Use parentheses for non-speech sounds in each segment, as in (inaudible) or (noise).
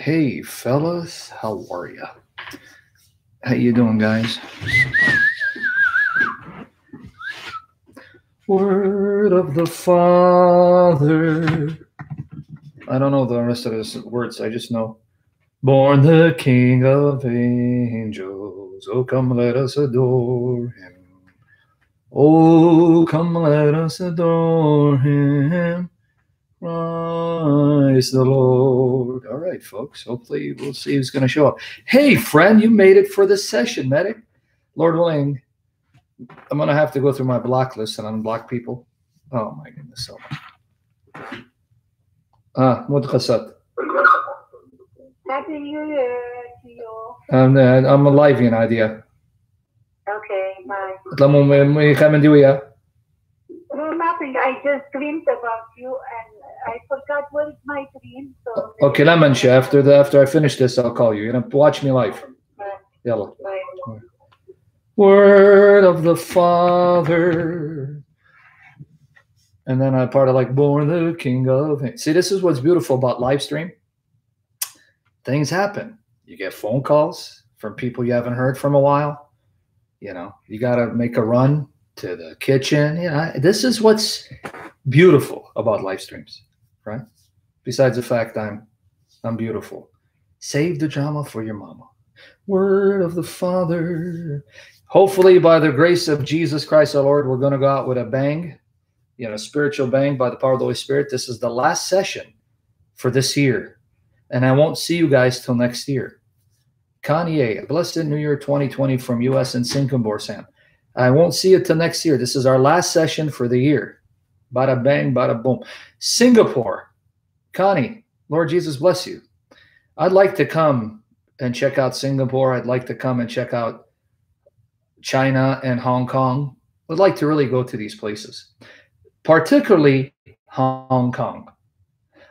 Hey, fellas, how are ya? How you doing, guys? Word of the Father. I don't know the rest of the words. I just know. Born the King of Angels. Oh, come let us adore him. Oh, come let us adore him. Praise the Lord. All right, folks. Hopefully, we'll see who's going to show up. Hey, friend, you made it for this session, medic. Lord willing, I'm going to have to go through my block list and unblock people. Oh, my goodness. So much. Ah, Mudkhasat. Happy New Year to you. I'm, uh, I'm alive, Livian idea. Okay, bye. Nothing. I just dreamed about you and I forgot what is my dream. So Okay, لما نشي. After the after I finish this, I'll call you. You're gonna watch me live. Bye. يلا. Bye. Word of the Father. And then I part of like born the King of. See, this is what's beautiful about live stream. Things happen. You get phone calls from people you haven't heard from a while. You know, you got to make a run to the kitchen. You know, this is what's beautiful about live streams, right? Besides the fact I'm, I'm beautiful. Save the drama for your mama. Word of the Father. Hopefully, by the grace of Jesus Christ our Lord, we're going to go out with a bang, you know, spiritual bang by the power of the Holy Spirit. This is the last session for this year. And I won't see you guys till next year. Kanye, a blessed New Year 2020 from US and Singapore, Sam. I won't see you till next year. This is our last session for the year. Bada bang, bada boom. Singapore, Connie, Lord Jesus bless you. I'd like to come and check out Singapore. I'd like to come and check out China and Hong Kong. I'd like to really go to these places, particularly Hong Kong.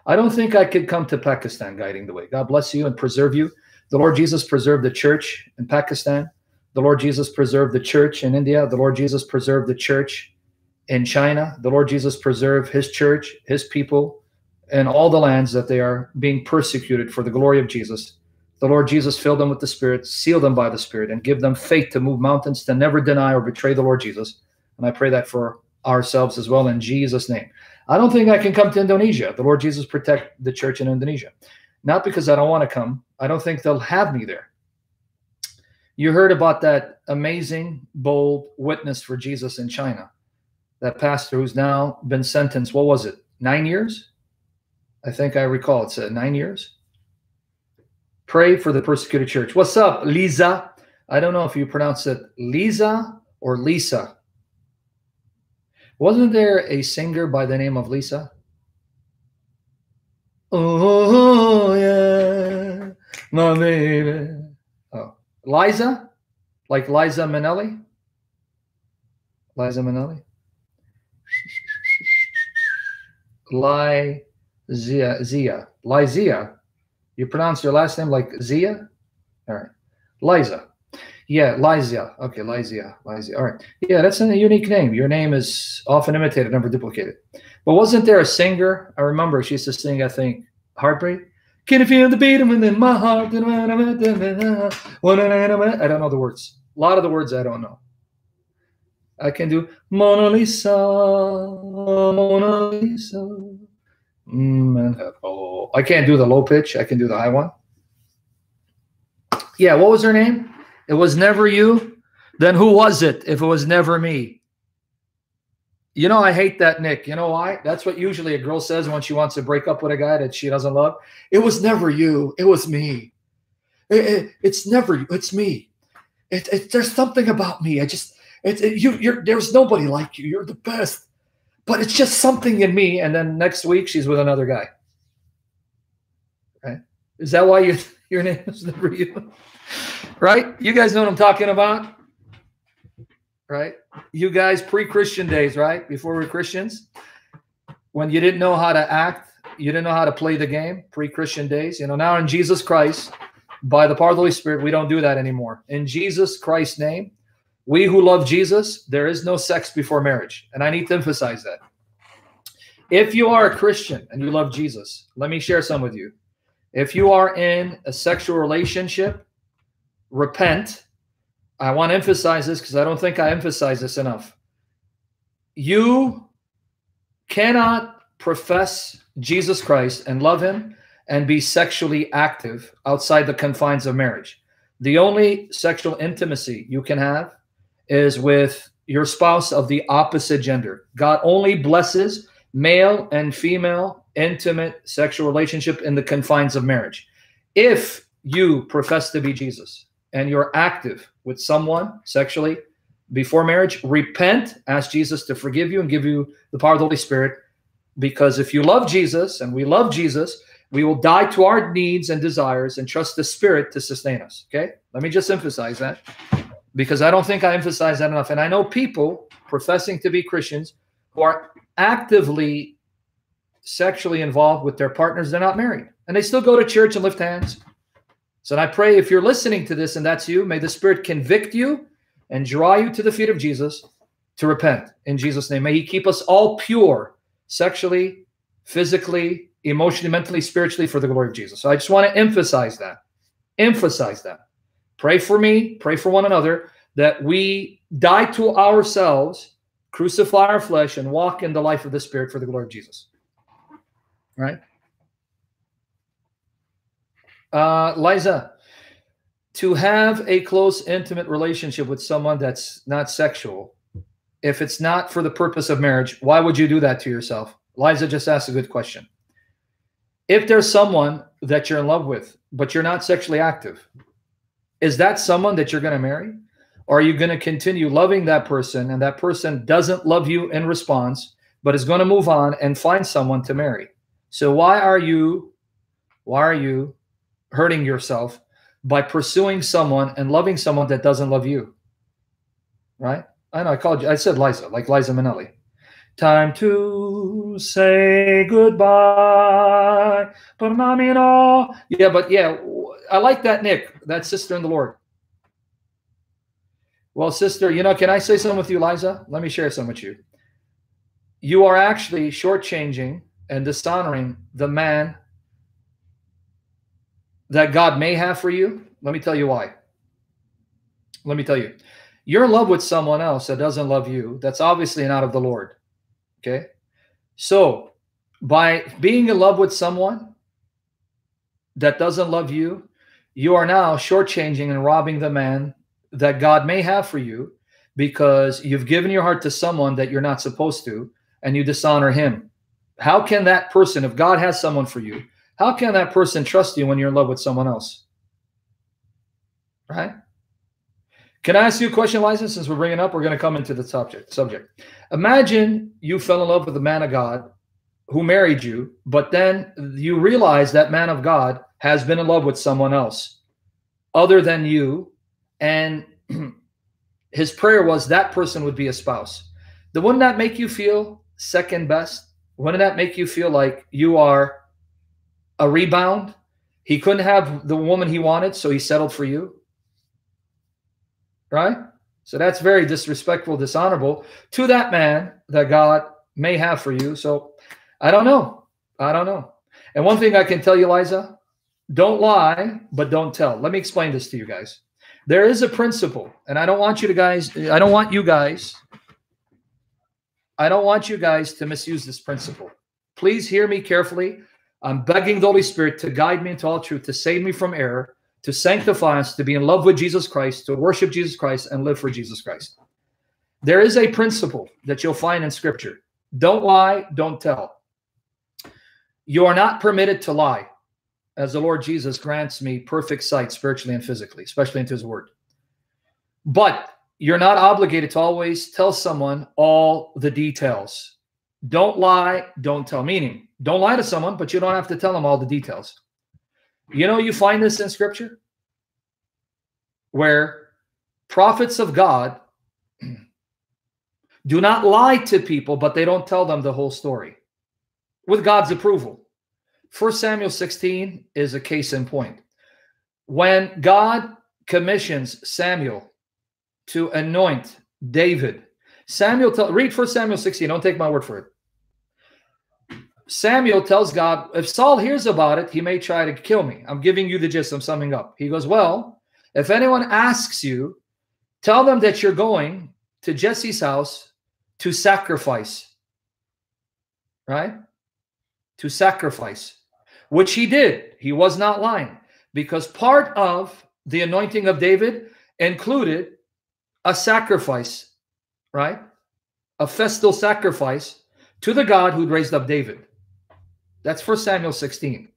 I don't think I could come to Pakistan guiding the way. God bless you and preserve you. The Lord Jesus preserved the church in Pakistan. The Lord Jesus preserved the church in India. The Lord Jesus preserved the church in China. The Lord Jesus preserve his church, his people, and all the lands that they are being persecuted for the glory of Jesus. The Lord Jesus fill them with the Spirit, seal them by the Spirit, and give them faith to move mountains, to never deny or betray the Lord Jesus. And I pray that for ourselves as well in Jesus' name. I don't think I can come to Indonesia. The Lord Jesus protect the church in Indonesia. Not because I don't want to come. I don't think they'll have me there. You heard about that amazing, bold witness for Jesus in China. That pastor who's now been sentenced, what was it, nine years? I think I recall it said nine years. Pray for the persecuted church. What's up, Lisa? I don't know if you pronounce it Lisa or Lisa. Wasn't there a singer by the name of Lisa? Oh, yeah, my baby. Oh, Liza? Like Liza Minnelli? Liza Minnelli? Lyzia, Zia. You pronounce your last name like Zia? All right. Liza. Yeah, Lysia. Okay, Lysia. Lysia. All right. Yeah, that's a unique name. Your name is often imitated, never duplicated. But wasn't there a singer? I remember she used to sing, I think, Heartbreak. Can you feel the beat within my heart? I don't know the words. A lot of the words I don't know. I can do Mona Lisa, Mona Lisa. Mm, oh, I can't do the low pitch. I can do the high one. Yeah, what was her name? It was never you. Then who was it if it was never me? You know, I hate that, Nick. You know why? That's what usually a girl says when she wants to break up with a guy that she doesn't love. It was never you. It was me. It- it- it's never you. It's me. It, it, there's something about me. I just, it, it- you, you're, there's nobody like you. You're the best. But it's just something in me. And then next week she's with another guy. Right? Is that why you, (laughs) your name is never you? right? You guys know what I'm talking about, right? You guys pre-Christian days, right? Before we're Christians, when you didn't know how to act, you didn't know how to play the game. Pre-Christian days, you know. Now in Jesus Christ, by the power of the Holy Spirit, we don't do that anymore. In Jesus Christ's name, we who love Jesus, there is no sex before marriage, and I need to emphasize that. If you are a Christian and you love Jesus, let me share some with you. If you are in a sexual relationship, repent. I want to emphasize this because I don't think I emphasize this enough. You cannot profess Jesus Christ and love him and be sexually active outside the confines of marriage. The only sexual intimacy you can have is with your spouse of the opposite gender. God only blesses male and female intimate sexual relationship in the confines of marriage. If you profess to be Jesus and you're active with someone sexually before marriage, repent, ask Jesus to forgive you and give you the power of the Holy Spirit. Because if you love Jesus and we love Jesus, we will die to our needs and desires and trust the Spirit to sustain us. Okay? Let me just emphasize that because I don't think I emphasize that enough. And I know people professing to be Christians who are actively sexually involved with their partners. They're not married and they still go to church and lift hands. So I pray if you're listening to this and that's you, may the Spirit convict you and draw you to the feet of Jesus to repent in Jesus' name. May He keep us all pure sexually, physically, emotionally, mentally, spiritually for the glory of Jesus. So I just want to emphasize that. Emphasize that. Pray for me, pray for one another that we die to ourselves, crucify our flesh, and walk in the life of the Spirit for the glory of Jesus. Right? Uh, Liza, to have a close, intimate relationship with someone that's not sexual, if it's not for the purpose of marriage, why would you do that to yourself? Liza just asked a good question. If there's someone that you're in love with, but you're not sexually active, is that someone that you're going to marry? Or are you going to continue loving that person and that person doesn't love you in response, but is going to move on and find someone to marry? So why are you why are you hurting yourself by pursuing someone and loving someone that doesn't love you? Right? I know I called you I said Liza, like Liza Minnelli. Time to say goodbye. But all. Yeah, but yeah, I like that, Nick, that sister in the Lord. Well, sister, you know, can I say something with you, Liza? Let me share something with you. You are actually shortchanging and dishonoring the man that God may have for you. Let me tell you why. Let me tell you. You're in love with someone else that doesn't love you. That's obviously not of the Lord. Okay. So, by being in love with someone that doesn't love you, you are now shortchanging and robbing the man that God may have for you because you've given your heart to someone that you're not supposed to and you dishonor him. How can that person, if God has someone for you, how can that person trust you when you're in love with someone else? Right? Can I ask you a question, Liza? Since we're bringing up, we're going to come into the subject. Subject. Imagine you fell in love with a man of God who married you, but then you realize that man of God has been in love with someone else other than you, and (clears throat) his prayer was that person would be a spouse. Then wouldn't that make you feel second best? Wouldn't that make you feel like you are a rebound? He couldn't have the woman he wanted, so he settled for you. Right? So that's very disrespectful, dishonorable to that man that God may have for you. So I don't know. I don't know. And one thing I can tell you, Liza, don't lie, but don't tell. Let me explain this to you guys. There is a principle, and I don't want you to guys, I don't want you guys, I don't want you guys to misuse this principle. Please hear me carefully. I'm begging the Holy Spirit to guide me into all truth, to save me from error, to sanctify us, to be in love with Jesus Christ, to worship Jesus Christ, and live for Jesus Christ. There is a principle that you'll find in Scripture don't lie, don't tell. You are not permitted to lie as the Lord Jesus grants me perfect sight spiritually and physically, especially into his word. But you're not obligated to always tell someone all the details. Don't lie, don't tell. Meaning, don't lie to someone, but you don't have to tell them all the details. You know, you find this in scripture where prophets of God (clears throat) do not lie to people, but they don't tell them the whole story with God's approval. First Samuel 16 is a case in point. When God commissions Samuel to anoint David, Samuel tell, read First Samuel 16. Don't take my word for it. Samuel tells God, if Saul hears about it, he may try to kill me. I'm giving you the gist. I'm summing up. He goes, Well, if anyone asks you, tell them that you're going to Jesse's house to sacrifice. Right? To sacrifice, which he did. He was not lying because part of the anointing of David included a sacrifice, right? A festal sacrifice to the God who'd raised up David. That's 1 Samuel 16.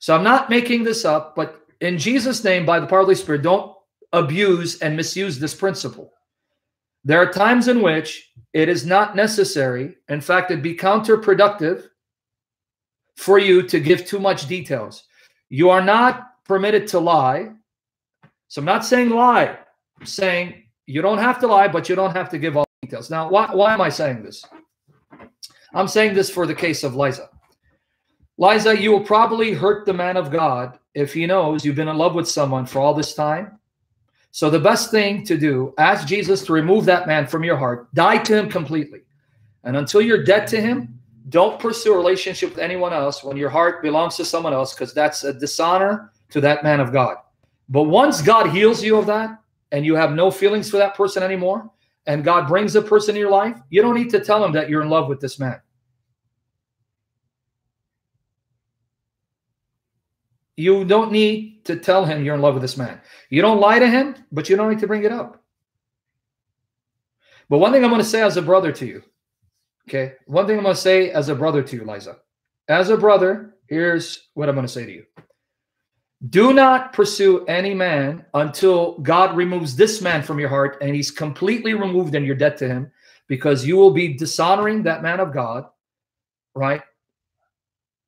So I'm not making this up, but in Jesus' name, by the power of the Spirit, don't abuse and misuse this principle. There are times in which it is not necessary. In fact, it'd be counterproductive for you to give too much details. You are not permitted to lie. So I'm not saying lie. I'm saying you don't have to lie, but you don't have to give all details. Now, why, why am I saying this? I'm saying this for the case of Liza. Liza, you will probably hurt the man of God if he knows you've been in love with someone for all this time. So the best thing to do, ask Jesus to remove that man from your heart, die to him completely. And until you're dead to him, don't pursue a relationship with anyone else when your heart belongs to someone else, because that's a dishonor to that man of God. But once God heals you of that and you have no feelings for that person anymore, and God brings a person in your life, you don't need to tell him that you're in love with this man. You don't need to tell him you're in love with this man. You don't lie to him, but you don't need to bring it up. But one thing I'm going to say as a brother to you, okay? One thing I'm going to say as a brother to you, Liza. As a brother, here's what I'm going to say to you. Do not pursue any man until God removes this man from your heart and he's completely removed and you're dead to him because you will be dishonoring that man of God, right?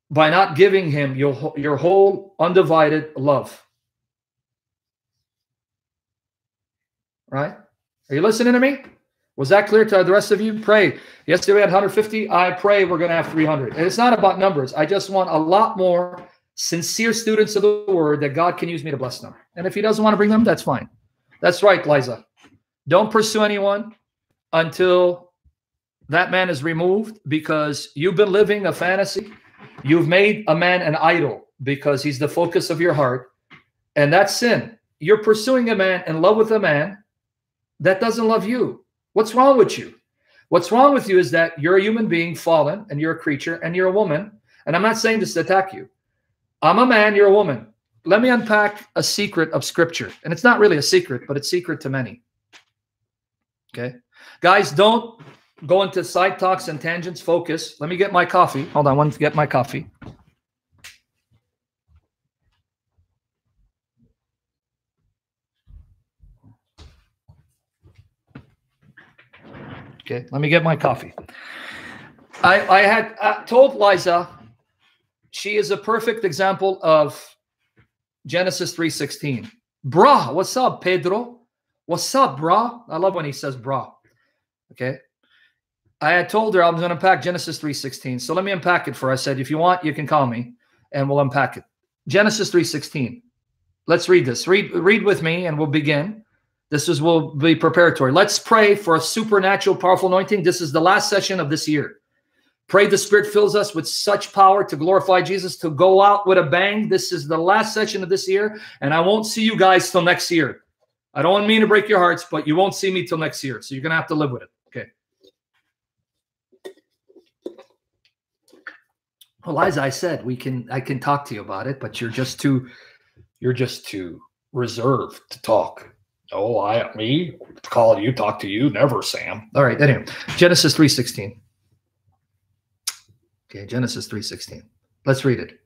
by not giving him your, your whole undivided love. Right? Are you listening to me? Was that clear to the rest of you? Pray. Yesterday we had 150. I pray we're going to have 300. And it's not about numbers. I just want a lot more sincere students of the word that God can use me to bless them. And if he doesn't want to bring them, that's fine. That's right, Liza. Don't pursue anyone until that man is removed because you've been living a fantasy You've made a man an idol because he's the focus of your heart, and that's sin. You're pursuing a man in love with a man that doesn't love you. What's wrong with you? What's wrong with you is that you're a human being fallen and you're a creature and you're a woman. And I'm not saying this to attack you. I'm a man, you're a woman. Let me unpack a secret of scripture. And it's not really a secret, but it's secret to many. Okay. Guys, don't go into side talks and tangents. Focus. Let me get my coffee. Hold on, to get my coffee. Okay, let me get my coffee. I, I had uh, told Liza she is a perfect example of Genesis 3.16. Bra, what's up, Pedro? What's up, bra? I love when he says bra. Okay. I had told her I was going to unpack Genesis 3.16. So let me unpack it for her. I said, if you want, you can call me and we'll unpack it. Genesis 3.16. Let's read this. Read, read with me and we'll begin. This is will be preparatory. Let's pray for a supernatural, powerful anointing. This is the last session of this year. Pray the Spirit fills us with such power to glorify Jesus, to go out with a bang. This is the last session of this year, and I won't see you guys till next year. I don't mean to break your hearts, but you won't see me till next year. So you're going to have to live with it. Okay. Well, as I said, we can I can talk to you about it, but you're just too you're just too reserved to talk. Oh, I me call you, talk to you, never, Sam. All right, anyway, Genesis three sixteen. Okay, Genesis three sixteen. Let's read it.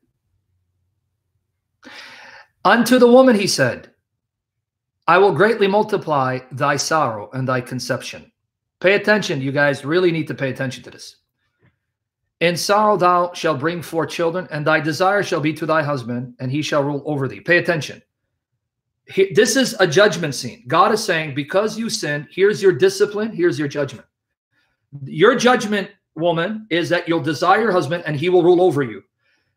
Unto the woman he said, I will greatly multiply thy sorrow and thy conception. Pay attention, you guys really need to pay attention to this. In sorrow thou shalt bring forth children, and thy desire shall be to thy husband, and he shall rule over thee. Pay attention. He, this is a judgment scene. God is saying, because you sinned, here's your discipline, here's your judgment. Your judgment, woman, is that you'll desire your husband and he will rule over you.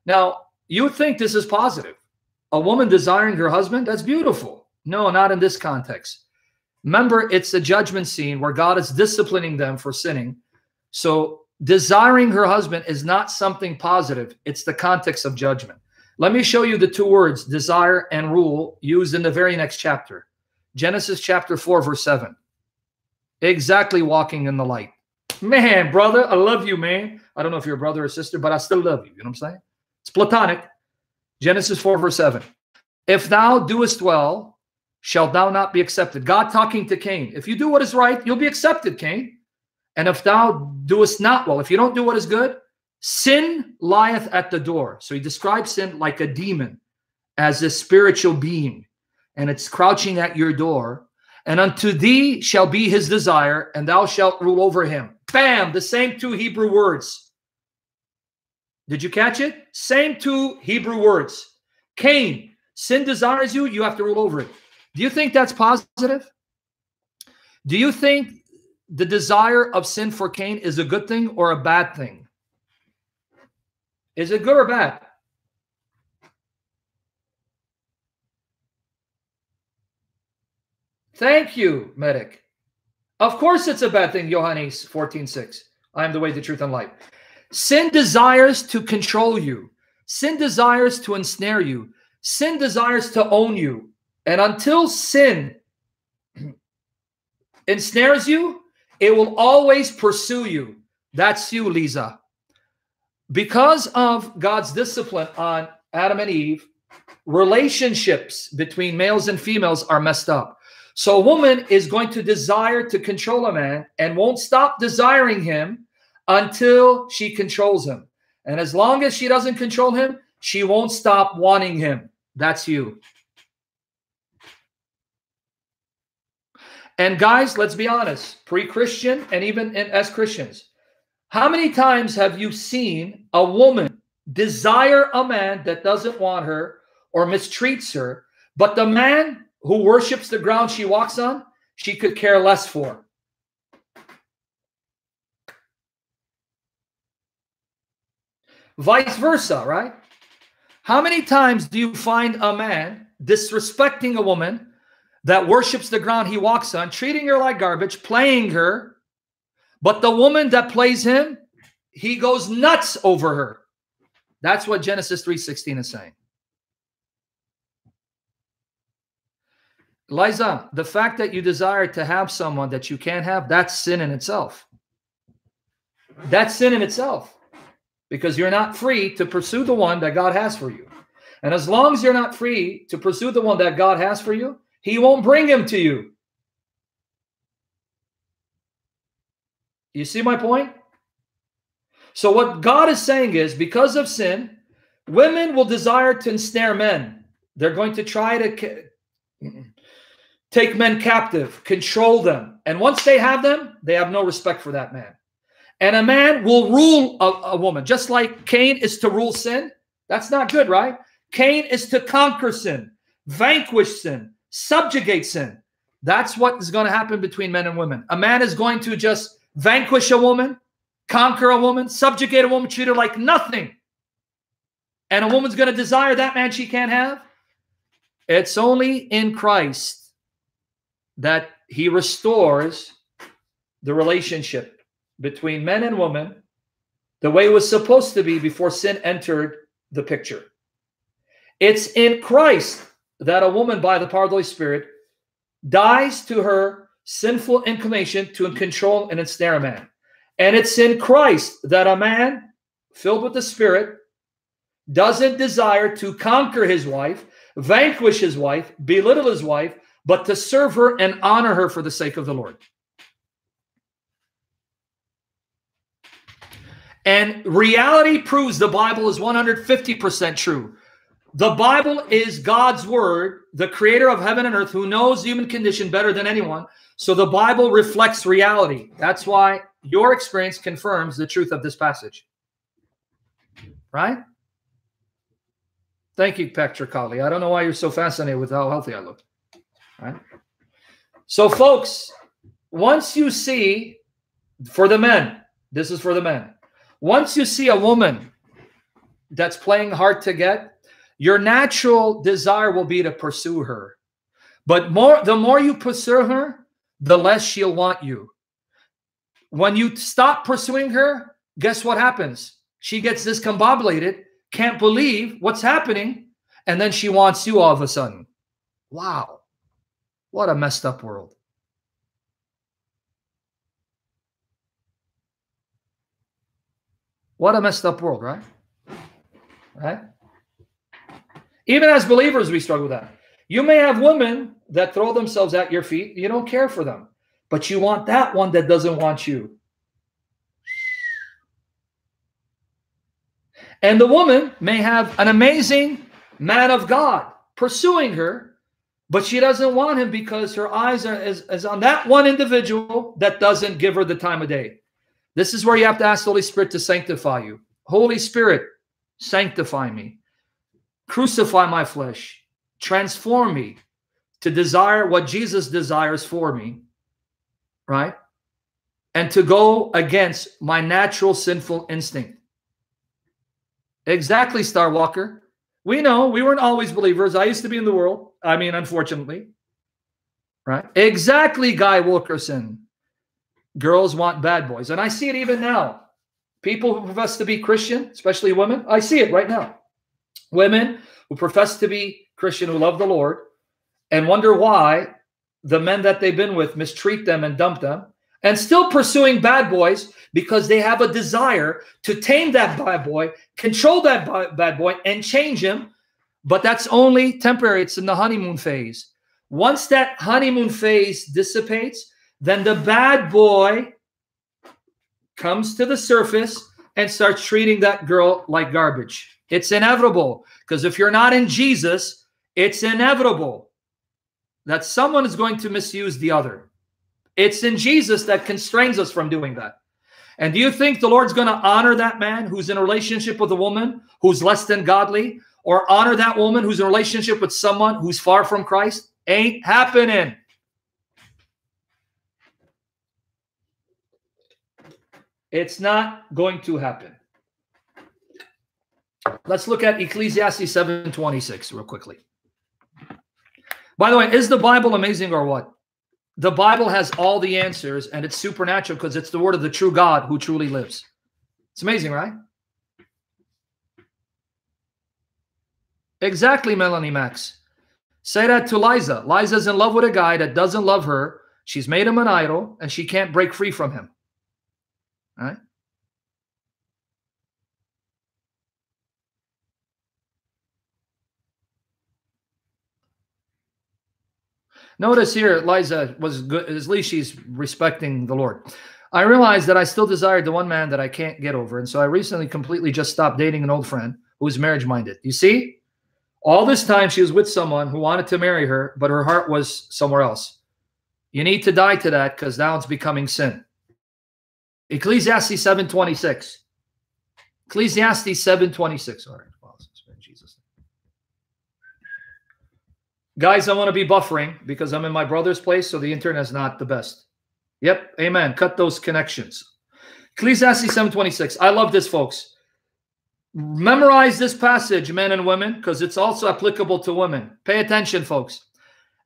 Now, you think this is positive. A woman desiring her husband, that's beautiful. No, not in this context. Remember, it's a judgment scene where God is disciplining them for sinning. So desiring her husband is not something positive, it's the context of judgment. Let me show you the two words, desire and rule, used in the very next chapter. Genesis chapter 4, verse 7. Exactly walking in the light. Man, brother, I love you, man. I don't know if you're a brother or sister, but I still love you. You know what I'm saying? It's platonic. Genesis 4, verse 7. If thou doest well, shalt thou not be accepted. God talking to Cain. If you do what is right, you'll be accepted, Cain. And if thou doest not well, if you don't do what is good, sin lieth at the door. So he describes sin like a demon, as a spiritual being, and it's crouching at your door. And unto thee shall be his desire, and thou shalt rule over him. Bam! The same two Hebrew words. Did you catch it? Same two Hebrew words. Cain, sin desires you, you have to rule over it. Do you think that's positive? Do you think the desire of sin for Cain is a good thing or a bad thing? Is it good or bad? Thank you, medic. Of course it's a bad thing, Johannes 14.6. I am the way, the truth, and life. Sin desires to control you. Sin desires to ensnare you. Sin desires to own you. And until sin (clears throat) ensnares you, it will always pursue you. That's you, Lisa. Because of God's discipline on Adam and Eve, relationships between males and females are messed up. So a woman is going to desire to control a man and won't stop desiring him until she controls him. And as long as she doesn't control him, she won't stop wanting him. That's you. And guys, let's be honest, pre-Christian and even as Christians, how many times have you seen a woman desire a man that doesn't want her or mistreats her, but the man who worships the ground she walks on, she could care less for? Vice versa, right? How many times do you find a man disrespecting a woman that worships the ground he walks on, treating her like garbage, playing her. But the woman that plays him, he goes nuts over her. That's what Genesis 3:16 is saying. Liza, the fact that you desire to have someone that you can't have, that's sin in itself. That's sin in itself because you're not free to pursue the one that God has for you. And as long as you're not free to pursue the one that God has for you, he won't bring him to you. You see my point? So, what God is saying is because of sin, women will desire to ensnare men. They're going to try to take men captive, control them. And once they have them, they have no respect for that man. And a man will rule a, a woman, just like Cain is to rule sin. That's not good, right? Cain is to conquer sin, vanquish sin, subjugate sin. That's what is going to happen between men and women. A man is going to just vanquish a woman, conquer a woman, subjugate a woman, treat her like nothing. And a woman's going to desire that man she can't have. It's only in Christ that he restores the relationship between men and women the way it was supposed to be before sin entered the picture. It's in Christ that a woman, by the power of the Holy Spirit, dies to her sinful inclination to control and ensnare a man. And it's in Christ that a man filled with the Spirit doesn't desire to conquer his wife, vanquish his wife, belittle his wife, but to serve her and honor her for the sake of the Lord. And reality proves the Bible is 150% true. The Bible is God's word, the creator of heaven and earth, who knows human condition better than anyone. So the Bible reflects reality. That's why your experience confirms the truth of this passage. Right? Thank you, Petra Kali. I don't know why you're so fascinated with how healthy I look. Right? So, folks, once you see, for the men, this is for the men. Once you see a woman that's playing hard to get, your natural desire will be to pursue her. But more the more you pursue her, the less she'll want you. When you stop pursuing her, guess what happens? She gets discombobulated, can't believe what's happening, and then she wants you all of a sudden. Wow. What a messed up world. What a messed up world, right? Right? Even as believers, we struggle with that. You may have women that throw themselves at your feet. You don't care for them, but you want that one that doesn't want you. And the woman may have an amazing man of God pursuing her, but she doesn't want him because her eyes are is, is on that one individual that doesn't give her the time of day. This is where you have to ask the Holy Spirit to sanctify you. Holy Spirit, sanctify me. Crucify my flesh. Transform me to desire what Jesus desires for me, right? And to go against my natural sinful instinct. Exactly, Star Walker. We know we weren't always believers. I used to be in the world. I mean, unfortunately. Right? Exactly, Guy Wilkerson. Girls want bad boys. And I see it even now. People who profess to be Christian, especially women, I see it right now. Women who profess to be Christian, who love the Lord, and wonder why the men that they've been with mistreat them and dump them, and still pursuing bad boys because they have a desire to tame that bad boy, control that bad boy, and change him. But that's only temporary, it's in the honeymoon phase. Once that honeymoon phase dissipates, then the bad boy comes to the surface and starts treating that girl like garbage. It's inevitable because if you're not in Jesus, it's inevitable that someone is going to misuse the other. It's in Jesus that constrains us from doing that. And do you think the Lord's going to honor that man who's in a relationship with a woman who's less than godly or honor that woman who's in a relationship with someone who's far from Christ? Ain't happening. It's not going to happen. Let's look at Ecclesiastes 7:26 real quickly. By the way, is the Bible amazing or what? The Bible has all the answers and it's supernatural because it's the word of the true God who truly lives. It's amazing, right? Exactly, Melanie Max. Say that to Liza. Liza's in love with a guy that doesn't love her. She's made him an idol and she can't break free from him. All right? Notice here, Liza was good. At least she's respecting the Lord. I realized that I still desired the one man that I can't get over. And so I recently completely just stopped dating an old friend who was marriage minded. You see, all this time she was with someone who wanted to marry her, but her heart was somewhere else. You need to die to that because now it's becoming sin. Ecclesiastes 7.26. Ecclesiastes 7.26. All right. Guys, I want to be buffering because I'm in my brother's place, so the internet is not the best. Yep, amen. Cut those connections. Ecclesiastes 7.26. I love this, folks. Memorize this passage, men and women, because it's also applicable to women. Pay attention, folks.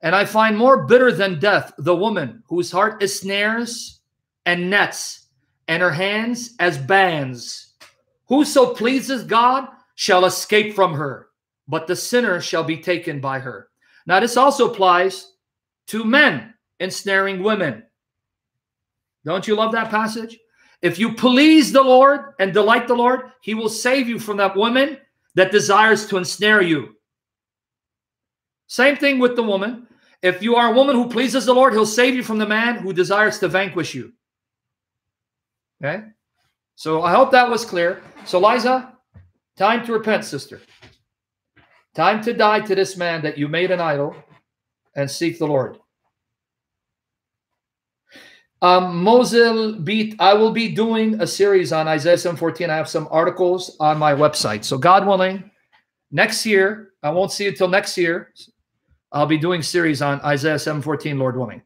And I find more bitter than death the woman whose heart is snares and nets, and her hands as bands. Whoso pleases God shall escape from her, but the sinner shall be taken by her. Now, this also applies to men ensnaring women. Don't you love that passage? If you please the Lord and delight the Lord, he will save you from that woman that desires to ensnare you. Same thing with the woman. If you are a woman who pleases the Lord, he'll save you from the man who desires to vanquish you. Okay? So I hope that was clear. So, Liza, time to repent, sister. Time to die to this man that you made an idol and seek the Lord. Um, Mosul Beat, I will be doing a series on Isaiah 714. I have some articles on my website. So, God willing, next year, I won't see you till next year. I'll be doing series on Isaiah 714, Lord willing.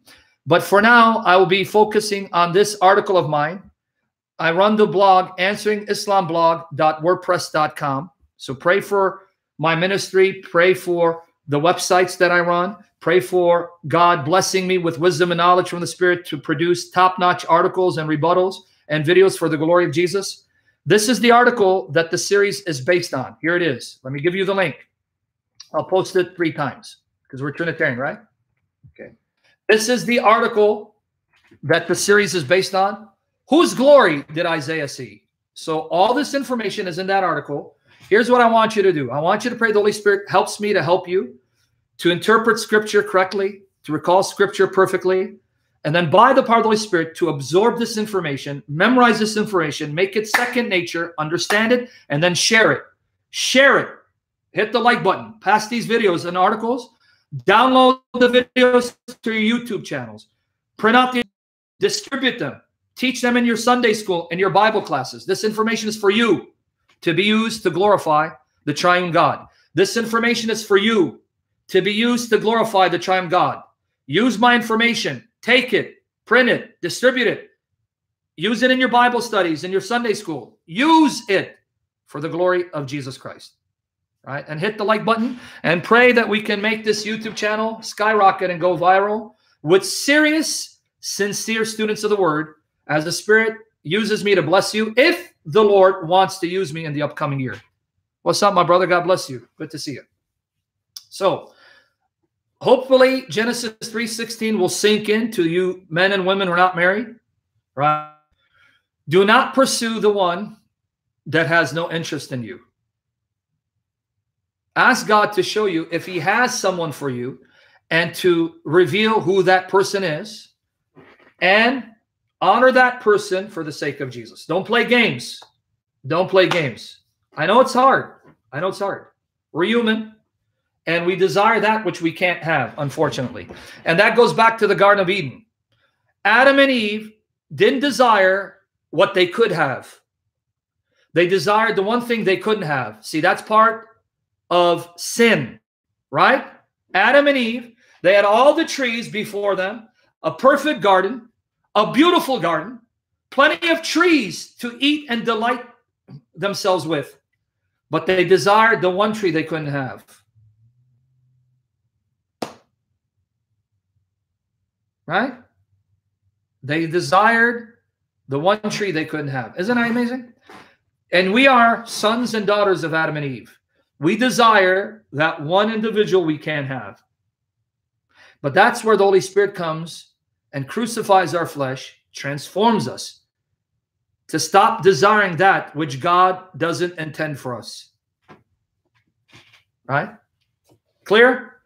But for now, I will be focusing on this article of mine. I run the blog answeringislamblog.wordpress.com. So pray for my ministry. Pray for the websites that I run. Pray for God blessing me with wisdom and knowledge from the Spirit to produce top notch articles and rebuttals and videos for the glory of Jesus. This is the article that the series is based on. Here it is. Let me give you the link. I'll post it three times because we're Trinitarian, right? Okay. This is the article that the series is based on. Whose glory did Isaiah see? So all this information is in that article. Here's what I want you to do. I want you to pray the Holy Spirit helps me to help you to interpret scripture correctly, to recall scripture perfectly, and then by the power of the Holy Spirit to absorb this information, memorize this information, make it second nature, understand it, and then share it. Share it. Hit the like button. Pass these videos and articles. Download the videos to your YouTube channels. Print out the distribute them. Teach them in your Sunday school and your Bible classes. This information is for you to be used to glorify the triune God. This information is for you to be used to glorify the triune God. Use my information Take it, print it, distribute it. Use it in your Bible studies, in your Sunday school. Use it for the glory of Jesus Christ. Right? And hit the like button and pray that we can make this YouTube channel skyrocket and go viral with serious, sincere students of the word as the Spirit uses me to bless you if the Lord wants to use me in the upcoming year. What's up, my brother? God bless you. Good to see you. So, hopefully Genesis 3:16 will sink into you men and women who are not married, right? Do not pursue the one that has no interest in you. Ask God to show you if he has someone for you and to reveal who that person is and honor that person for the sake of Jesus. Don't play games. Don't play games. I know it's hard. I know it's hard. We're human and we desire that which we can't have, unfortunately. And that goes back to the Garden of Eden. Adam and Eve didn't desire what they could have. They desired the one thing they couldn't have. See, that's part of sin, right? Adam and Eve, they had all the trees before them, a perfect garden, a beautiful garden, plenty of trees to eat and delight themselves with. But they desired the one tree they couldn't have right? They desired the one tree they couldn't have. Isn't that amazing? And we are sons and daughters of Adam and Eve. We desire that one individual we can't have. But that's where the Holy Spirit comes and crucifies our flesh, transforms us to stop desiring that which God doesn't intend for us. Right? Clear?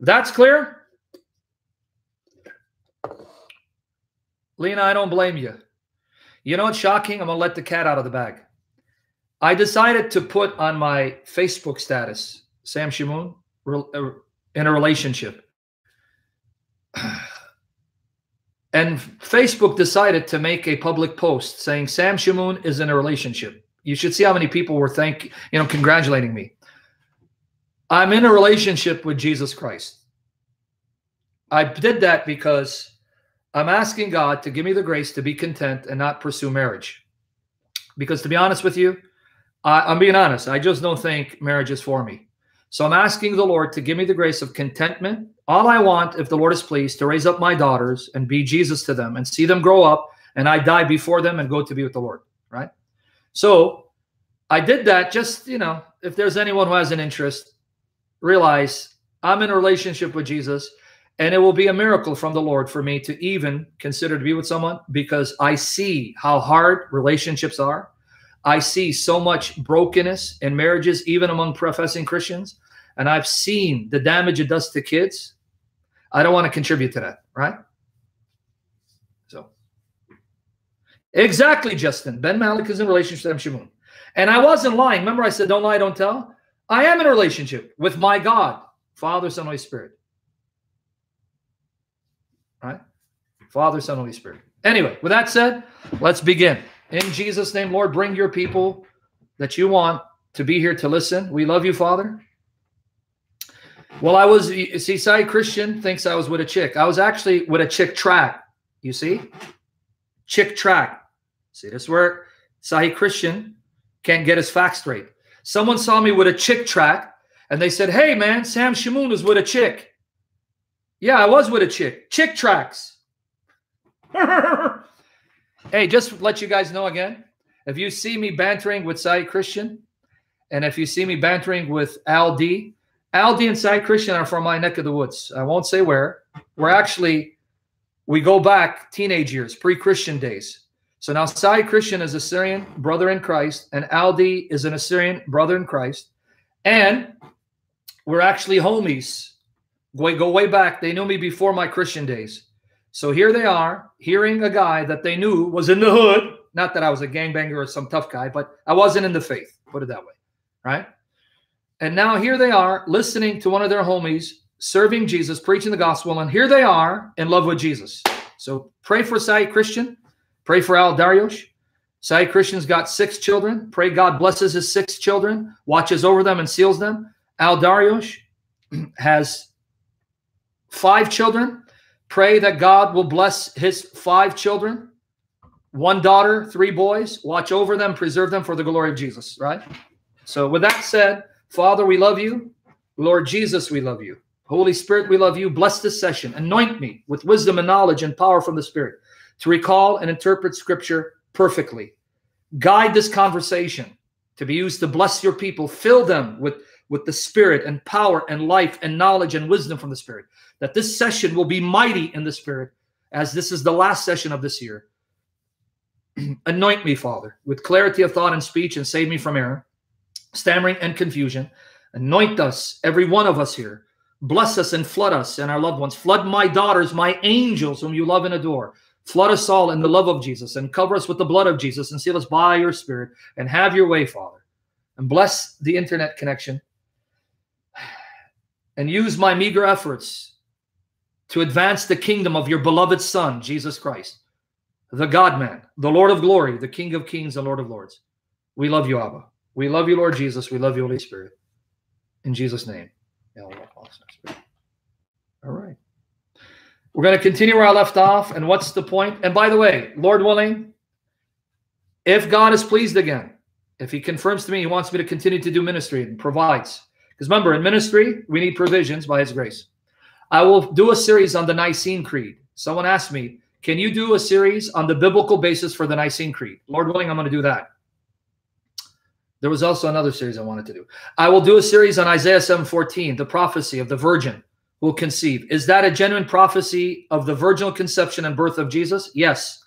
That's clear? Lena, I don't blame you. You know what's shocking? I'm going to let the cat out of the bag. I decided to put on my Facebook status, Sam Shamoun, uh, in a relationship. (sighs) And Facebook decided to make a public post saying Sam Shamoun is in a relationship. You should see how many people were thank you know congratulating me. I'm in a relationship with Jesus Christ. I did that because I'm asking God to give me the grace to be content and not pursue marriage. Because to be honest with you, I, am being honest. I just don't think marriage is for me. So I'm asking the Lord to give me the grace of contentment. All I want, if the Lord is pleased, to raise up my daughters and be Jesus to them and see them grow up and I die before them and go to be with the Lord. Right. So I did that just, you know, if there's anyone who has an interest, realize I'm in a relationship with Jesus. And it will be a miracle from the Lord for me to even consider to be with someone because I see how hard relationships are. I see so much brokenness in marriages, even among professing Christians. And I've seen the damage it does to kids. I don't want to contribute to that, right? So, exactly, Justin. Ben Malik is in relationship with Shamoun. And I wasn't lying. Remember, I said, don't lie, don't tell? I am in a relationship with my God, Father, Son, Holy Spirit. Right? Father, Son, Holy Spirit. Anyway, with that said, let's begin. In Jesus' name, Lord, bring your people that you want to be here to listen. We love you, Father. Well, I was, see, Sai Christian thinks I was with a chick. I was actually with a Chick tract. You see? Chick tract. See, this where Sahi Christian can't get his facts straight. Someone saw me with a Chick tract and they said, Hey, man, Sam Shamoun is with a chick. Yeah, I was with a chick. Chick tracts. (laughs) hey, just let you guys know again. If you see me bantering with Saeed Christian, and if you see me bantering with Al D, Al D and Saeed Christian are from my neck of the woods. I won't say where. We're actually, we go back teenage years, pre-Christian days. So now Saeed Christian is a Syrian brother in Christ, and Al D is an Assyrian brother in Christ. And we're actually homies. We go way back. They knew me before my Christian days. So here they are, hearing a guy that they knew was in the hood. Not that I was a gangbanger or some tough guy, but I wasn't in the faith, put it that way, right? And now here they are listening to one of their homies serving Jesus, preaching the gospel, and here they are in love with Jesus. So pray for Saeed Christian, pray for Al Dariush. Saeed Christian's got six children. Pray God blesses his six children, watches over them, and seals them. Al Dariush (clears throat) has five children. Pray that God will bless his five children, one daughter, three boys. Watch over them, preserve them for the glory of Jesus, right? So, with that said, Father, we love you. Lord Jesus, we love you. Holy Spirit, we love you. Bless this session. Anoint me with wisdom and knowledge and power from the Spirit to recall and interpret Scripture perfectly. Guide this conversation to be used to bless your people. Fill them with, with the Spirit and power and life and knowledge and wisdom from the Spirit. That this session will be mighty in the Spirit as this is the last session of this year. (clears throat) Anoint me, Father, with clarity of thought and speech and save me from error, stammering and confusion. Anoint us, every one of us here. Bless us and flood us and our loved ones. Flood my daughters, my angels, whom you love and adore. Flood us all in the love of Jesus and cover us with the blood of Jesus and seal us by your spirit and have your way, Father. And bless the internet connection and use my meager efforts to advance the kingdom of your beloved Son, Jesus Christ, the God man, the Lord of glory, the King of kings, the Lord of lords. We love you, Abba. We love you, Lord Jesus. We love you, Holy Spirit. In Jesus' name. All right. We're going to continue where I left off. And what's the point? And by the way, Lord willing, if God is pleased again, if he confirms to me he wants me to continue to do ministry and provides, because remember, in ministry, we need provisions by his grace. I will do a series on the Nicene Creed. Someone asked me, can you do a series on the biblical basis for the Nicene Creed? Lord willing, I'm going to do that. There was also another series I wanted to do. I will do a series on Isaiah 7:14, the prophecy of the virgin will conceive. Is that a genuine prophecy of the virginal conception and birth of Jesus? Yes.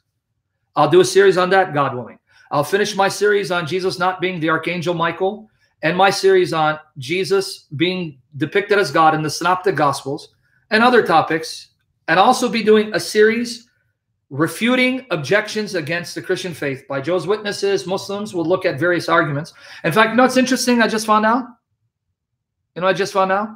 I'll do a series on that, God willing. I'll finish my series on Jesus not being the archangel Michael and my series on Jesus being depicted as God in the synoptic gospels and other topics and also be doing a series refuting objections against the Christian faith by Joe's Witnesses, Muslims will look at various arguments. In fact, you know what's interesting? I just found out. You know, I just found out.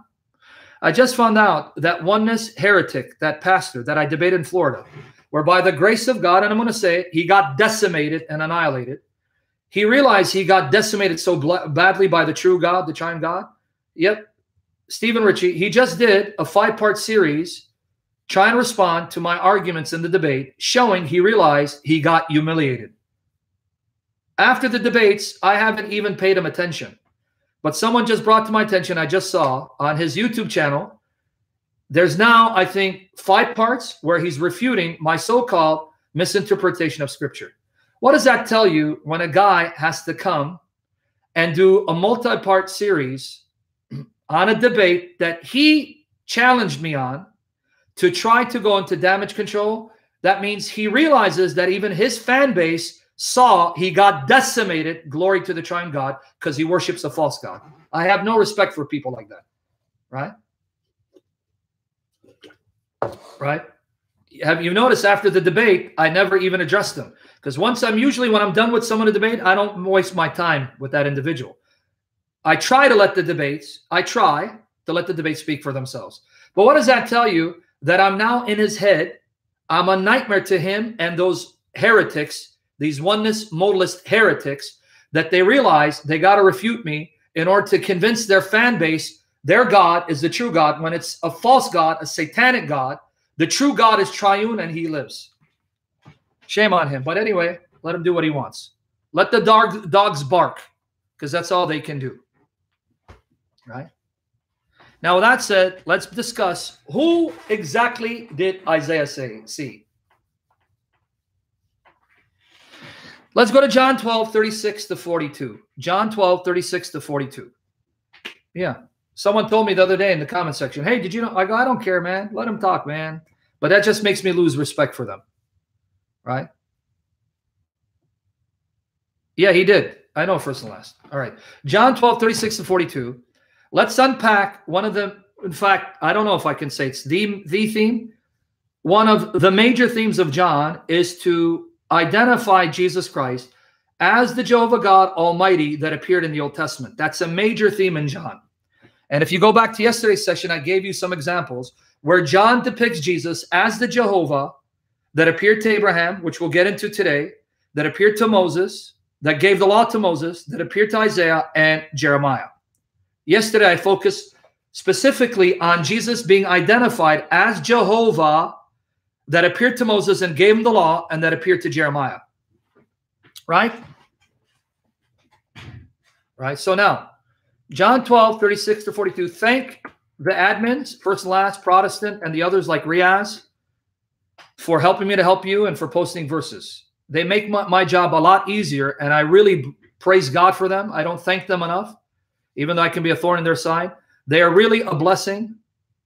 I just found out that oneness heretic, that pastor that I debated in Florida, where by the grace of God, and I'm going to say it, he got decimated and annihilated. He realized he got decimated so badly by the true God, the triune God. Yep. Stephen Ritchie, he just did a five part series try and respond to my arguments in the debate, showing he realized he got humiliated. After the debates, I haven't even paid him attention. But someone just brought to my attention, I just saw on his YouTube channel, there's now, I think, five parts where he's refuting my so called misinterpretation of scripture. What does that tell you when a guy has to come and do a multi part series (clears throat) on a debate that he challenged me on? to try to go into damage control, that means he realizes that even his fan base saw he got decimated, glory to the triune God, because he worships a false God. I have no respect for people like that. Right? Right? Have you noticed after the debate, I never even addressed them? Because once I'm usually, when I'm done with someone to debate, I don't waste my time with that individual. I try to let the debates, I try to let the debates speak for themselves. But what does that tell you? that I'm now in his head. I'm a nightmare to him and those heretics, these oneness modalist heretics, that they realize they got to refute me in order to convince their fan base their God is the true God when it's a false God, a satanic God. The true God is triune and he lives. Shame on him. But anyway, let him do what he wants. Let the dog, dogs bark because that's all they can do. Right? Now, with that said, let's discuss who exactly did Isaiah say, see? Let's go to John 12, 36 to 42. John 12, 36 to 42. Yeah. Someone told me the other day in the comment section, hey, did you know? I go, I don't care, man. Let them talk, man. But that just makes me lose respect for them. Right? Yeah, he did. I know first and last. All right. John 12, 36 to 42. Let's unpack one of the, in fact, I don't know if I can say it's the, the theme. One of the major themes of John is to identify Jesus Christ as the Jehovah God Almighty that appeared in the Old Testament. That's a major theme in John. And if you go back to yesterday's session, I gave you some examples where John depicts Jesus as the Jehovah that appeared to Abraham, which we'll get into today, that appeared to Moses, that gave the law to Moses, that appeared to Isaiah and Jeremiah. Yesterday, I focused specifically on Jesus being identified as Jehovah that appeared to Moses and gave him the law and that appeared to Jeremiah. Right? Right. So now, John 12, 36 to 42. Thank the admins, first and last, Protestant, and the others like Riaz for helping me to help you and for posting verses. They make my, my job a lot easier, and I really praise God for them. I don't thank them enough, even though I can be a thorn in their side. They are really a blessing.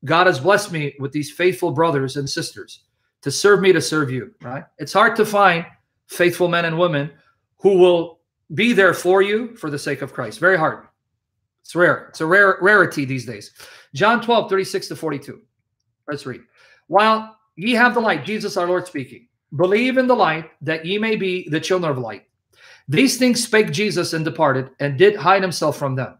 God has blessed me with these faithful brothers and sisters to serve me to serve you, right? It's hard to find faithful men and women who will be there for you for the sake of Christ. Very hard. It's rare. It's a rare rarity these days. John 12, 36 to 42. Let's read. While ye have the light, Jesus our Lord speaking, believe in the light that ye may be the children of light. These things spake Jesus and departed and did hide himself from them.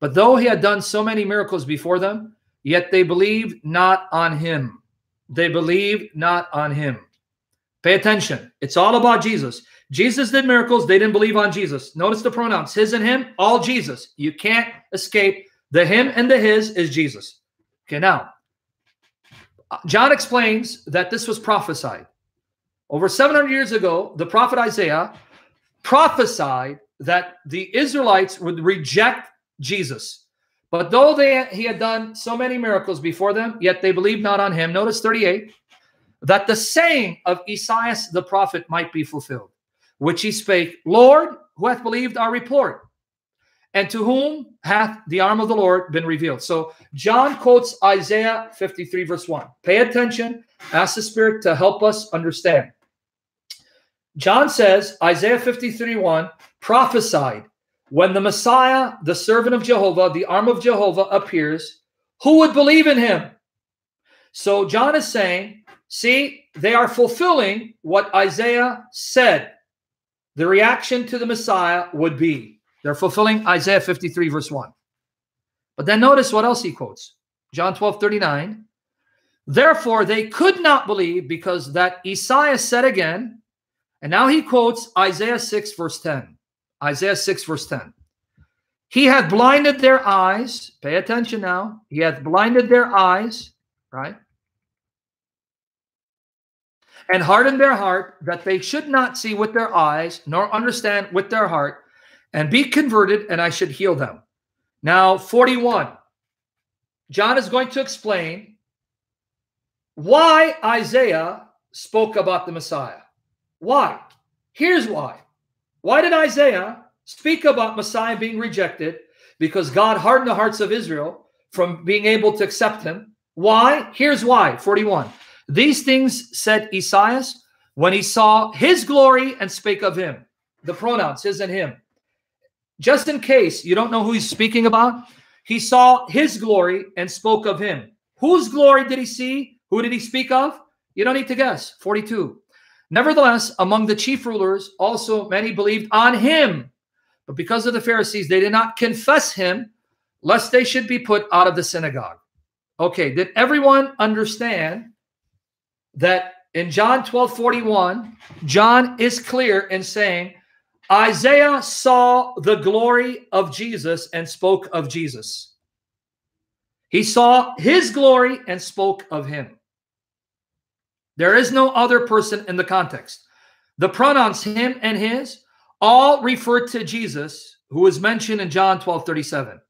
But though he had done so many miracles before them, yet they believed not on him. They believed not on him. Pay attention. It's all about Jesus. Jesus did miracles. They didn't believe on Jesus. Notice the pronouns his and him, all Jesus. You can't escape. The him and the his is Jesus. Okay, now, John explains that this was prophesied. Over 700 years ago, the prophet Isaiah prophesied that the Israelites would reject Jesus. But though they, he had done so many miracles before them, yet they believed not on him. Notice 38 that the saying of Esaias the prophet might be fulfilled which he spake, Lord, who hath believed our report? And to whom hath the arm of the Lord been revealed? So John quotes Isaiah 53, verse 1. Pay attention. Ask the Spirit to help us understand. John says, Isaiah 53, 1 prophesied, when the Messiah, the servant of Jehovah, the arm of Jehovah appears, who would believe in him? So John is saying, see, they are fulfilling what Isaiah said the reaction to the Messiah would be they're fulfilling Isaiah 53, verse 1. But then notice what else he quotes John 12, 39. Therefore, they could not believe because that Esaias said again, and now he quotes Isaiah 6, verse 10. Isaiah 6, verse 10. He hath blinded their eyes. Pay attention now. He hath blinded their eyes, right? and hardened their heart that they should not see with their eyes nor understand with their heart and be converted and I should heal them. Now, 41. John is going to explain why Isaiah spoke about the Messiah. Why? Here's why. Why did Isaiah speak about Messiah being rejected? Because God hardened the hearts of Israel from being able to accept him. Why? Here's why. 41. These things said Esaias when he saw his glory and spake of him. The pronouns, his and him. Just in case you don't know who he's speaking about, he saw his glory and spoke of him. Whose glory did he see? Who did he speak of? You don't need to guess. 42. Nevertheless, among the chief rulers, also many believed on him. But because of the Pharisees, they did not confess him, lest they should be put out of the synagogue. Okay, did everyone understand that in John 12 41, John is clear in saying, Isaiah saw the glory of Jesus and spoke of Jesus. He saw his glory and spoke of him. There is no other person in the context. The pronouns him and his all refer to Jesus, who is mentioned in John 12 37.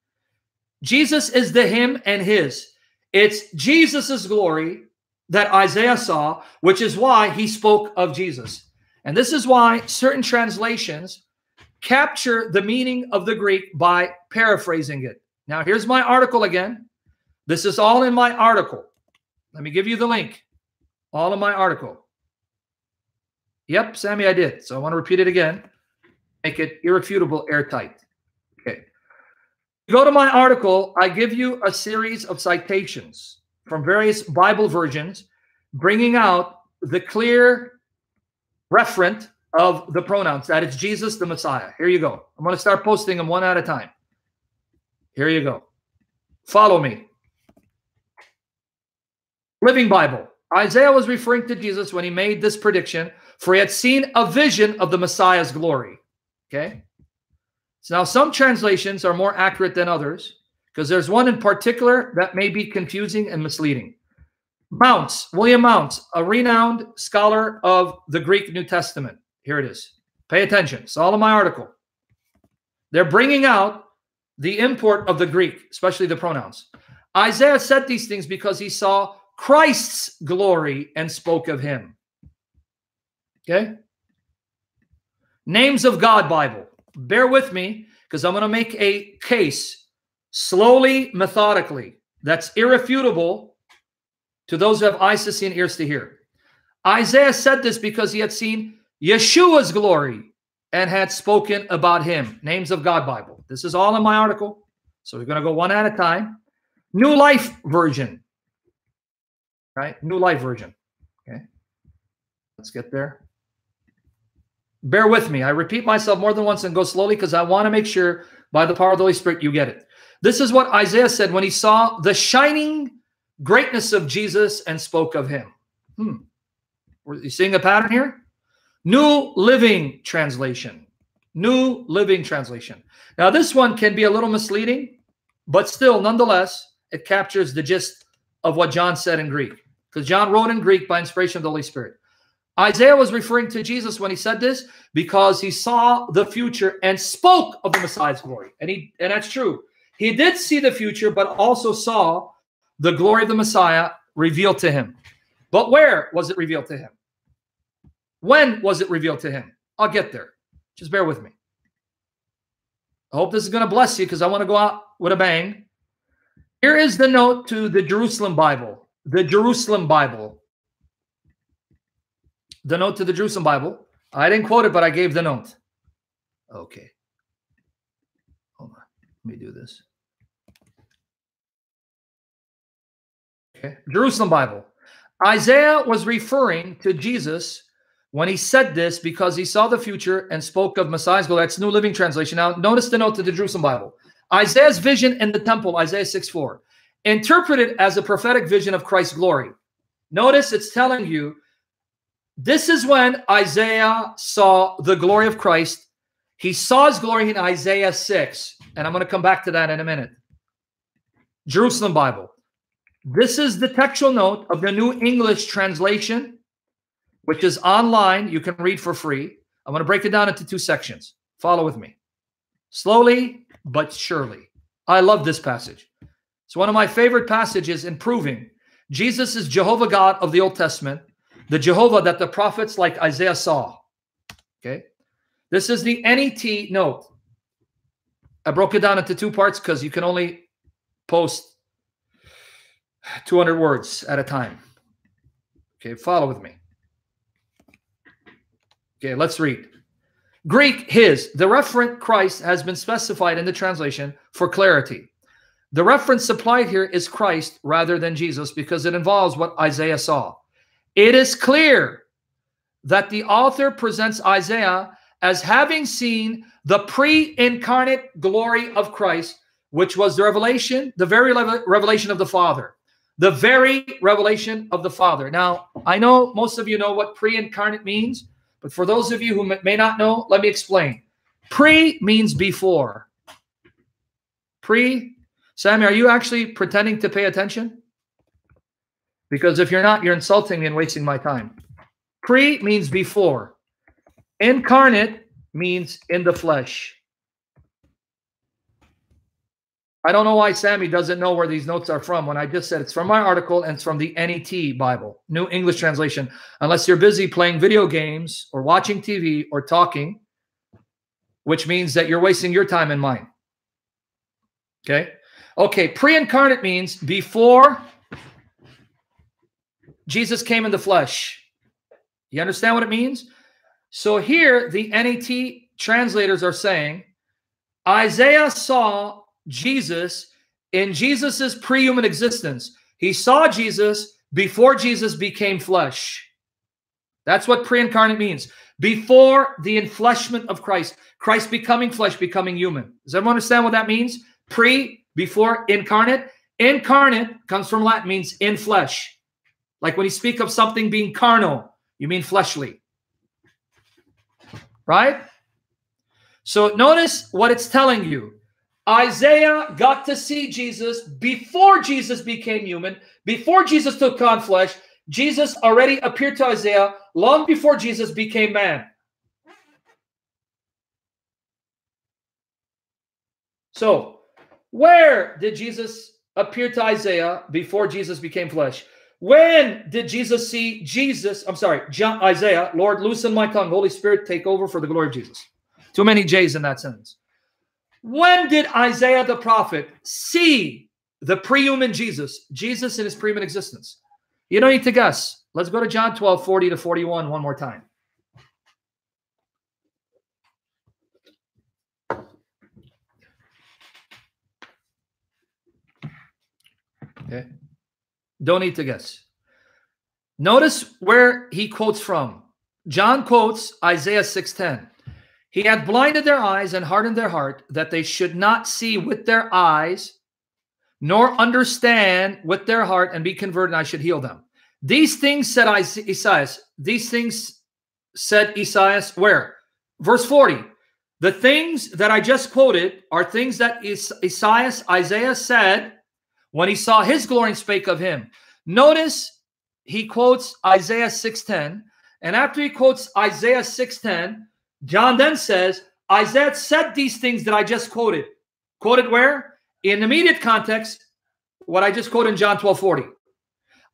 Jesus is the him and his. It's Jesus's glory that Isaiah saw, which is why he spoke of Jesus. And this is why certain translations capture the meaning of the Greek by paraphrasing it. Now, here's my article again. This is all in my article. Let me give you the link. All in my article. Yep, Sammy, I did. So I want to repeat it again. Make it irrefutable, airtight. Okay. Go to my article. I give you a series of citations from various Bible versions, bringing out the clear referent of the pronouns that it's Jesus the Messiah. Here you go. I'm going to start posting them one at a time. Here you go. Follow me. Living Bible. Isaiah was referring to Jesus when he made this prediction, for he had seen a vision of the Messiah's glory. Okay. So now some translations are more accurate than others because there's one in particular that may be confusing and misleading. Mounce, William Mounce, a renowned scholar of the Greek New Testament. Here it is. Pay attention. It's all in my article. They're bringing out the import of the Greek, especially the pronouns. Isaiah said these things because he saw Christ's glory and spoke of him. Okay? Names of God Bible. Bear with me because I'm going to make a case slowly, methodically, that's irrefutable to those who have eyes to see and ears to hear. Isaiah said this because he had seen Yeshua's glory and had spoken about him. Names of God Bible. This is all in my article. So we're going to go one at a time. New Life Version. Right? New Life Version. Okay. Let's get there. Bear with me. I repeat myself more than once and go slowly because I want to make sure by the power of the Holy Spirit you get it. This is what Isaiah said when he saw the shining greatness of Jesus and spoke of him. Hmm. Are you seeing a pattern here? New Living Translation. New Living Translation. Now, this one can be a little misleading, but still, nonetheless, it captures the gist of what John said in Greek. Because John wrote in Greek by inspiration of the Holy Spirit. Isaiah was referring to Jesus when he said this because he saw the future and spoke of the Messiah's glory. And he and that's true. He did see the future, but also saw the glory of the Messiah revealed to him. But where was it revealed to him? When was it revealed to him? I'll get there. Just bear with me. I hope this is going to bless you because I want to go out with a bang. Here is the note to the Jerusalem Bible. The Jerusalem Bible. The note to the Jerusalem Bible. I didn't quote it, but I gave the note. Okay. Hold on. Let me do this. Jerusalem Bible. Isaiah was referring to Jesus when he said this because he saw the future and spoke of Messiah's glory. That's New Living Translation. Now, notice the note to the Jerusalem Bible. Isaiah's vision in the temple, Isaiah 6 4, interpreted as a prophetic vision of Christ's glory. Notice it's telling you this is when Isaiah saw the glory of Christ. He saw his glory in Isaiah 6. And I'm going to come back to that in a minute. Jerusalem Bible. This is the textual note of the New English translation which is online. You can read for free. I'm going to break it down into two sections. Follow with me. Slowly, but surely. I love this passage. It's one of my favorite passages in proving Jesus is Jehovah God of the Old Testament, the Jehovah that the prophets like Isaiah saw. Okay. This is the NET note. I broke it down into two parts because you can only post 200 words at a time. Okay, follow with me. Okay, let's read. Greek, his. The referent Christ has been specified in the translation for clarity. The reference supplied here is Christ rather than Jesus because it involves what Isaiah saw. It is clear that the author presents Isaiah as having seen the pre incarnate glory of Christ, which was the revelation, the very revelation of the Father. The very revelation of the Father. Now, I know most of you know what pre incarnate means. But for those of you who may not know, let me explain. Pre means before. Pre, Sammy, are you actually pretending to pay attention? Because if you're not, you're insulting me and wasting my time. Pre means before. Incarnate means in the flesh. I don't know why Sammy doesn't know where these notes are from when I just said it's from my article and it's from the NET Bible, New English Translation. Unless you're busy playing video games or watching TV or talking, which means that you're wasting your time and mine. Okay. Okay. Pre incarnate means before Jesus came in the flesh. You understand what it means? So here, the NET translators are saying Isaiah saw Jesus in Jesus's pre-human existence. He saw Jesus before Jesus became flesh. That's what pre-incarnate means. Before the enfleshment of Christ, Christ becoming flesh, becoming human. Does everyone understand what that means? Pre, before, incarnate. Incarnate comes from Latin, means in flesh. Like when you speak of something being carnal, you mean fleshly. Right? So notice what it's telling you. Isaiah got to see Jesus before Jesus became human, before Jesus took on flesh. Jesus already appeared to Isaiah long before Jesus became man. So, where did Jesus appear to Isaiah before Jesus became flesh? When did Jesus see Jesus? I'm sorry, John, Isaiah, Lord, loosen my tongue. Holy Spirit, take over for the glory of Jesus. Too many J's in that sentence. When did Isaiah the prophet see the pre-human Jesus, Jesus in his pre-human existence? You don't need to guess. Let's go to John 12, 40 to 41 one more time. Okay. Don't need to guess. Notice where he quotes from. John quotes Isaiah 6:10. He hath blinded their eyes and hardened their heart, that they should not see with their eyes, nor understand with their heart, and be converted, and I should heal them. These things said Isaiah. These things said Isaiah. Where? Verse 40. The things that I just quoted are things that Isaiah, Isaiah said when he saw his glory and spake of him. Notice he quotes Isaiah 6:10, and after he quotes Isaiah 6:10, John then says, Isaiah said these things that I just quoted. Quoted where? In immediate context, what I just quoted in John 12 40.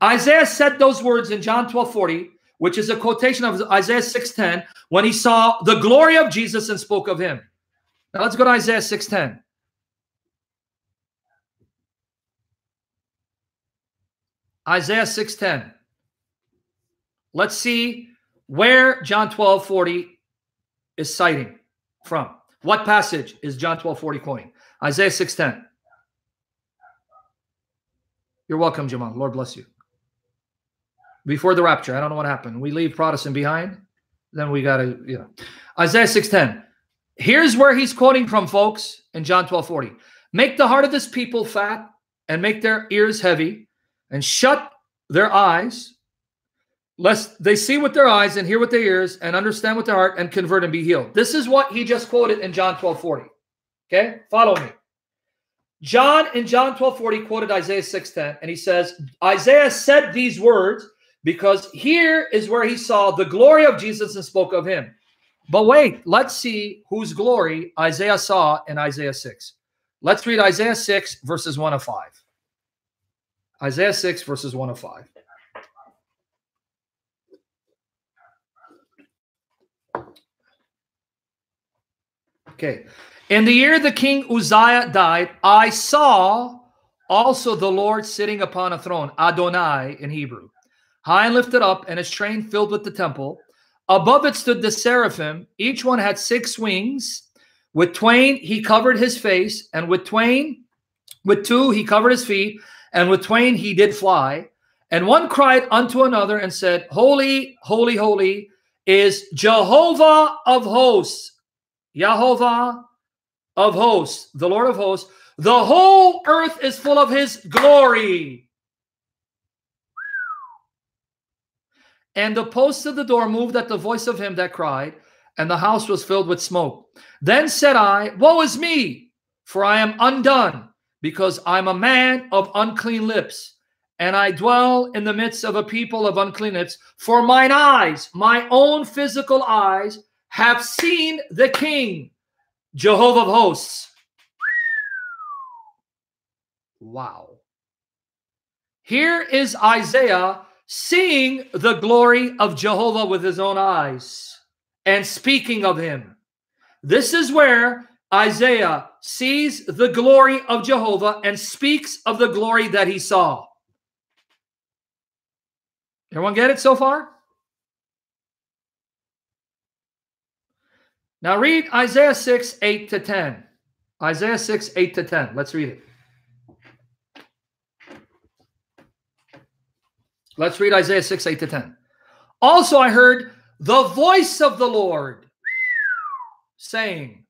Isaiah said those words in John 12 40, which is a quotation of Isaiah 6:10, when he saw the glory of Jesus and spoke of him. Now let's go to Isaiah 6:10. Isaiah 6:10. Let's see where John 12 40 is citing from? What passage is John 12 40 quoting? Isaiah 6 10. You're welcome, Jamal. Lord bless you. Before the rapture, I don't know what happened. We leave Protestant behind, then we got to, you know. Isaiah 6 10. Here's where he's quoting from, folks, in John 12 40. Make the heart of this people fat and make their ears heavy and shut their eyes lest they see with their eyes and hear with their ears and understand with their heart and convert and be healed. This is what he just quoted in John 12 40. Okay, follow me. John in John 12 40 quoted Isaiah 6 10, and he says, Isaiah said these words because here is where he saw the glory of Jesus and spoke of him. But wait, let's see whose glory Isaiah saw in Isaiah 6. Let's read Isaiah 6, verses 1 of 5. Isaiah 6, verses 1 of 5. Okay. In the year the king Uzziah died, I saw also the Lord sitting upon a throne, Adonai in Hebrew, high and lifted up, and his train filled with the temple. Above it stood the seraphim. Each one had six wings. With twain he covered his face, and with twain, with two he covered his feet, and with twain he did fly. And one cried unto another and said, Holy, holy, holy is Jehovah of hosts. Yahovah of hosts, the Lord of hosts. The whole earth is full of his glory. And the posts of the door moved at the voice of him that cried, and the house was filled with smoke. Then said I, Woe is me, for I am undone, because I'm a man of unclean lips, and I dwell in the midst of a people of unclean lips. For mine eyes, my own physical eyes, have seen the King, Jehovah of hosts. Wow. Here is Isaiah seeing the glory of Jehovah with his own eyes and speaking of him. This is where Isaiah sees the glory of Jehovah and speaks of the glory that he saw. Everyone get it so far? Now read Isaiah 6, 8 to 10. Isaiah 6, 8 to 10. Let's read it. Let's read Isaiah 6, 8 to 10. Also, I heard the voice of the Lord saying,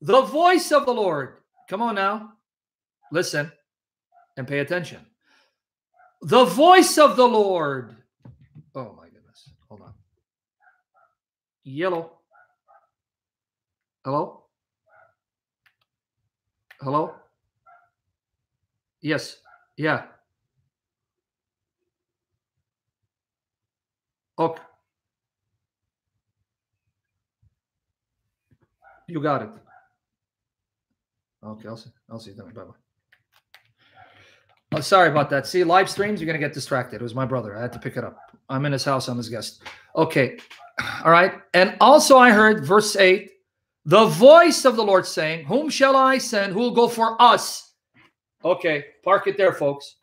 The voice of the Lord. Come on now. Listen and pay attention. The voice of the Lord. Oh my goodness. Hold on. Yellow. Hello? Hello? Yes. Yeah. Okay. You got it. Okay, I'll see. I'll see you then. Bye bye. Oh, sorry about that. See, live streams, you're going to get distracted. It was my brother. I had to pick it up. I'm in his house. I'm his guest. Okay. All right. And also, I heard verse 8 the voice of the Lord saying, Whom shall I send? Who will go for us? Okay. Park it there, folks.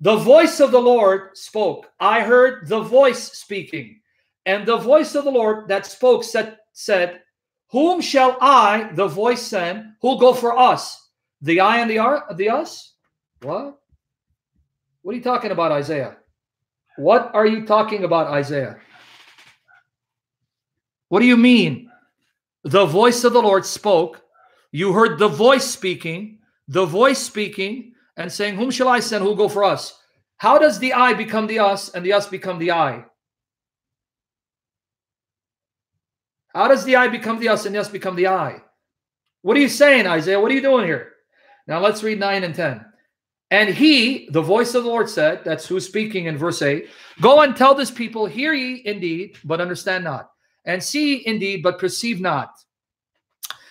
The voice of the Lord spoke. I heard the voice speaking. And the voice of the Lord that spoke said, said Whom shall I, the voice, send? Who'll go for us? The I and the, R, the us? What? What are you talking about, Isaiah? What are you talking about, Isaiah? What do you mean? The voice of the Lord spoke. You heard the voice speaking, the voice speaking, and saying, Whom shall I send? Who'll go for us? How does the I become the us and the us become the I? How does the I become the us and the us become the I? What are you saying, Isaiah? What are you doing here? Now let's read 9 and 10. And he, the voice of the Lord said, that's who's speaking in verse 8, go and tell this people, hear ye indeed, but understand not, and see indeed, but perceive not.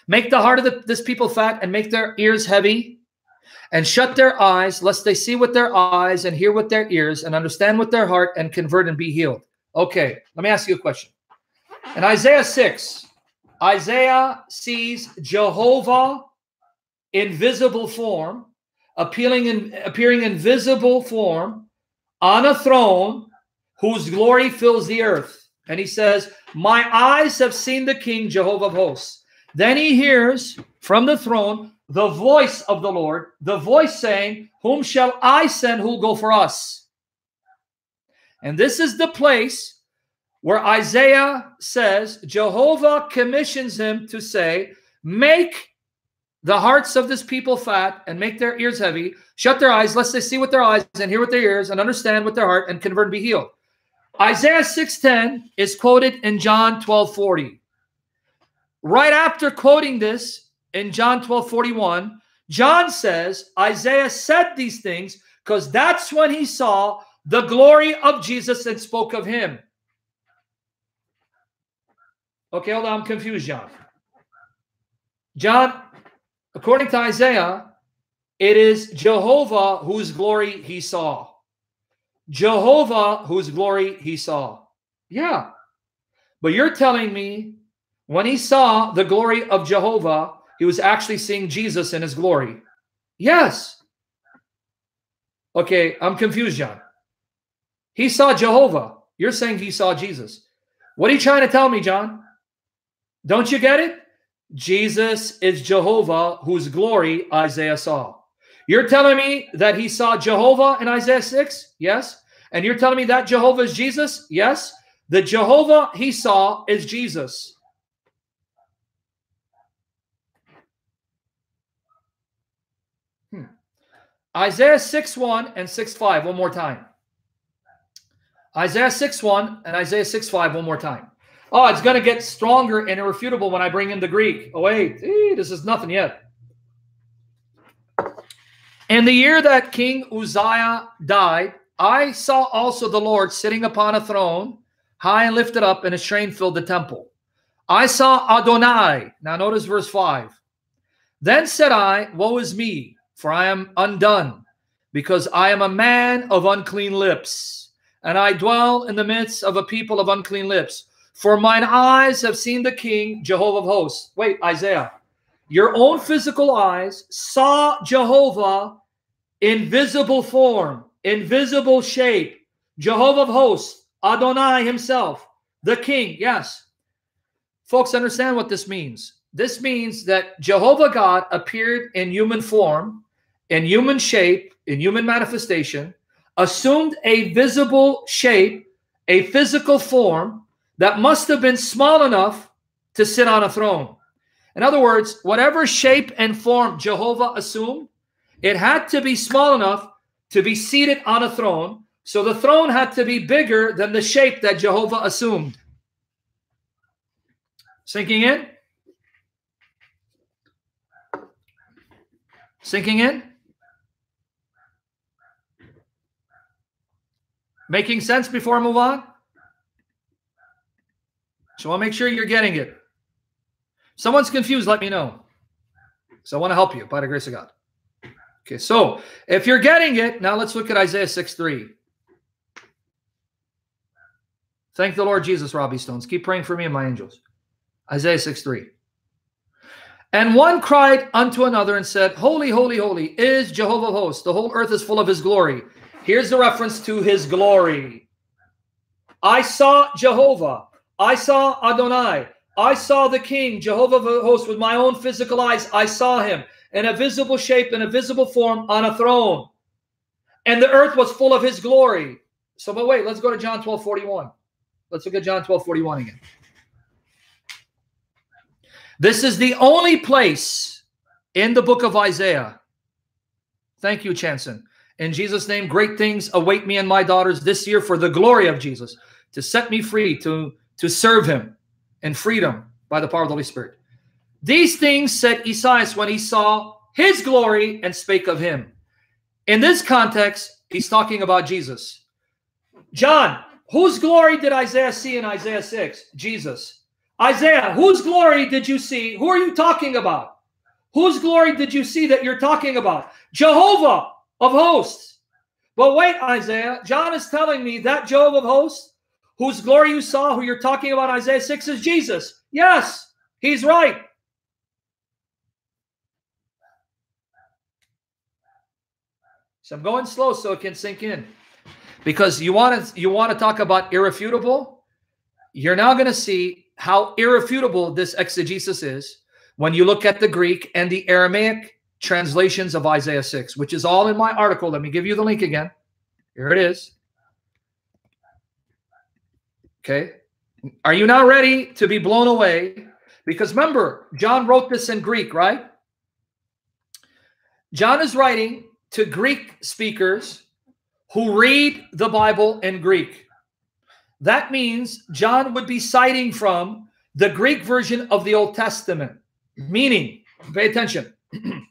Make the heart of the, this people fat and make their ears heavy and shut their eyes, lest they see with their eyes and hear with their ears and understand with their heart and convert and be healed. Okay, let me ask you a question. In Isaiah 6, Isaiah sees Jehovah in visible form, appealing in, appearing in visible form on a throne whose glory fills the earth. And he says, My eyes have seen the King, Jehovah of hosts. Then he hears from the throne the voice of the Lord, the voice saying, Whom shall I send who'll go for us? And this is the place where Isaiah says Jehovah commissions him to say, Make the hearts of this people fat and make their ears heavy, shut their eyes, lest they see with their eyes and hear with their ears and understand with their heart and convert and be healed. Isaiah 6:10 is quoted in John 12:40. Right after quoting this in John 12:41, John says Isaiah said these things because that's when he saw the glory of Jesus and spoke of him. Okay, hold on. I'm confused, John. John, according to Isaiah, it is Jehovah whose glory he saw. Jehovah whose glory he saw. Yeah. But you're telling me when he saw the glory of Jehovah, he was actually seeing Jesus in his glory. Yes. Okay, I'm confused, John. He saw Jehovah. You're saying he saw Jesus. What are you trying to tell me, John? Don't you get it? Jesus is Jehovah whose glory Isaiah saw. You're telling me that he saw Jehovah in Isaiah 6? Yes. And you're telling me that Jehovah is Jesus? Yes. The Jehovah he saw is Jesus. Hmm. Isaiah 6 1 and 6 5, one more time. Isaiah 6 1 and Isaiah 6 5, one more time. Oh, it's going to get stronger and irrefutable when I bring in the Greek. Oh, wait, this is nothing yet. In the year that King Uzziah died, I saw also the Lord sitting upon a throne, high and lifted up, and a train filled the temple. I saw Adonai. Now, notice verse 5. Then said I, Woe is me, for I am undone, because I am a man of unclean lips, and I dwell in the midst of a people of unclean lips. For mine eyes have seen the King, Jehovah of hosts. Wait, Isaiah. Your own physical eyes saw Jehovah in visible form, in visible shape. Jehovah of hosts, Adonai himself, the King. Yes. Folks, understand what this means. This means that Jehovah God appeared in human form, in human shape, in human manifestation, assumed a visible shape, a physical form that must have been small enough to sit on a throne. In other words, whatever shape and form Jehovah assumed, it had to be small enough to be seated on a throne. So the throne had to be bigger than the shape that Jehovah assumed. Sinking in? Sinking in? Making sense before I move on? So I'll make sure you're getting it. Someone's confused, let me know. So I want to help you by the grace of God. Okay, so if you're getting it, now let's look at Isaiah 6 3. Thank the Lord Jesus, Robbie Stones. Keep praying for me and my angels. Isaiah 6 3. And one cried unto another and said, Holy, holy, holy is Jehovah of hosts. The whole earth is full of his glory. Here's the reference to his glory. I saw Jehovah. I saw Adonai. I saw the king, Jehovah of hosts, with my own physical eyes. I saw him in a visible shape, in a visible form, on a throne. And the earth was full of his glory. So, but wait, let's go to John 12 41. Let's look at John 12 41 again. This is the only place in the book of Isaiah. Thank you, Chanson in Jesus' name, great things await me and my daughters this year for the glory of Jesus, to set me free, to, to serve him in freedom by the power of the Holy Spirit. These things said Esaias when he saw his glory and spake of him. In this context, he's talking about Jesus. John, whose glory did Isaiah see in Isaiah 6? Jesus. Isaiah, whose glory did you see? Who are you talking about? Whose glory did you see that you're talking about? Jehovah of hosts. But wait, Isaiah, John is telling me that Job of hosts, whose glory you saw, who you're talking about, Isaiah 6, is Jesus. Yes, he's right. So I'm going slow so it can sink in. Because you want to you want to talk about irrefutable, you're now going to see how irrefutable this exegesis is when you look at the Greek and the Aramaic translations of Isaiah 6, which is all in my article. Let me give you the link again. Here it is. Okay. Are you now ready to be blown away? Because remember, John wrote this in Greek, right? John is writing to Greek speakers who read the Bible in Greek. That means John would be citing from the Greek version of the Old Testament, meaning, pay attention. (clears throat)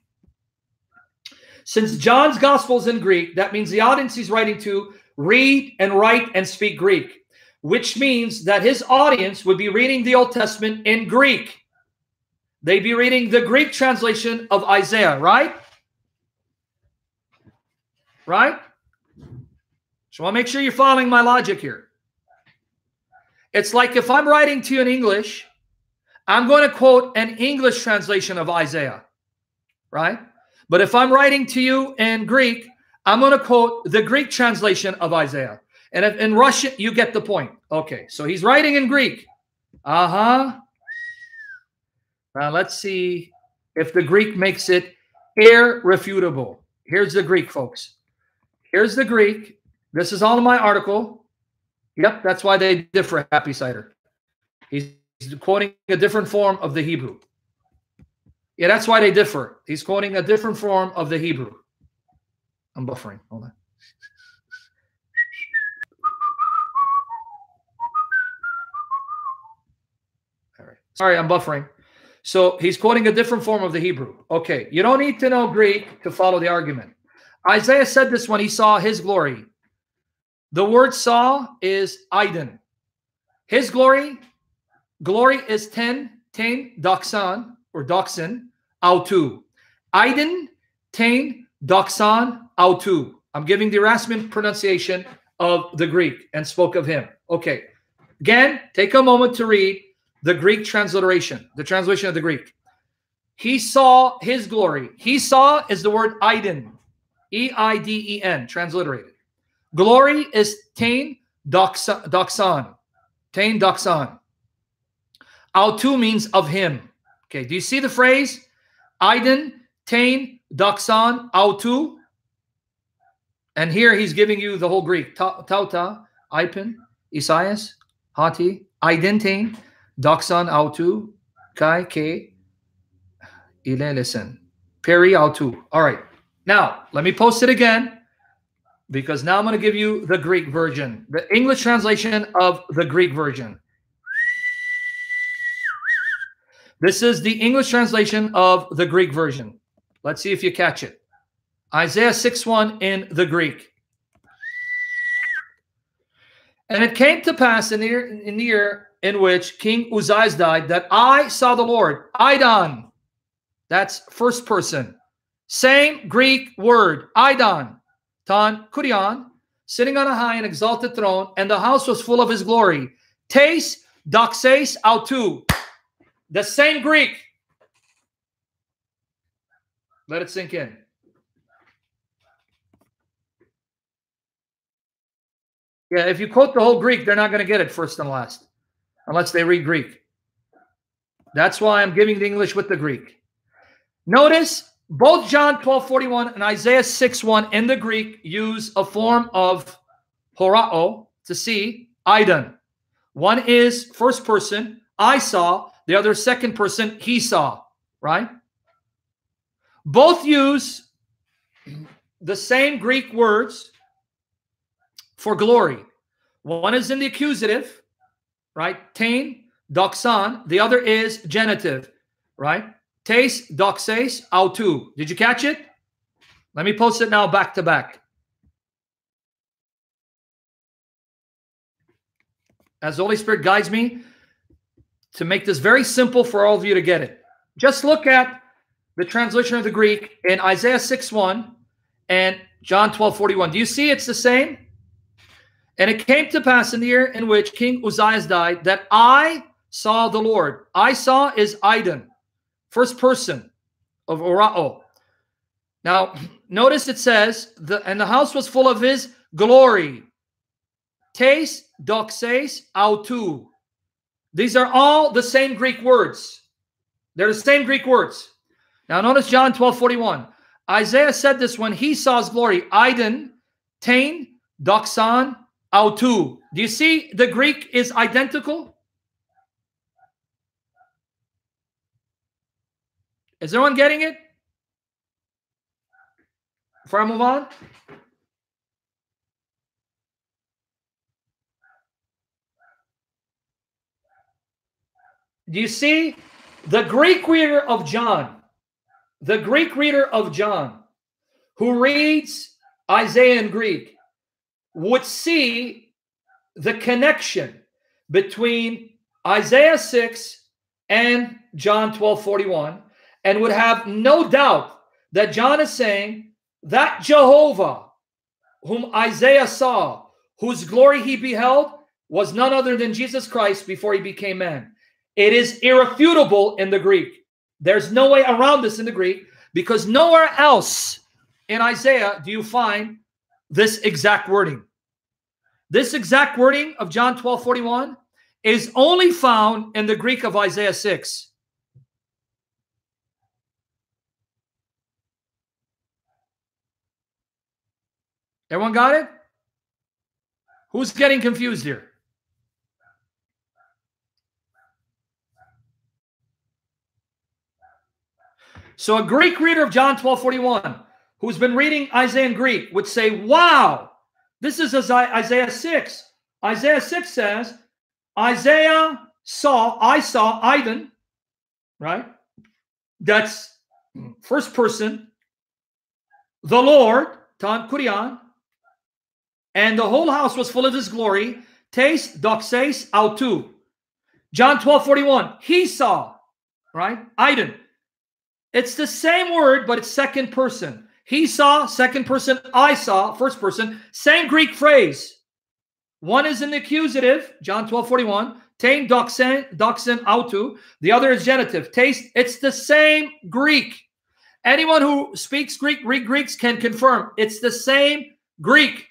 Since John's gospel is in Greek, that means the audience he's writing to read and write and speak Greek, which means that his audience would be reading the Old Testament in Greek. They'd be reading the Greek translation of Isaiah, right? Right? So I'll make sure you're following my logic here. It's like if I'm writing to you in English, I'm going to quote an English translation of Isaiah, right? But if I'm writing to you in Greek, I'm going to quote the Greek translation of Isaiah. And if in Russian, you get the point. Okay, so he's writing in Greek. Uh huh. Now let's see if the Greek makes it irrefutable. Here's the Greek, folks. Here's the Greek. This is all in my article. Yep, that's why they differ, Happy Cider. He's quoting a different form of the Hebrew. Yeah, that's why they differ. He's quoting a different form of the Hebrew. I'm buffering. Hold on. All right. Sorry, I'm buffering. So he's quoting a different form of the Hebrew. Okay. You don't need to know Greek to follow the argument. Isaiah said this when he saw his glory. The word saw is Eiden. His glory, glory is ten, ten, doxan, or doxin, autu. Eiden, tain, doxon autu. I'm giving the Erasmian pronunciation of the Greek and spoke of him. Okay. Again, take a moment to read the Greek transliteration, the translation of the Greek. He saw his glory. He saw is the word Eiden, E I D E N, transliterated. Glory is tain doxa, doxon, tain doxon. Autu means of him. Okay, do you see the phrase? Eiden, tain, doxon, autu. And here he's giving you the whole Greek. Tauta, Ipin, Isaias, Hati, Eidentain, Doxon, Autu, Kai, Ke, listen. Peri, Autu. All right. Now, let me post it again because now I'm going to give you the Greek version, the English translation of the Greek version. This is the English translation of the Greek version. Let's see if you catch it. Isaiah 6 1 in the Greek. And it came to pass in the, year, in the year in which King Uzziah died that I saw the Lord. Idon. That's first person. Same Greek word. Idon. Tan Kurion. Sitting on a high and exalted throne, and the house was full of his glory. Taste, doxes, autu. The same Greek. Let it sink in. Yeah, if you quote the whole Greek, they're not going to get it first and last unless they read Greek. That's why I'm giving the English with the Greek. Notice both John 12 41 and Isaiah 6 1 in the Greek use a form of horao to see, Idon. One is first person, I saw. The other second person, he saw, right? Both use the same Greek words for glory. One is in the accusative, right? Tain, doxan. The other is genitive, right? Tes, out autu. Did you catch it? Let me post it now back to back. As the Holy Spirit guides me to make this very simple for all of you to get it. Just look at the translation of the Greek in Isaiah 6 1 and John 12 41. Do you see it's the same? And it came to pass in the year in which King Uzziah died that I saw the Lord. I saw is Idon, first person of Orao. Now, notice it says, the, and the house was full of his glory. Tes, doxes, autu. These are all the same Greek words. They're the same Greek words. Now, notice John 12 41. Isaiah said this when he saw his glory. Idon, tain, doxan, autu. Do you see the Greek is identical? Is everyone getting it? Before I move on? Do you see the Greek reader of John? The Greek reader of John who reads Isaiah in Greek would see the connection between Isaiah 6 and John 12 41 and would have no doubt that John is saying that Jehovah, whom Isaiah saw, whose glory he beheld, was none other than Jesus Christ before he became man. It is irrefutable in the Greek. There's no way around this in the Greek because nowhere else in Isaiah do you find this exact wording. This exact wording of John 12 41 is only found in the Greek of Isaiah 6. Everyone got it? Who's getting confused here? So a Greek reader of John 12 41 who's been reading Isaiah in Greek would say, Wow, this is Isaiah 6. Isaiah 6 says, Isaiah saw, I saw Idon, right? That's first person, the Lord, Tan Kurian, and the whole house was full of his glory. Taste, doxes, autu. John 12, 41. He saw, right? Iden. It's the same word, but it's second person. He saw, second person, I saw, first person, same Greek phrase. One is in the accusative, John 12, 41. Tain doxen, doxen autu. The other is genitive. Taste, it's the same Greek. Anyone who speaks Greek, read Greeks can confirm it's the same Greek.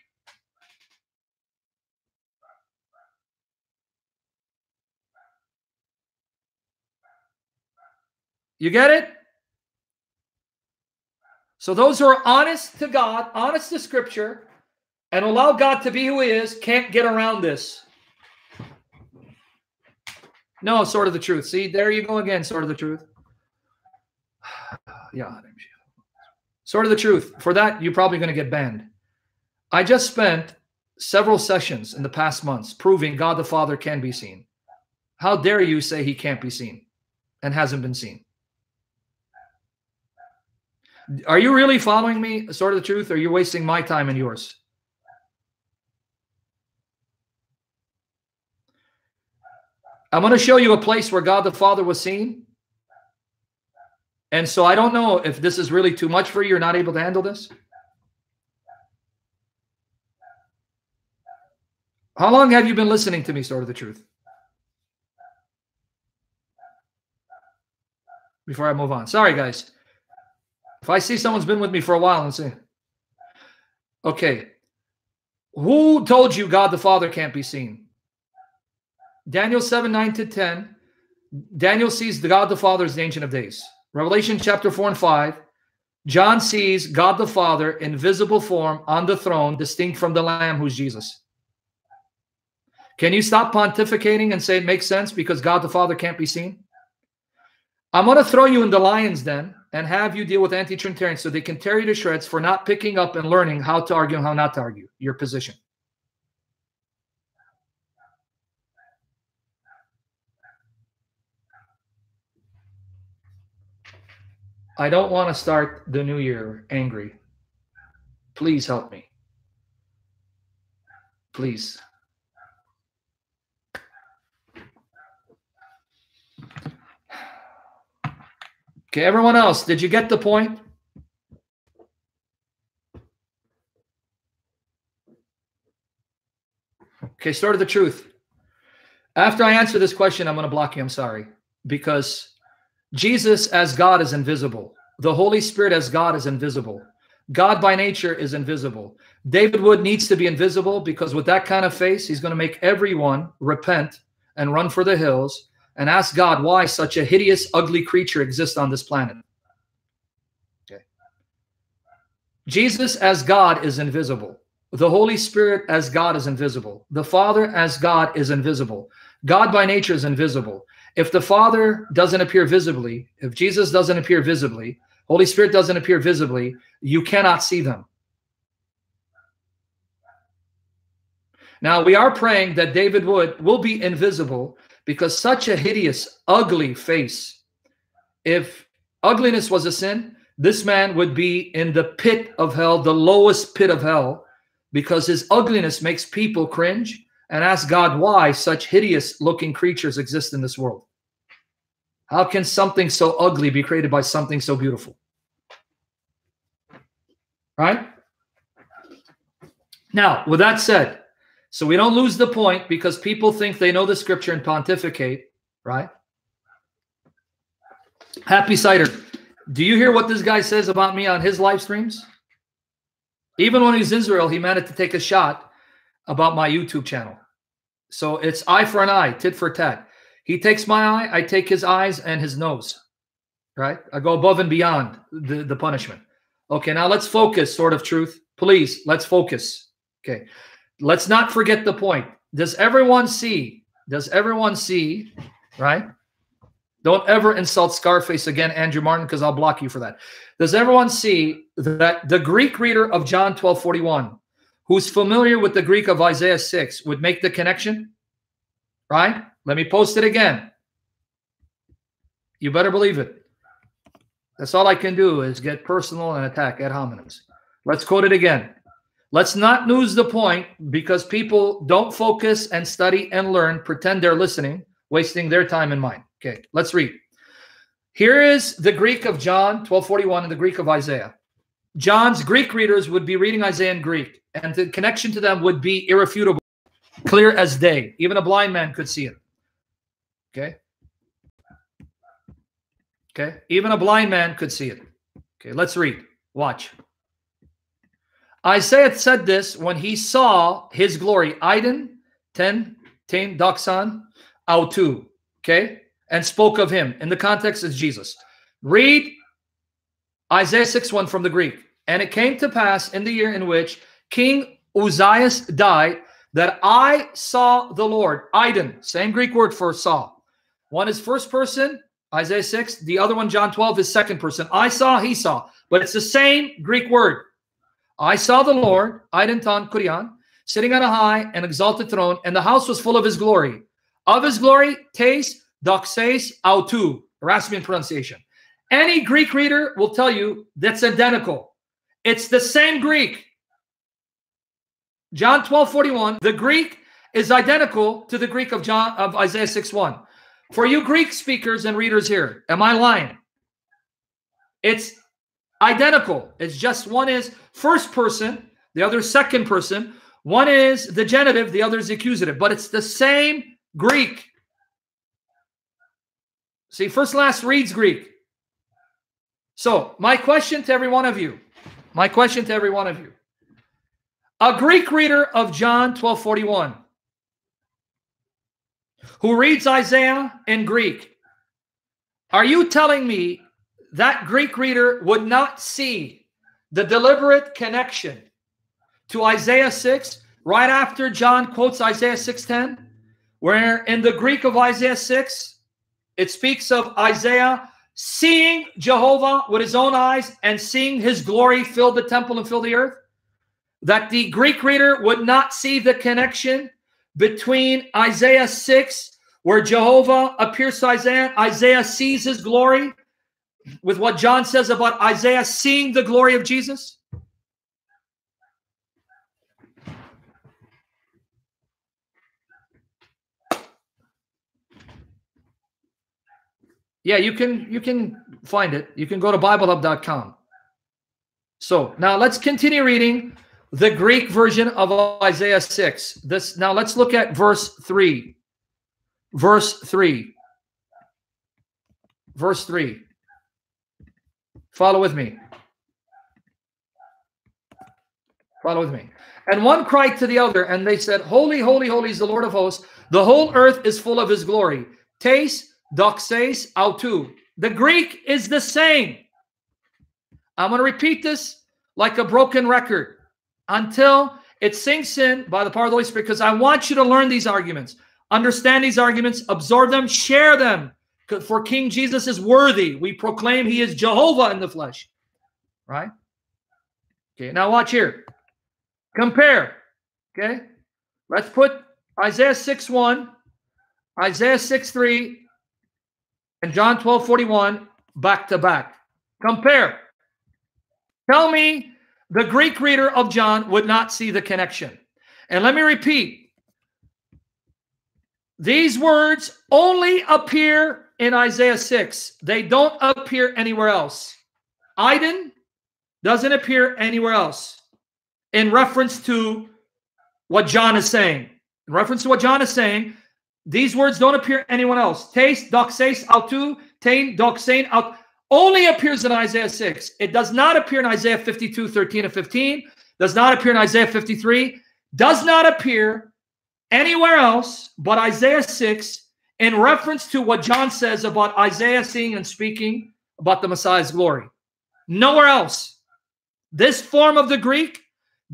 You get it? So those who are honest to God, honest to Scripture, and allow God to be who He is, can't get around this. No, sort of the truth. See, there you go again, sort of the truth. (sighs) yeah, sort of the truth. For that, you're probably going to get banned. I just spent several sessions in the past months proving God the Father can be seen. How dare you say he can't be seen and hasn't been seen? Are you really following me, sort of the truth, or are you wasting my time and yours? I'm going to show you a place where God the Father was seen. And so I don't know if this is really too much for you. You're not able to handle this. How long have you been listening to me, sort of the truth? Before I move on. Sorry, guys. If I see someone's been with me for a while and say, okay, who told you God the Father can't be seen? Daniel 7, 9 to 10. Daniel sees the God the Father as the Ancient of Days. Revelation chapter 4 and 5. John sees God the Father in visible form on the throne, distinct from the Lamb who's Jesus. Can you stop pontificating and say it makes sense because God the Father can't be seen? I'm going to throw you in the lion's den and have you deal with anti-Trinitarians so they can tear you to shreds for not picking up and learning how to argue and how not to argue your position. I don't want to start the new year angry. Please help me. Please. Okay, everyone else, did you get the point? Okay, start of the truth. After I answer this question, I'm going to block you. I'm sorry. Because Jesus as God is invisible. The Holy Spirit as God is invisible. God by nature is invisible. David Wood needs to be invisible because with that kind of face, he's going to make everyone repent and run for the hills and ask God why such a hideous, ugly creature exists on this planet. Okay. Jesus as God is invisible. The Holy Spirit as God is invisible. The Father as God is invisible. God by nature is invisible. If the Father doesn't appear visibly, if Jesus doesn't appear visibly, Holy Spirit doesn't appear visibly, you cannot see them. Now, we are praying that David Wood will be invisible because such a hideous, ugly face. If ugliness was a sin, this man would be in the pit of hell, the lowest pit of hell, because his ugliness makes people cringe and ask God why such hideous looking creatures exist in this world. How can something so ugly be created by something so beautiful? Right? Now, with that said, so we don't lose the point because people think they know the scripture and pontificate, right? Happy Cider. Do you hear what this guy says about me on his live streams? Even when he's Israel, he managed to take a shot about my YouTube channel. So it's eye for an eye, tit for tat. He takes my eye, I take his eyes and his nose, right? I go above and beyond the, the punishment. Okay, now let's focus, sort of truth. Please, let's focus. Okay let's not forget the point. Does everyone see? Does everyone see? Right? Don't ever insult Scarface again, Andrew Martin, because I'll block you for that. Does everyone see that the Greek reader of John 12 41, who's familiar with the Greek of Isaiah 6, would make the connection? Right? Let me post it again. You better believe it. That's all I can do is get personal and attack ad hominems. Let's quote it again. Let's not lose the point because people don't focus and study and learn, pretend they're listening, wasting their time and mine. Okay, let's read. Here is the Greek of John 1241 and the Greek of Isaiah. John's Greek readers would be reading Isaiah in Greek, and the connection to them would be irrefutable, clear as day. Even a blind man could see it. Okay. Okay. Even a blind man could see it. Okay. Let's read. Watch. Isaiah said this when he saw his glory. Iden, 10, 10, Doxan, Autu. Okay. And spoke of him. In the context, is Jesus. Read Isaiah 6 1 from the Greek. And it came to pass in the year in which King Uzziah died that I saw the Lord. Iden, same Greek word for saw. One is first person, Isaiah 6. The other one, John 12, is second person. I saw, he saw. But it's the same Greek word. I saw the Lord, Identon Kurian, sitting on a high and exalted throne, and the house was full of his glory. Of his glory, taste, doxes, autu, Erasmian pronunciation. Any Greek reader will tell you that's identical. It's the same Greek. John 12, 41, the Greek is identical to the Greek of John of Isaiah 6, 1. For you Greek speakers and readers here, am I lying? It's identical. It's just one is first person, the other second person. One is the genitive, the other is the accusative, but it's the same Greek. See, first last reads Greek. So, my question to every one of you, my question to every one of you. A Greek reader of John 1241 who reads Isaiah in Greek, are you telling me that Greek reader would not see the deliberate connection to Isaiah 6 right after John quotes Isaiah 6:10 where in the Greek of Isaiah 6 it speaks of Isaiah seeing Jehovah with his own eyes and seeing his glory fill the temple and fill the earth, that the Greek reader would not see the connection between Isaiah 6, where Jehovah appears to Isaiah, Isaiah sees his glory, with what John says about Isaiah seeing the glory of Jesus? Yeah, you can you can find it. You can go to biblehub.com. So now let's continue reading the Greek version of Isaiah 6. This now let's look at verse 3. Verse 3. Verse 3. Follow with me. Follow with me. And one cried to the other, and they said, Holy, holy, holy is the Lord of hosts. The whole earth is full of his glory. Taste doxes autu. The Greek is the same. I'm going to repeat this like a broken record until it sinks in by the power of the Holy Spirit because I want you to learn these arguments, understand these arguments, absorb them, share them. For King Jesus is worthy. We proclaim he is Jehovah in the flesh. Right? Okay, now watch here. Compare. Okay? Let's put Isaiah 6 1, Isaiah 6 3, and John 12 41 back to back. Compare. Tell me the Greek reader of John would not see the connection. And let me repeat these words only appear in Isaiah 6, they don't appear anywhere else. Iden doesn't appear anywhere else in reference to what John is saying. In reference to what John is saying, these words don't appear anyone else. Taste, doxes, autu, tain, doxain, out. Only appears in Isaiah 6. It does not appear in Isaiah 52, 13 and 15. Does not appear in Isaiah 53. Does not appear anywhere else but Isaiah 6 in reference to what John says about Isaiah seeing and speaking about the Messiah's glory. Nowhere else. This form of the Greek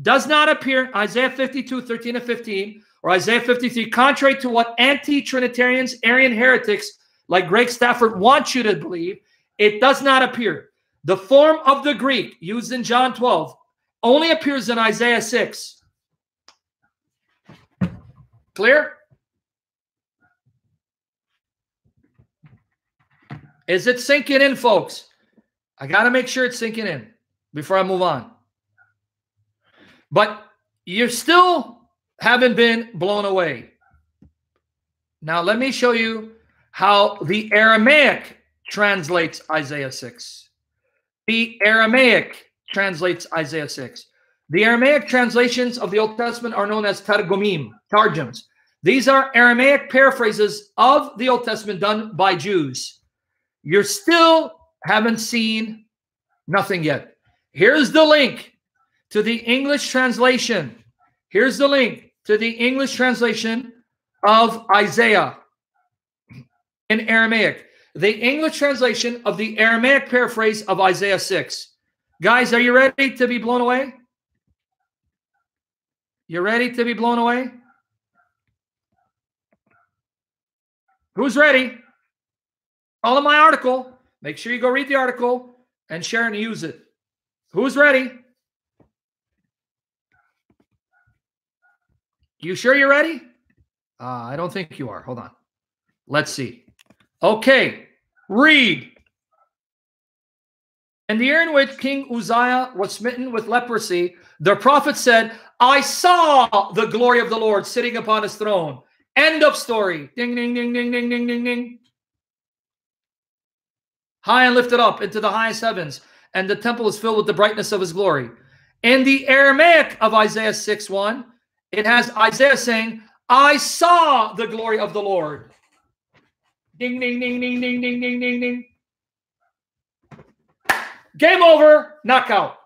does not appear in Isaiah 52, 13 and 15 or Isaiah 53, contrary to what anti Trinitarians, Arian heretics like Greg Stafford want you to believe, it does not appear. The form of the Greek used in John 12 only appears in Isaiah 6. Clear? Is it sinking in, folks? I got to make sure it's sinking in before I move on. But you're still haven't been blown away. Now, let me show you how the Aramaic translates Isaiah 6. The Aramaic translates Isaiah 6. The Aramaic translations of the Old Testament are known as Targumim, Targums. These are Aramaic paraphrases of the Old Testament done by Jews. You still haven't seen nothing yet. Here's the link to the English translation. Here's the link to the English translation of Isaiah in Aramaic. The English translation of the Aramaic paraphrase of Isaiah 6. Guys, are you ready to be blown away? You ready to be blown away? Who's ready? Follow my article. Make sure you go read the article and share and use it. Who's ready? You sure you're ready? Uh, I don't think you are. Hold on. Let's see. Okay, read. In the year in which King Uzziah was smitten with leprosy, the prophet said, I saw the glory of the Lord sitting upon his throne. End of story. Ding, ding, ding, ding, ding, ding, ding, ding. High and lifted up into the highest heavens, and the temple is filled with the brightness of his glory. In the Aramaic of Isaiah 6 1, it has Isaiah saying, I saw the glory of the Lord. Ding, ding, ding, ding, ding, ding, ding, ding, ding. Game over, knockout.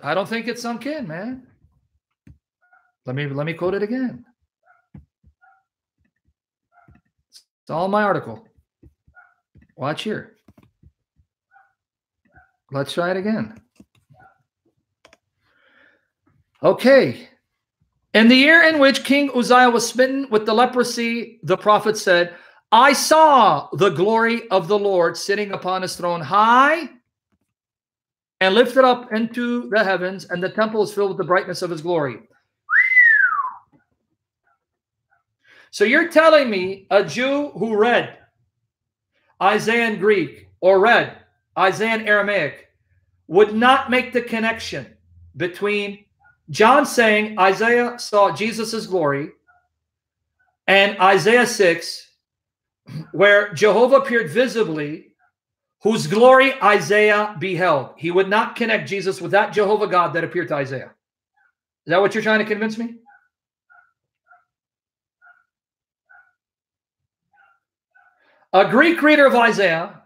I don't think it sunk in, man. Let me let me quote it again. It's all my article. Watch here. Let's try it again. Okay. In the year in which King Uzziah was smitten with the leprosy, the prophet said, I saw the glory of the Lord sitting upon his throne high and lifted up into the heavens, and the temple is filled with the brightness of his glory. So you're telling me a Jew who read Isaiah in Greek or read Isaiah in Aramaic would not make the connection between John saying Isaiah saw Jesus' glory and Isaiah 6, where Jehovah appeared visibly whose glory Isaiah beheld. He would not connect Jesus with that Jehovah God that appeared to Isaiah. Is that what you're trying to convince me? A Greek reader of Isaiah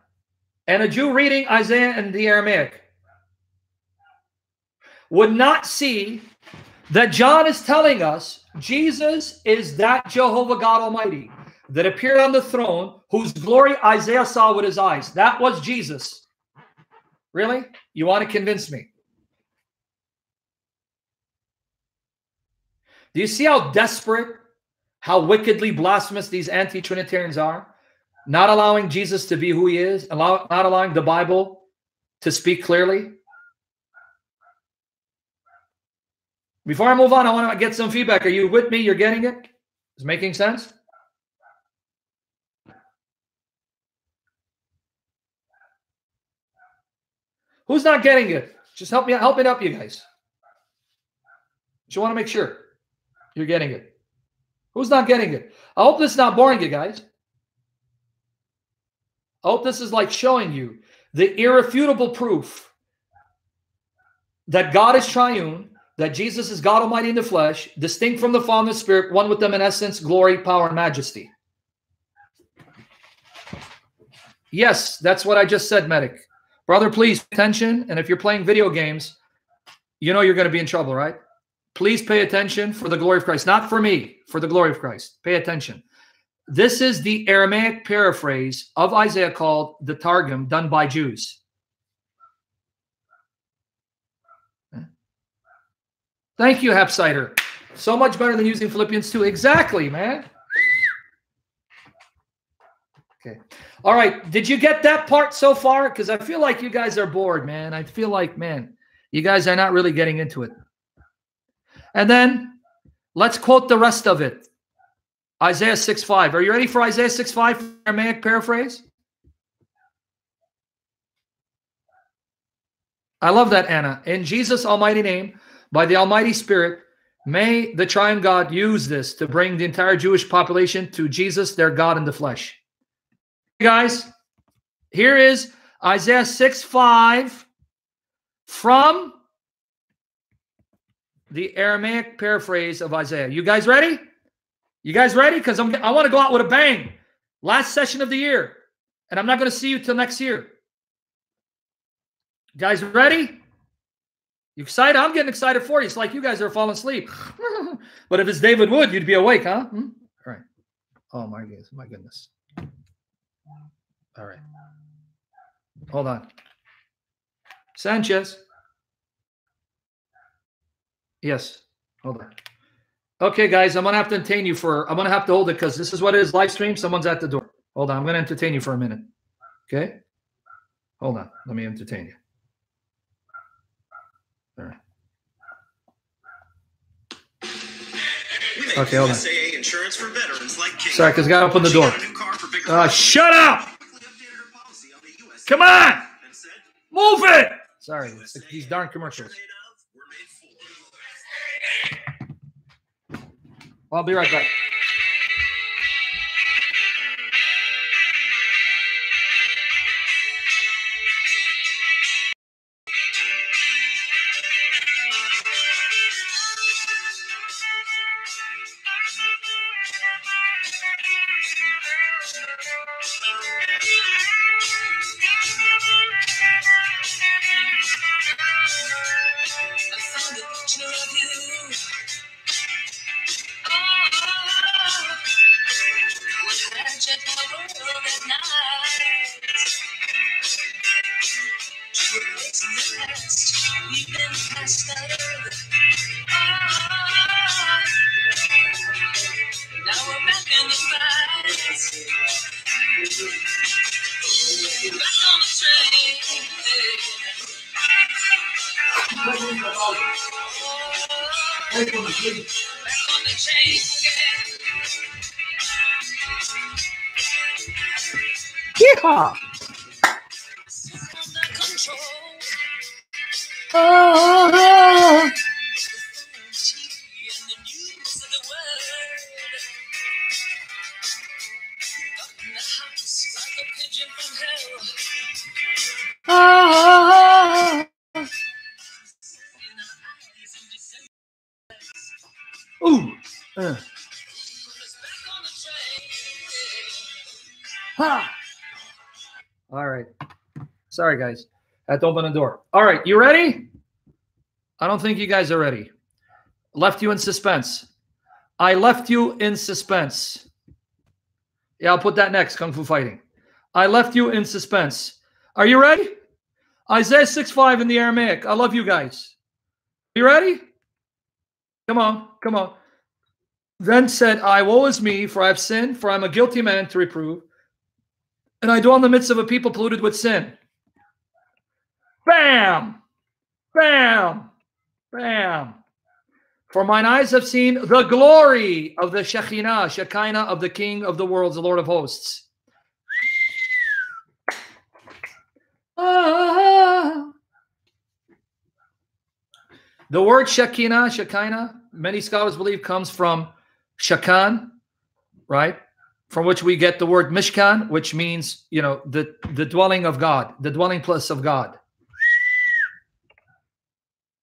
and a Jew reading Isaiah in the Aramaic would not see that John is telling us Jesus is that Jehovah God Almighty that appeared on the throne, whose glory Isaiah saw with his eyes. That was Jesus. Really? You want to convince me? Do you see how desperate, how wickedly blasphemous these anti Trinitarians are? Not allowing Jesus to be who he is, allow, not allowing the Bible to speak clearly. Before I move on, I want to get some feedback. Are you with me? You're getting it? Is making sense? Who's not getting it? Just help me help it up, you guys. Just want to make sure you're getting it. Who's not getting it? I hope this is not boring you guys. I hope this is like showing you the irrefutable proof that God is triune, that Jesus is God Almighty in the flesh, distinct from the Father and Spirit, one with them in essence, glory, power, and majesty. Yes, that's what I just said, medic. Brother, please attention. And if you're playing video games, you know you're going to be in trouble, right? Please pay attention for the glory of Christ, not for me, for the glory of Christ. Pay attention. This is the Aramaic paraphrase of Isaiah called the Targum, done by Jews. Thank you, Hepsider. So much better than using Philippians 2. Exactly, man. Okay. All right. Did you get that part so far? Because I feel like you guys are bored, man. I feel like, man, you guys are not really getting into it. And then let's quote the rest of it. Isaiah 6 5. Are you ready for Isaiah 6 5 Aramaic paraphrase? I love that, Anna. In Jesus' almighty name, by the Almighty Spirit, May the triune God use this to bring the entire Jewish population to Jesus, their God in the flesh. guys, here is Isaiah 6 5 from the Aramaic paraphrase of Isaiah. You guys ready? You guys ready? Because I'm I want to go out with a bang. Last session of the year. And I'm not going to see you till next year. Guys, ready? You excited? I'm getting excited for you. It's like you guys are falling asleep. (laughs) but if it's David Wood, you'd be awake, huh? Hmm? All right. Oh my goodness, my goodness. All right. Hold on. Sanchez. Yes. Hold on. Okay, guys, I'm gonna have to entertain you for. I'm gonna have to hold it because this is what it is. Live stream. Someone's at the door. Hold on. I'm gonna entertain you for a minute. Okay. Hold on. Let me entertain you. All right. Okay, hold on. Insurance for veterans like King. Sorry, because I got to open the door. Uh, shut up! Come on! Move it! Sorry, these darn commercials. I'll be right back. Oh, oh, Ooh. Uh. Ha. All right. Sorry, guys. Had open the door. All right. You ready? I don't think you guys are ready. Left you in suspense. I left you in suspense. Yeah, I'll put that next. Kung Fu Fighting. I left you in suspense. Are you ready? Isaiah 6 5 in the Aramaic. I love you guys. You ready? Come on, come on. Then said I, Woe is me, for I have sinned, for I am a guilty man to reprove, and I dwell in the midst of a people polluted with sin. Bam! Bam! Bam! For mine eyes have seen the glory of the Shekinah, Shekinah of the King of the worlds, the Lord of hosts. Ah. The word Shekinah, Shekinah, many scholars believe comes from Shakan, right? From which we get the word Mishkan, which means, you know, the, the dwelling of God, the dwelling place of God.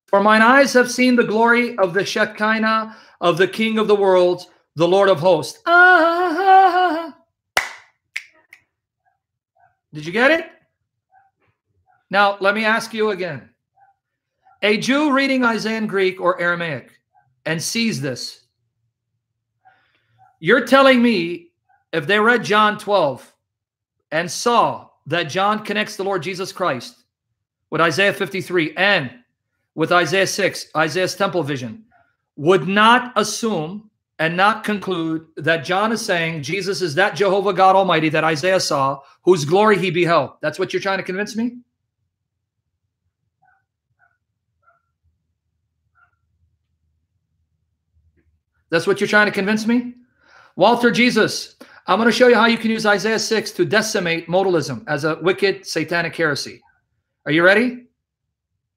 For mine eyes have seen the glory of the Shekinah of the King of the world, the Lord of hosts. Ah. Did you get it? Now, let me ask you again. A Jew reading Isaiah in Greek or Aramaic and sees this, you're telling me if they read John 12 and saw that John connects the Lord Jesus Christ with Isaiah 53 and with Isaiah 6, Isaiah's temple vision, would not assume and not conclude that John is saying Jesus is that Jehovah God Almighty that Isaiah saw, whose glory he beheld. That's what you're trying to convince me? That's what you're trying to convince me? Walter Jesus, I'm going to show you how you can use Isaiah 6 to decimate modalism as a wicked satanic heresy. Are you ready?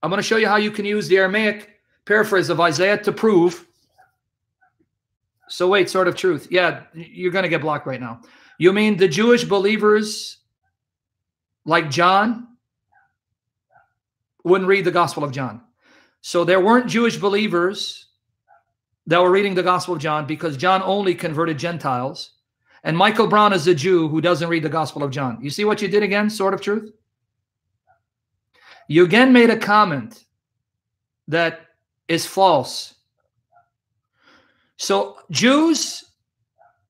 I'm going to show you how you can use the Aramaic paraphrase of Isaiah to prove So wait, sort of truth. Yeah, you're going to get blocked right now. You mean the Jewish believers like John wouldn't read the Gospel of John. So there weren't Jewish believers that were reading the Gospel of John because John only converted Gentiles. And Michael Brown is a Jew who doesn't read the Gospel of John. You see what you did again, sort of truth? You again made a comment that is false. So Jews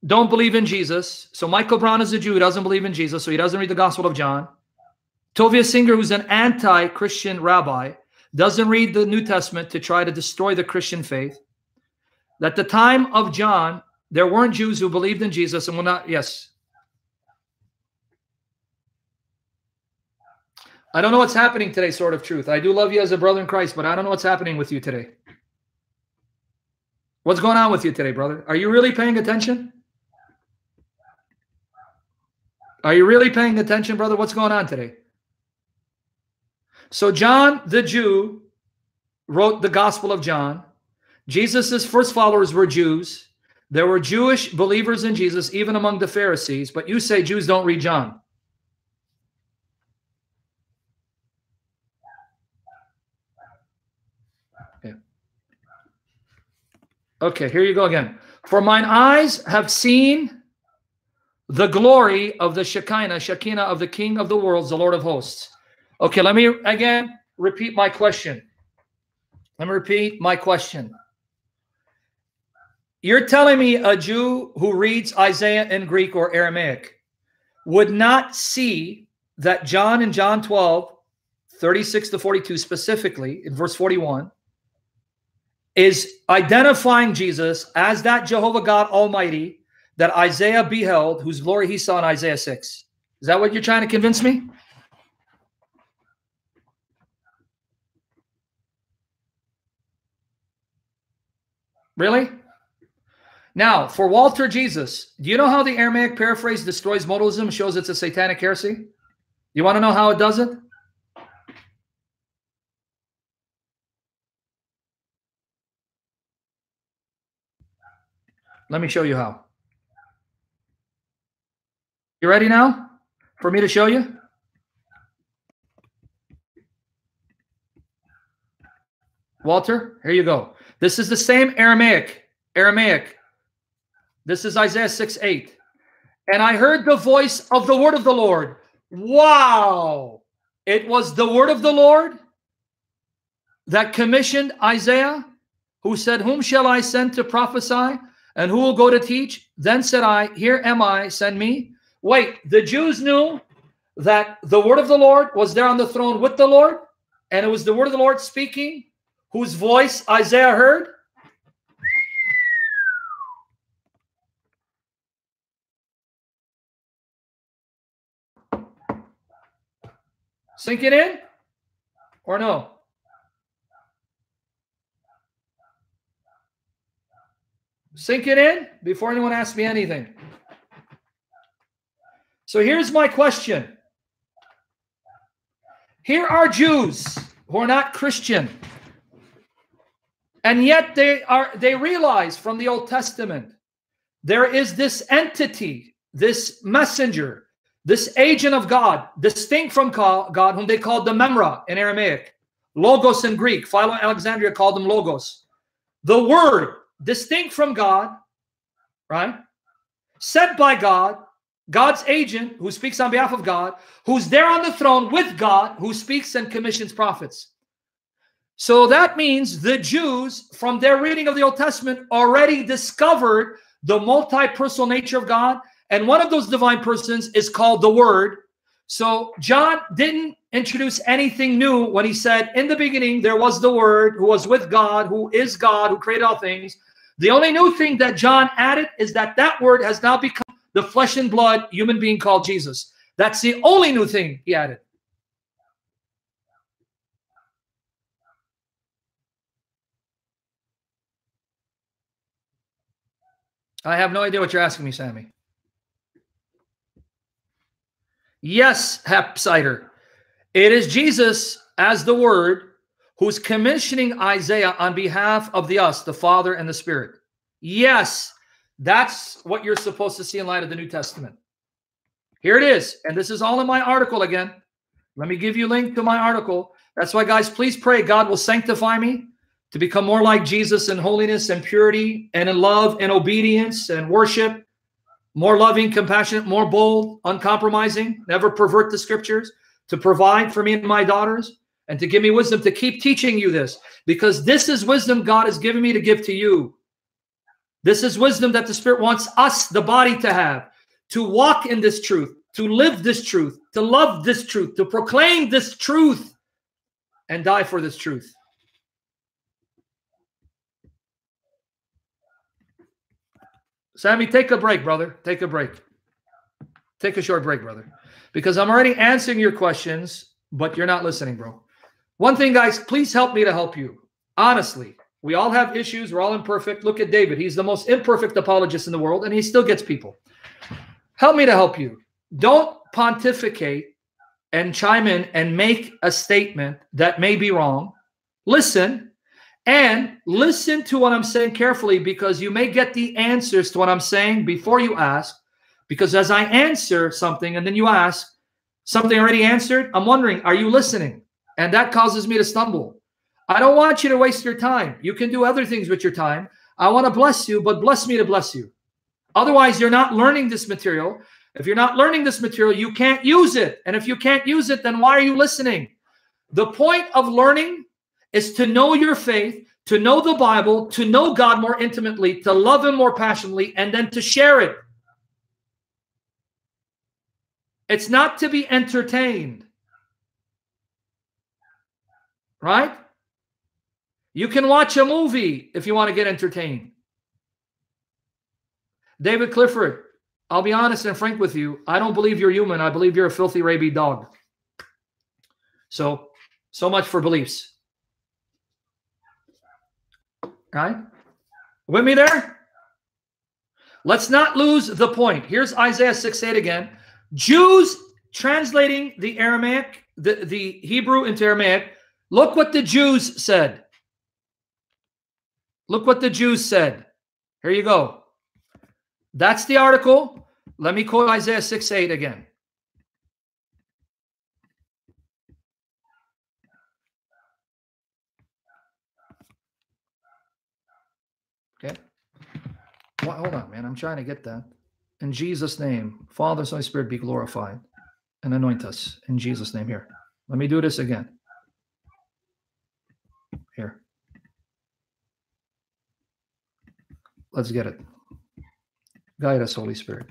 don't believe in Jesus. So Michael Brown is a Jew, who doesn't believe in Jesus, so he doesn't read the Gospel of John. Tovia Singer, who's an anti-Christian rabbi, doesn't read the New Testament to try to destroy the Christian faith. At the time of John, there weren't Jews who believed in Jesus and will not, yes. I don't know what's happening today, sort of truth. I do love you as a brother in Christ, but I don't know what's happening with you today. What's going on with you today, brother? Are you really paying attention? Are you really paying attention, brother? What's going on today? So, John the Jew wrote the Gospel of John. Jesus' first followers were Jews. There were Jewish believers in Jesus, even among the Pharisees, but you say Jews don't read John. Okay, here you go again. For mine eyes have seen the glory of the Shekinah, Shekinah of the King of the worlds, the Lord of hosts. Okay, let me again repeat my question. Let me repeat my question. You're telling me a Jew who reads Isaiah in Greek or Aramaic would not see that John in John 12, 36 to 42, specifically in verse 41, is identifying Jesus as that Jehovah God Almighty that Isaiah beheld, whose glory he saw in Isaiah 6. Is that what you're trying to convince me? Really? Now, for Walter Jesus, do you know how the Aramaic paraphrase destroys modalism, shows it's a satanic heresy? You want to know how it does it? Let me show you how. You ready now for me to show you? Walter, here you go. This is the same Aramaic. Aramaic. This is Isaiah 6 8. And I heard the voice of the word of the Lord. Wow. It was the word of the Lord that commissioned Isaiah, who said, Whom shall I send to prophesy? And who will go to teach? Then said I, Here am I, send me. Wait, the Jews knew that the word of the Lord was there on the throne with the Lord, and it was the word of the Lord speaking, whose voice Isaiah heard. Sink it in or no? Sink it in before anyone asks me anything. So here's my question. Here are Jews who are not Christian. And yet they are they realize from the Old Testament there is this entity, this messenger, this agent of God, distinct from God, whom they called the Memra in Aramaic, Logos in Greek. Philo Alexandria called them Logos. The Word, distinct from God, right? Sent by God, God's agent who speaks on behalf of God, who's there on the throne with God, who speaks and commissions prophets. So that means the Jews, from their reading of the Old Testament, already discovered the multi personal nature of God. And one of those divine persons is called the Word. So John didn't introduce anything new when he said, In the beginning, there was the Word who was with God, who is God, who created all things. The only new thing that John added is that that word has now become the flesh and blood human being called Jesus. That's the only new thing he added. I have no idea what you're asking me, Sammy. Yes, Hepsider. It is Jesus as the Word who's commissioning Isaiah on behalf of the us, the Father and the Spirit. Yes, That's what you're supposed to see in light of the New Testament. Here it is. And this is all in my article again. Let me give you a link to my article. That's why, guys, please pray God will sanctify me to become more like Jesus in holiness and purity and in love and obedience and worship, more loving, compassionate, more bold, uncompromising, never pervert the scriptures, to provide for me and my daughters, and to give me wisdom to keep teaching you this, because this is wisdom God has given me to give to you. This is wisdom that the Spirit wants us, the body, to have, to walk in this truth, to live this truth, to love this truth, to proclaim this truth, and die for this truth. Sammy, take a break, brother. Take a break. Take a short break, brother. Because I'm already answering your questions, but you're not listening, bro. One thing, guys, please help me to help you. Honestly, we all have issues. We're all imperfect. Look at David. He's the most imperfect apologist in the world, and he still gets people. Help me to help you. Don't pontificate and chime in and make a statement that may be wrong. Listen and listen to what I'm saying carefully because you may get the answers to what I'm saying before you ask. Because as I answer something and then you ask something already answered, I'm wondering, are you listening? And that causes me to stumble. I don't want you to waste your time. You can do other things with your time. I want to bless you, but bless me to bless you. Otherwise, you're not learning this material. If you're not learning this material, you can't use it. And if you can't use it, then why are you listening? The point of learning is to know your faith, to know the Bible, to know God more intimately, to love Him more passionately, and then to share it. It's not to be entertained. Right? You can watch a movie if you want to get entertained. David Clifford, I'll be honest and frank with you. I don't believe you're human. I believe you're a filthy, rabid dog. So, so much for beliefs. Right? With me there? Let's not lose the point. Here's Isaiah 6 8 again. Jews translating the Aramaic, the, the Hebrew into Aramaic. Look what the Jews said. Look what the Jews said. Here you go. That's the article. Let me quote Isaiah 6 8 again. Okay. Well, hold on, man. I'm trying to get that. In Jesus' name, Father, Son, Spirit be glorified and anoint us. In Jesus' name, here. Let me do this again. Here. Let's get it. Guide us, Holy Spirit.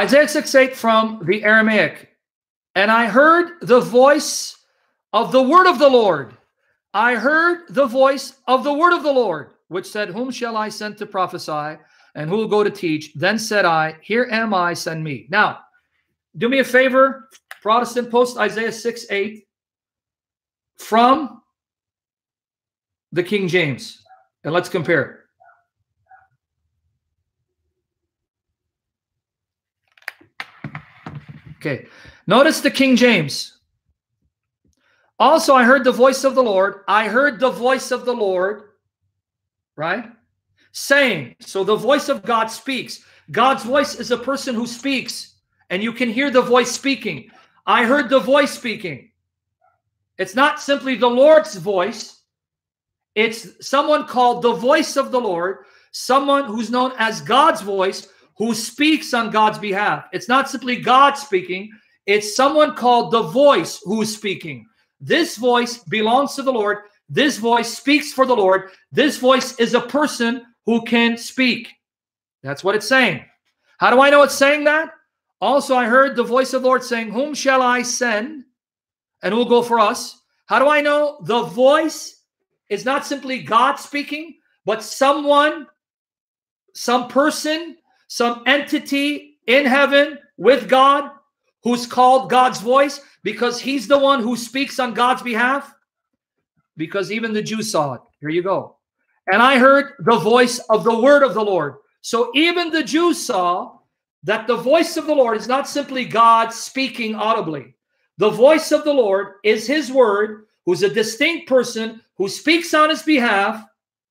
Isaiah 6 8 from the Aramaic. And I heard the voice of the word of the Lord. I heard the voice of the word of the Lord, which said, Whom shall I send to prophesy? And who will go to teach? Then said I, Here am I, send me. Now, do me a favor, Protestant, post Isaiah 6 8 from the King James. And let's compare. Okay. Notice the King James. Also, I heard the voice of the Lord. I heard the voice of the Lord, right? Saying, so the voice of God speaks. God's voice is a person who speaks, and you can hear the voice speaking. I heard the voice speaking. It's not simply the Lord's voice, it's someone called the voice of the Lord, someone who's known as God's voice, who speaks on God's behalf. It's not simply God speaking, it's someone called the voice who's speaking. This voice belongs to the Lord. This voice speaks for the Lord. This voice is a person who can speak. That's what it's saying. How do I know it's saying that? Also, I heard the voice of the Lord saying, Whom shall I send? And who will go for us? How do I know the voice is not simply God speaking, but someone, some person some entity in heaven with God who's called God's voice because he's the one who speaks on God's behalf? Because even the Jews saw it. Here you go. And I heard the voice of the word of the Lord. So even the Jews saw that the voice of the Lord is not simply God speaking audibly. The voice of the Lord is his word, who's a distinct person who speaks on his behalf,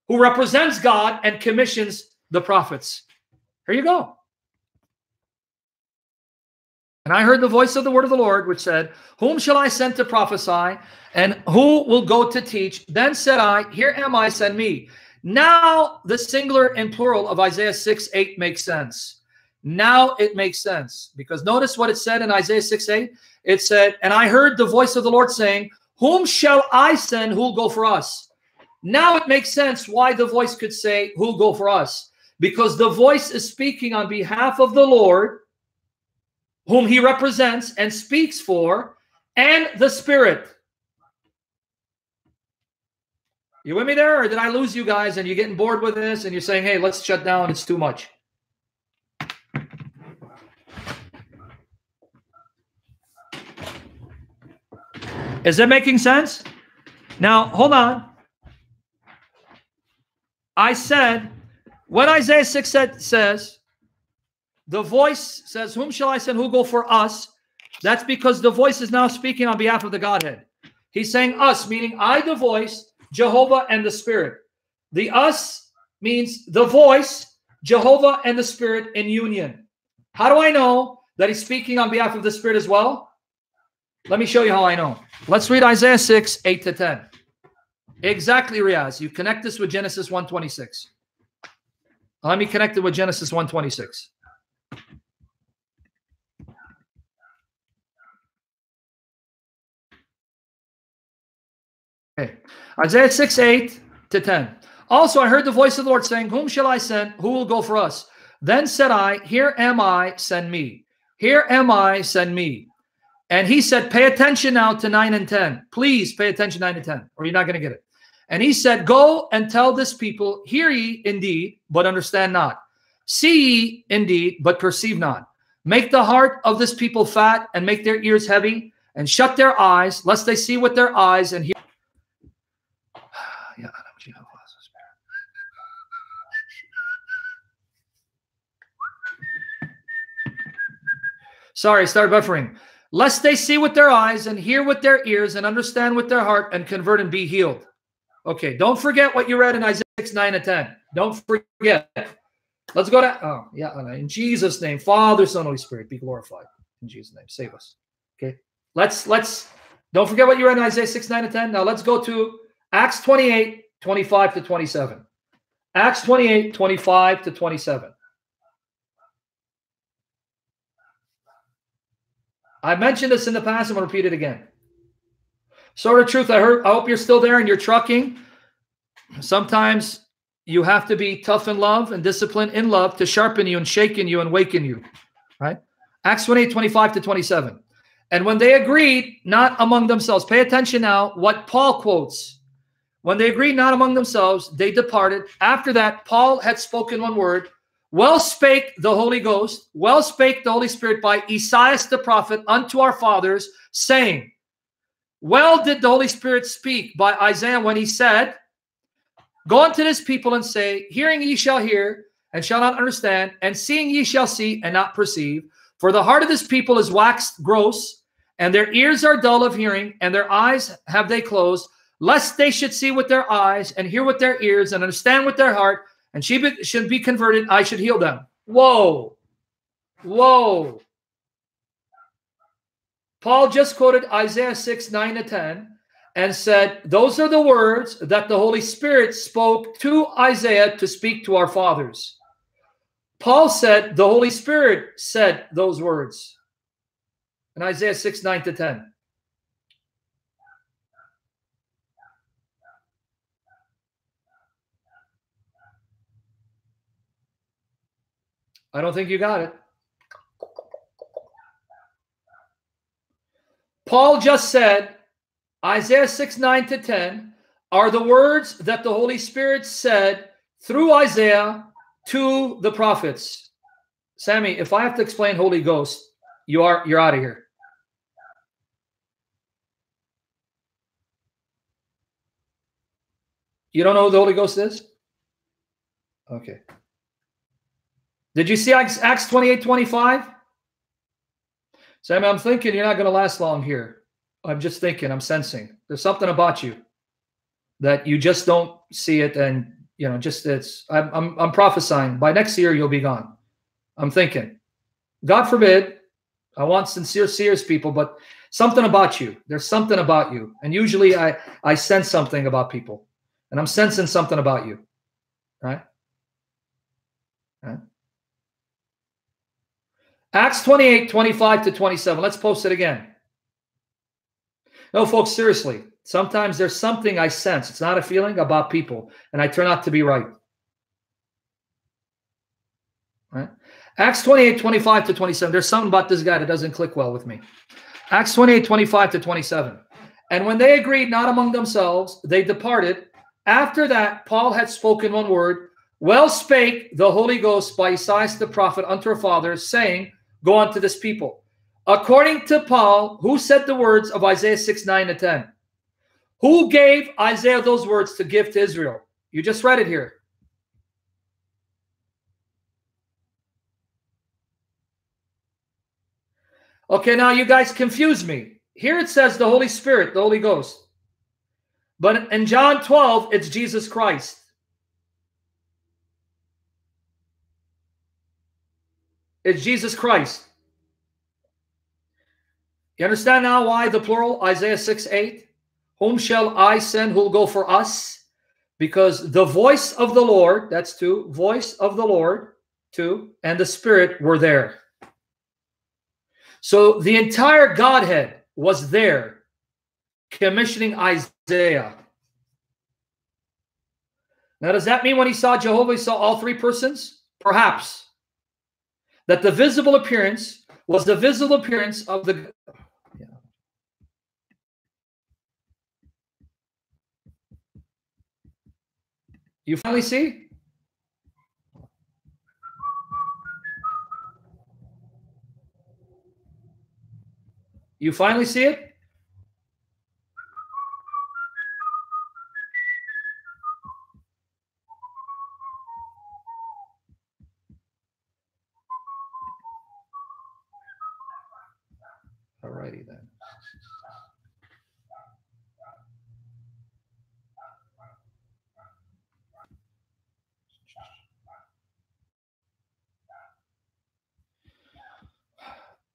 who represents God and commissions the prophets. Here you go. And I heard the voice of the word of the Lord, which said, Whom shall I send to prophesy? And who will go to teach? Then said I, Here am I, send me. Now the singular and plural of Isaiah 6 8 makes sense. Now it makes sense because notice what it said in Isaiah 6 8. It said, And I heard the voice of the Lord saying, Whom shall I send? Who'll go for us? Now it makes sense why the voice could say, Who'll go for us? Because the voice is speaking on behalf of the Lord, whom he represents and speaks for, and the Spirit. You with me there? Or did I lose you guys and you're getting bored with this and you're saying, hey, let's shut down, it's too much? Is that making sense? Now, hold on. I said, what Isaiah 6 said, says, the voice says, Whom shall I send? Who go for us? That's because the voice is now speaking on behalf of the Godhead. He's saying us, meaning I, the voice, Jehovah, and the Spirit. The us means the voice, Jehovah, and the Spirit in union. How do I know that he's speaking on behalf of the Spirit as well? Let me show you how I know. Let's read Isaiah 6, 8 to 10. Exactly, Riaz. You connect this with Genesis 126. Let me connect it with Genesis 126. Okay. Isaiah 6, 8 to 10. Also, I heard the voice of the Lord saying, Whom shall I send? Who will go for us? Then said I, Here am I, send me. Here am I, send me. And he said, Pay attention now to 9 and 10. Please pay attention 9 and 10, or you're not going to get it. And he said, Go and tell this people, Hear ye indeed, but understand not. See ye indeed, but perceive not. Make the heart of this people fat, and make their ears heavy, and shut their eyes, lest they see with their eyes and hear. (sighs) Sorry, start buffering. Lest they see with their eyes and hear with their ears and understand with their heart and convert and be healed. Okay, don't forget what you read in Isaiah 6, 9, and 10. Don't forget. Let's go to, oh, yeah, in Jesus' name, Father, Son, Holy Spirit, be glorified. In Jesus' name, save us. Okay, let's, let's, don't forget what you read in Isaiah 6, 9, and 10. Now let's go to Acts 28, 25 to 27. Acts 28, 25 to 27. I mentioned this in the past. I'm going to repeat it again. Sword of truth. I heard. I hope you're still there and you're trucking. Sometimes you have to be tough in love and disciplined in love to sharpen you and shaken you and waken you. Right? Acts 28, 25 to 27. And when they agreed, not among themselves, pay attention now what Paul quotes. When they agreed not among themselves, they departed. After that, Paul had spoken one word. Well spake the Holy Ghost, well spake the Holy Spirit by Esaias the prophet unto our fathers, saying, well did the Holy Spirit speak by Isaiah when he said, Go unto this people and say, Hearing ye shall hear and shall not understand, and seeing ye shall see and not perceive. For the heart of this people is waxed gross, and their ears are dull of hearing, and their eyes have they closed, lest they should see with their eyes, and hear with their ears, and understand with their heart, and she be, should be converted, I should heal them. Whoa. Whoa. Paul just quoted Isaiah 6, 9 to 10 and said, Those are the words that the Holy Spirit spoke to Isaiah to speak to our fathers. Paul said, The Holy Spirit said those words in Isaiah 6, 9 to 10. I don't think you got it. Paul just said, Isaiah 6, 9 to 10 are the words that the Holy Spirit said through Isaiah to the prophets. Sammy, if I have to explain Holy Ghost, you are you're out of here. You don't know who the Holy Ghost is? Okay. Did you see Acts 28, 25? Sam, I'm thinking you're not going to last long here. I'm just thinking, I'm sensing there's something about you that you just don't see it and you know, just it's I'm I'm, I'm prophesying by next year you'll be gone. I'm thinking, God forbid, I want sincere, serious people, but something about you. There's something about you, and usually I I sense something about people, and I'm sensing something about you, right? Right. Acts 28, 25 to 27. Let's post it again. No, folks, seriously. Sometimes there's something I sense. It's not a feeling about people, and I turn out to be right. Right? Acts 28, 25 to 27. There's something about this guy that doesn't click well with me. Acts 28, 25 to 27. And when they agreed not among themselves, they departed. After that, Paul had spoken one word. Well spake the Holy Ghost by Esaias the prophet unto our fathers, saying, Go unto this people. According to Paul, who said the words of Isaiah 6, 9 to 10? Who gave Isaiah those words to give to Israel? You just read it here. Okay, now you guys confuse me. Here it says the Holy Spirit, the Holy Ghost. But in John 12, it's Jesus Christ. It's Jesus Christ. You understand now why the plural, Isaiah 6 8? Whom shall I send who will go for us? Because the voice of the Lord, that's two, voice of the Lord, two, and the Spirit were there. So the entire Godhead was there commissioning Isaiah. Now, does that mean when he saw Jehovah, he saw all three persons? Perhaps. That the visible appearance was the visible appearance of the. Yeah. You finally see? You finally see it? Alrighty then.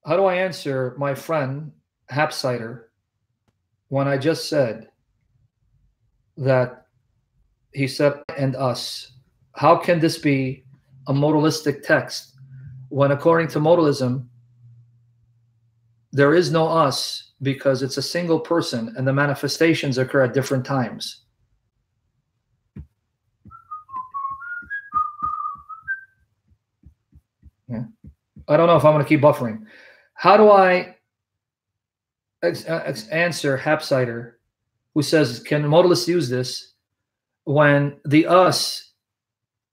How do I answer my friend Hapsider when I just said that he said and us? How can this be a modalistic text when, according to modalism, there is no us because it's a single person and the manifestations occur at different times. Yeah. I don't know if I'm going to keep buffering. How do I uh, ex- answer Hapsider, who says, can modalists use this when the us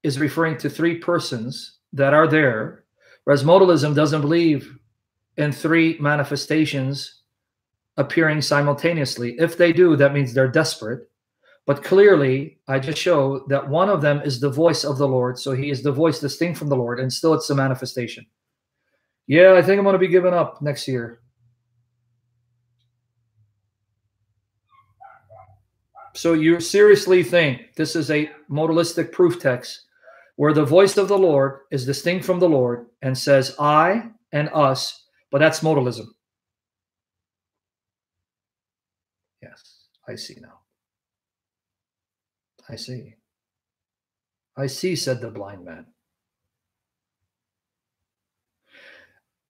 is referring to three persons that are there, whereas modalism doesn't believe in three manifestations appearing simultaneously. If they do, that means they're desperate. But clearly, I just show that one of them is the voice of the Lord. So he is the voice distinct from the Lord, and still it's a manifestation. Yeah, I think I'm going to be giving up next year. So you seriously think this is a modalistic proof text where the voice of the Lord is distinct from the Lord and says, I and us, but that's modalism. Yes, I see now. I see. I see, said the blind man.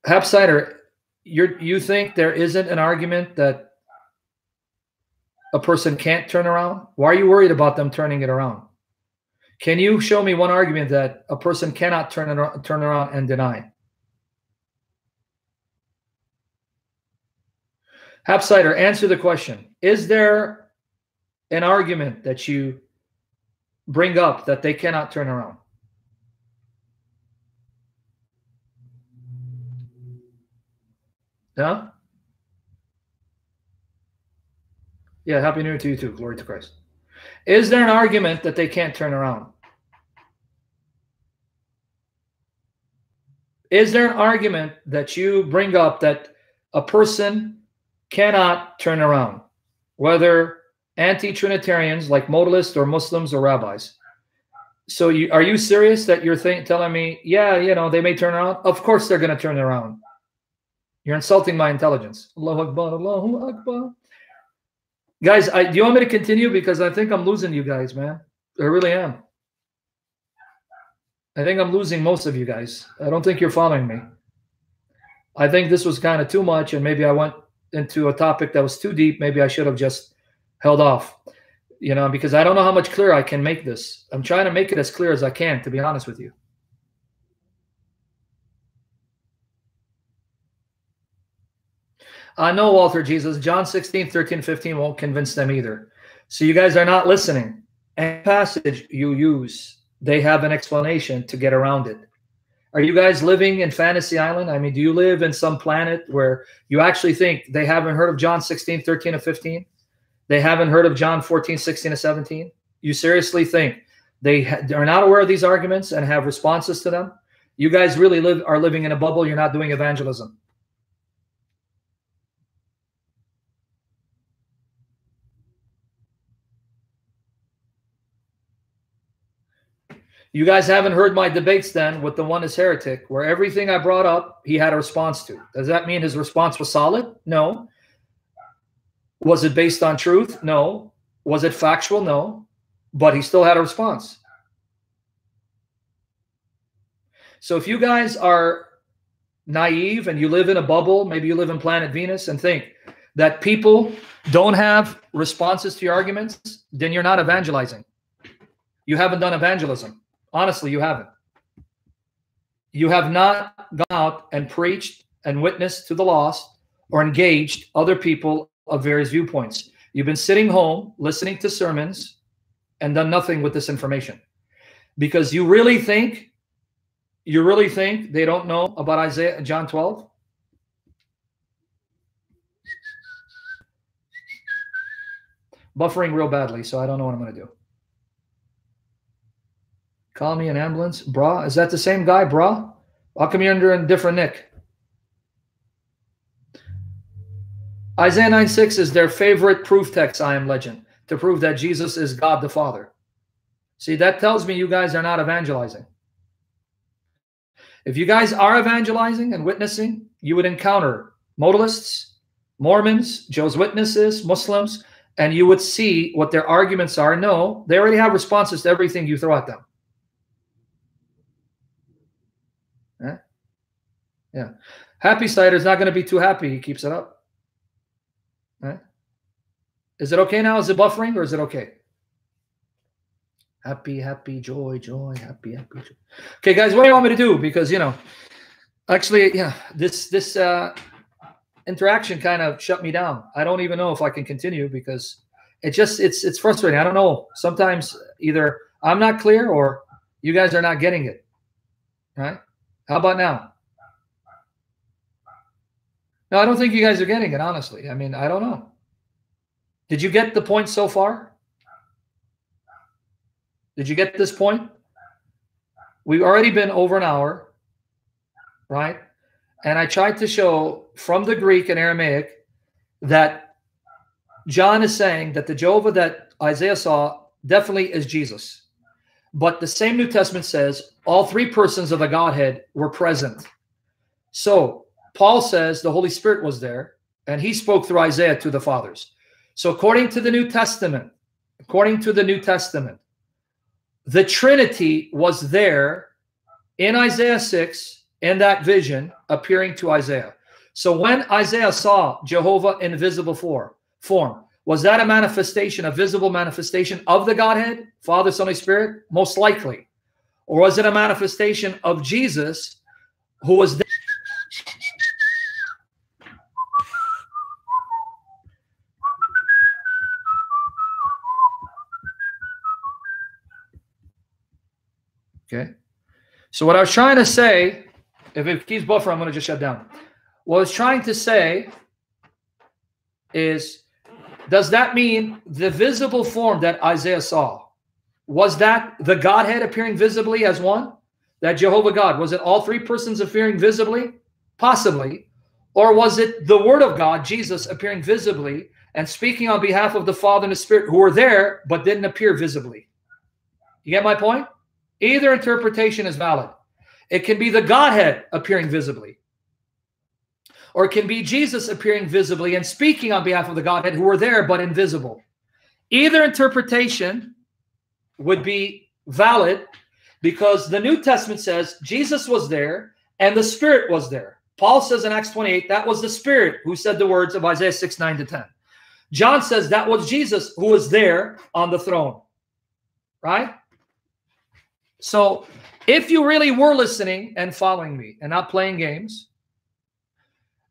Hapsider, you you think there isn't an argument that a person can't turn around? Why are you worried about them turning it around? Can you show me one argument that a person cannot turn it, turn around and deny? Hapsider, answer the question. Is there an argument that you bring up that they cannot turn around? Yeah? Yeah, Happy New Year to you too. Glory to Christ. Is there an argument that they can't turn around? Is there an argument that you bring up that a person cannot turn around, whether anti Trinitarians like modalists or Muslims or rabbis? So you are you serious that you're think, telling me, yeah, you know, they may turn around? Of course they're going to turn around. You're insulting my intelligence. Allahu Akbar, Allahu Akbar. Guys, I, do you want me to continue? Because I think I'm losing you guys, man. I really am. I think I'm losing most of you guys. I don't think you're following me. I think this was kind of too much, and maybe I went into a topic that was too deep. Maybe I should have just held off, you know, because I don't know how much clearer I can make this. I'm trying to make it as clear as I can, to be honest with you. I know, Walter Jesus, John 16, 13, 15 won't convince them either. So you guys are not listening. And passage you use, they have an explanation to get around it. Are you guys living in Fantasy Island? I mean, do you live in some planet where you actually think they haven't heard of John 16, 13, or 15? They haven't heard of John 14, 16, or 17? You seriously think they are not aware of these arguments and have responses to them? You guys really live are living in a bubble. You're not doing evangelism. You guys haven't heard my debates then with the Oneness Heretic, where everything I brought up, he had a response to. Does that mean his response was solid? No. Was it based on truth? No. Was it factual? No. But he still had a response. So if you guys are naive and you live in a bubble, maybe you live in planet Venus and think that people don't have responses to your arguments, then you're not evangelizing. You haven't done evangelism. Honestly, you haven't. You have not gone out and preached and witnessed to the lost or engaged other people of various viewpoints. You've been sitting home listening to sermons and done nothing with this information because you really think you really think they don't know about Isaiah John 12? Buffering real badly, so I don't know what I'm going to do. Call me an ambulance. Bra, is that the same guy, bra? How come you're under a different nick? Isaiah 9 6 is their favorite proof text, I am legend, to prove that Jesus is God the Father. See, that tells me you guys are not evangelizing. If you guys are evangelizing and witnessing, you would encounter modalists, Mormons, Jehovah's Witnesses, Muslims, and you would see what their arguments are. No, they already have responses to everything you throw at them. Yeah. Happy cider is not going to be too happy. He keeps it up. Right? Is it okay now? Is it buffering or is it okay? Happy, happy, joy, joy, happy, happy. Joy. Okay, guys, what do you want me to do? Because you know, actually, yeah, this this uh, interaction kind of shut me down. I don't even know if I can continue because it just it's it's frustrating. I don't know. Sometimes either I'm not clear or you guys are not getting it. Right? How about now? No, I don't think you guys are getting it, honestly. I mean, I don't know. Did you get the point so far? Did you get this point? We've already been over an hour, right? And I tried to show from the Greek and Aramaic that John is saying that the Jehovah that Isaiah saw definitely is Jesus. But the same New Testament says all three persons of the Godhead were present. So Paul says the Holy Spirit was there and he spoke through Isaiah to the fathers. So, according to the New Testament, according to the New Testament, the Trinity was there in Isaiah 6 in that vision appearing to Isaiah. So, when Isaiah saw Jehovah in visible form, was that a manifestation, a visible manifestation of the Godhead, Father, Son, Holy Spirit? Most likely. Or was it a manifestation of Jesus who was there? Okay. So what I was trying to say, if it keeps buffering, I'm going to just shut down. What I was trying to say is, does that mean the visible form that Isaiah saw, was that the Godhead appearing visibly as one? That Jehovah God, was it all three persons appearing visibly? Possibly. Or was it the Word of God, Jesus, appearing visibly and speaking on behalf of the Father and the Spirit who were there but didn't appear visibly? You get my point? Either interpretation is valid. It can be the Godhead appearing visibly, or it can be Jesus appearing visibly and speaking on behalf of the Godhead who were there but invisible. Either interpretation would be valid because the New Testament says Jesus was there and the Spirit was there. Paul says in Acts 28 that was the Spirit who said the words of Isaiah 6 9 to 10. John says that was Jesus who was there on the throne. Right? So if you really were listening and following me and not playing games,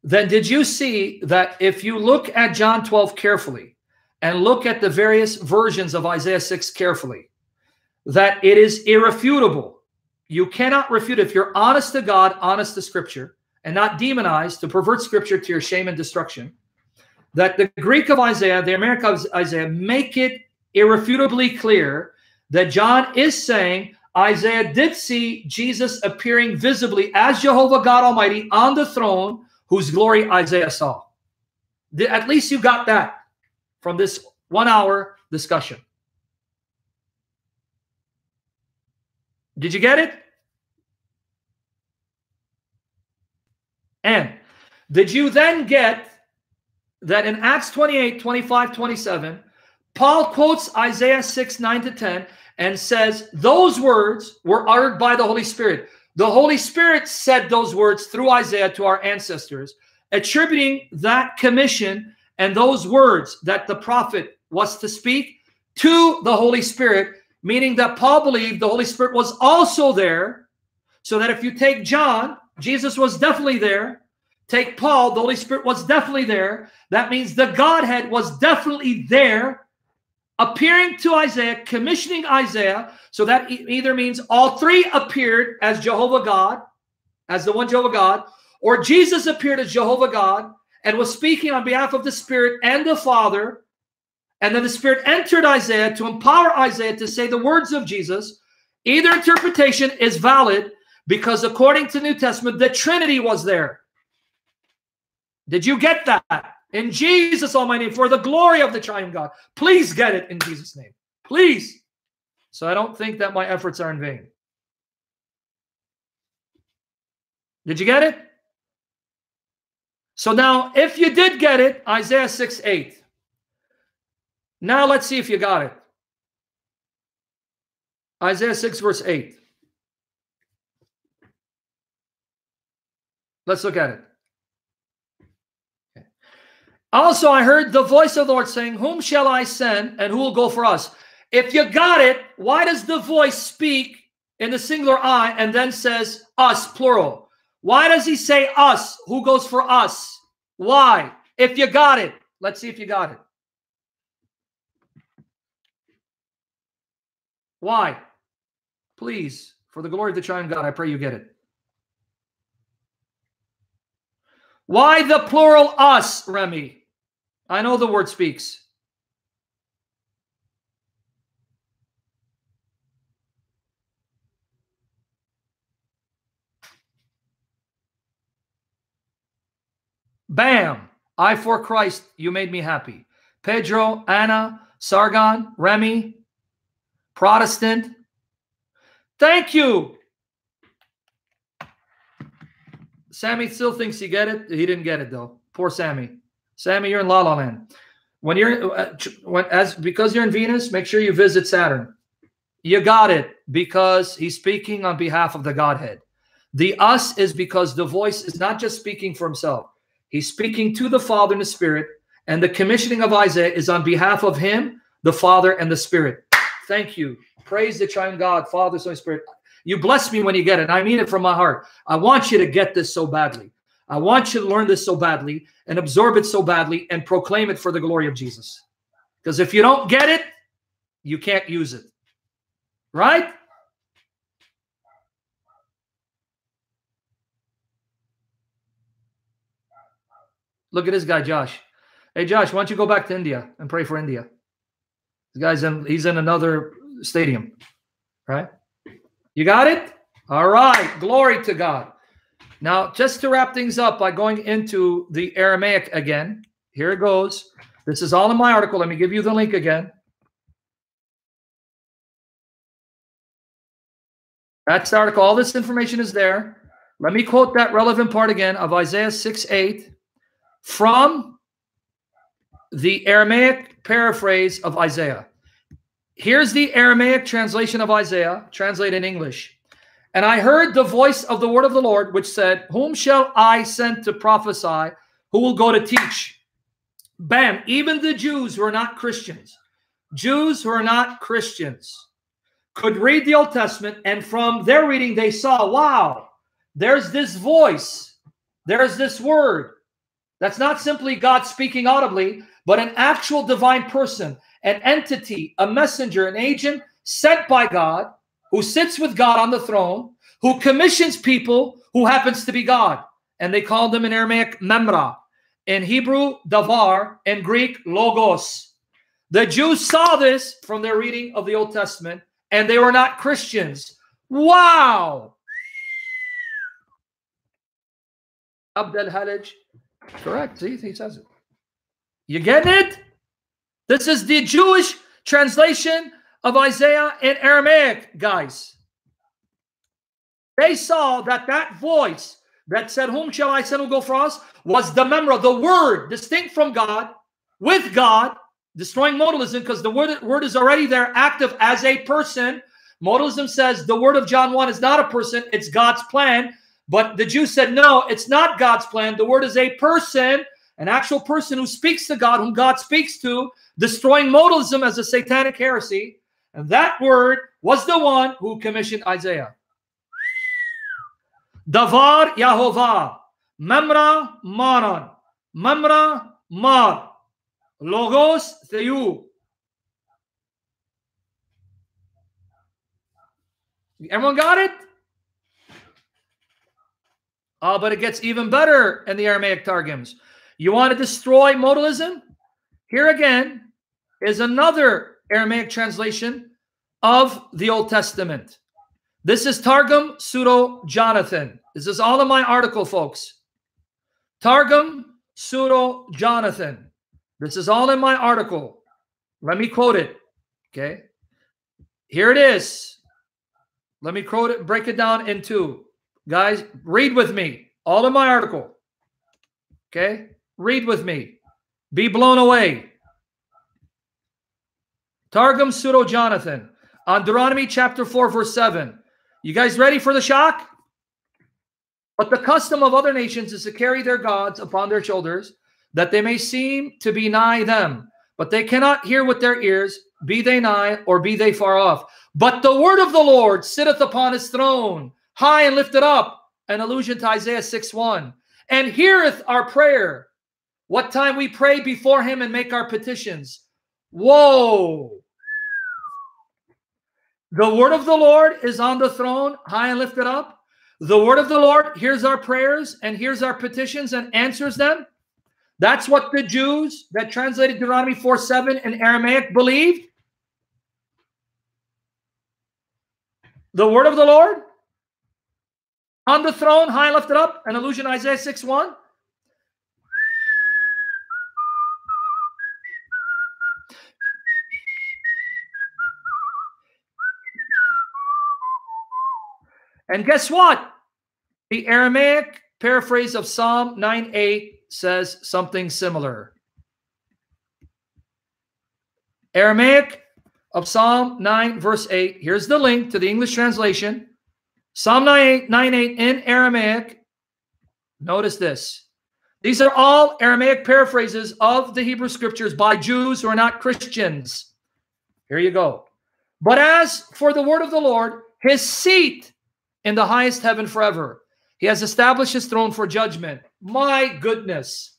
then did you see that if you look at John 12 carefully and look at the various versions of Isaiah 6 carefully, that it is irrefutable. You cannot refute if you're honest to God, honest to Scripture, and not demonized to pervert Scripture to your shame and destruction. That the Greek of Isaiah, the Aramaic of Isaiah, make it irrefutably clear that John is saying Isaiah did see Jesus appearing visibly as Jehovah God Almighty on the throne, whose glory Isaiah saw. At least you got that from this one hour discussion. Did you get it? And did you then get that in Acts 28, 25, 27, Paul quotes Isaiah 6, 9 to 10, and says those words were uttered by the Holy Spirit. The Holy Spirit said those words through Isaiah to our ancestors, attributing that commission and those words that the prophet was to speak to the Holy Spirit, meaning that Paul believed the Holy Spirit was also there. So that if you take John, Jesus was definitely there. Take Paul, the Holy Spirit was definitely there. That means the Godhead was definitely there appearing to Isaiah, commissioning Isaiah. So that either means all three appeared as Jehovah God, as the one Jehovah God, or Jesus appeared as Jehovah God and was speaking on behalf of the Spirit and the Father. And then the Spirit entered Isaiah to empower Isaiah to say the words of Jesus. Either interpretation is valid because according to New Testament, the Trinity was there. Did you get that? In Jesus' almighty name, for the glory of the triune God. Please get it in Jesus' name. Please. So I don't think that my efforts are in vain. Did you get it? So now, if you did get it, Isaiah 6 8. Now let's see if you got it. Isaiah 6, verse 8. Let's look at it. Also, I heard the voice of the Lord saying, Whom shall I send and who will go for us? If you got it, why does the voice speak in the singular I and then says us, plural? Why does he say us? Who goes for us? Why? If you got it, let's see if you got it. Why? Please, for the glory of the triune God, I pray you get it. Why the plural us, Remy? I know the word speaks. Bam! I for Christ, you made me happy. Pedro, Anna, Sargon, Remy, Protestant. Thank you. Sammy still thinks he get it. He didn't get it though. Poor Sammy. Sammy, you're in La La Land. When you're uh, when as because you're in Venus, make sure you visit Saturn. You got it because he's speaking on behalf of the Godhead. The us is because the voice is not just speaking for himself. He's speaking to the Father and the Spirit, and the commissioning of Isaiah is on behalf of him, the Father, and the Spirit. Thank you. Praise the triune God, Father, Son, Spirit. You bless me when you get it. I mean it from my heart. I want you to get this so badly. I want you to learn this so badly and absorb it so badly and proclaim it for the glory of Jesus. Because if you don't get it, you can't use it. Right? Look at this guy, Josh. Hey, Josh, why don't you go back to India and pray for India? This guy's in, he's in another stadium, right? You got it? All right. Glory to God. Now, just to wrap things up by going into the Aramaic again, here it goes. This is all in my article. Let me give you the link again. That's the article. All this information is there. Let me quote that relevant part again of Isaiah 6 8 from the Aramaic paraphrase of Isaiah. Here's the Aramaic translation of Isaiah, translated in English. And I heard the voice of the word of the Lord, which said, Whom shall I send to prophesy? Who will go to teach? Bam, even the Jews who are not Christians, Jews who are not Christians, could read the Old Testament, and from their reading, they saw, wow, there's this voice, there's this word. That's not simply God speaking audibly, but an actual divine person, an entity, a messenger, an agent sent by God who sits with God on the throne, who commissions people who happens to be God. And they called them in Aramaic memra, in Hebrew davar, in Greek logos. The Jews saw this from their reading of the Old Testament, and they were not Christians. Wow! Abdel Halaj, correct. See, he says it. You getting it? This is the Jewish translation of Isaiah in Aramaic, guys. They saw that that voice that said, Whom shall I send who go for us? was the memra, the word distinct from God, with God, destroying modalism because the word, word is already there, active as a person. Modalism says the word of John 1 is not a person, it's God's plan. But the Jews said, no, it's not God's plan. The word is a person, an actual person who speaks to God, whom God speaks to, destroying modalism as a satanic heresy. And that word was the one who commissioned Isaiah. Davar Yahovah, Memra Maran, Memra Mar, Logos Theou. Everyone got it? Oh, but it gets even better in the Aramaic Targums. You want to destroy modalism? Here again is another Aramaic translation of the Old Testament. This is Targum Pseudo Jonathan. This is all in my article, folks. Targum Pseudo Jonathan. This is all in my article. Let me quote it. Okay. Here it is. Let me quote it, break it down in two. Guys, read with me. All in my article. Okay? Read with me. Be blown away. Targum Pseudo Jonathan on Deuteronomy chapter 4, verse 7. You guys ready for the shock? But the custom of other nations is to carry their gods upon their shoulders, that they may seem to be nigh them. But they cannot hear with their ears, be they nigh or be they far off. But the word of the Lord sitteth upon his throne, high and lifted up. An allusion to Isaiah 6 1. And heareth our prayer. What time we pray before him and make our petitions. Whoa. The word of the Lord is on the throne, high and lifted up. The word of the Lord hears our prayers and hears our petitions and answers them. That's what the Jews that translated Deuteronomy 4 7 in Aramaic believed. The word of the Lord on the throne, high and lifted up, an allusion Isaiah 6 1. And guess what? The Aramaic paraphrase of Psalm 9 8 says something similar. Aramaic of Psalm 9, verse 8. Here's the link to the English translation. Psalm 9 8, 9, 8 in Aramaic. Notice this. These are all Aramaic paraphrases of the Hebrew scriptures by Jews who are not Christians. Here you go. But as for the word of the Lord, his seat in the highest heaven forever. He has established his throne for judgment. My goodness.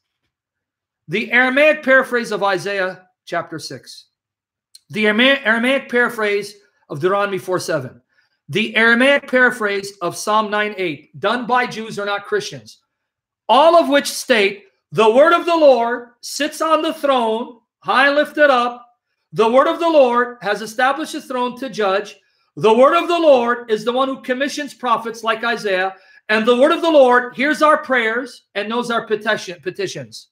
The Aramaic paraphrase of Isaiah chapter 6. The Aramaic paraphrase of Deuteronomy 4 7. The Aramaic paraphrase of Psalm 9 8, done by Jews or not Christians. All of which state the word of the Lord sits on the throne, high lifted up. The word of the Lord has established his throne to judge. The word of the Lord is the one who commissions prophets like Isaiah, and the word of the Lord hears our prayers and knows our petition, petitions.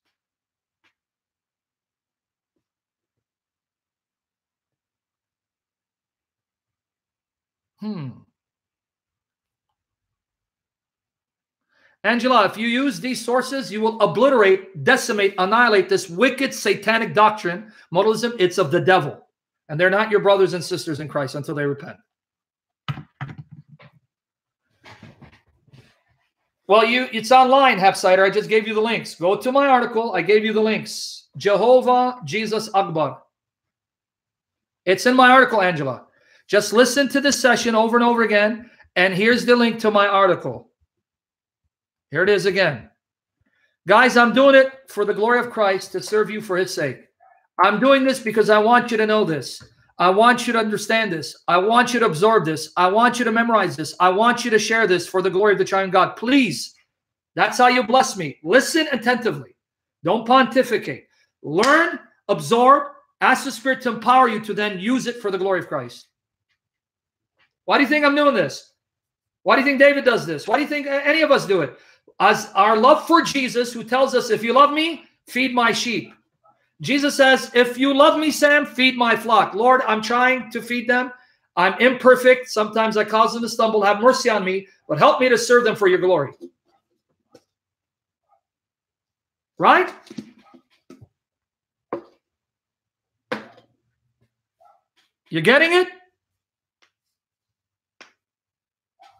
Hmm. Angela, if you use these sources, you will obliterate, decimate, annihilate this wicked satanic doctrine, modalism. It's of the devil. And they're not your brothers and sisters in Christ until they repent. Well, you it's online, Hapsider. I just gave you the links. Go to my article. I gave you the links. Jehovah Jesus Akbar. It's in my article, Angela. Just listen to this session over and over again. And here's the link to my article. Here it is again. Guys, I'm doing it for the glory of Christ to serve you for his sake. I'm doing this because I want you to know this. I want you to understand this. I want you to absorb this. I want you to memorize this. I want you to share this for the glory of the triune God. Please. That's how you bless me. Listen attentively. Don't pontificate. Learn, absorb, ask the Spirit to empower you to then use it for the glory of Christ. Why do you think I'm doing this? Why do you think David does this? Why do you think any of us do it? As our love for Jesus, who tells us, if you love me, feed my sheep. Jesus says, if you love me, Sam, feed my flock. Lord, I'm trying to feed them. I'm imperfect. Sometimes I cause them to stumble. Have mercy on me, but help me to serve them for your glory. Right? You getting it?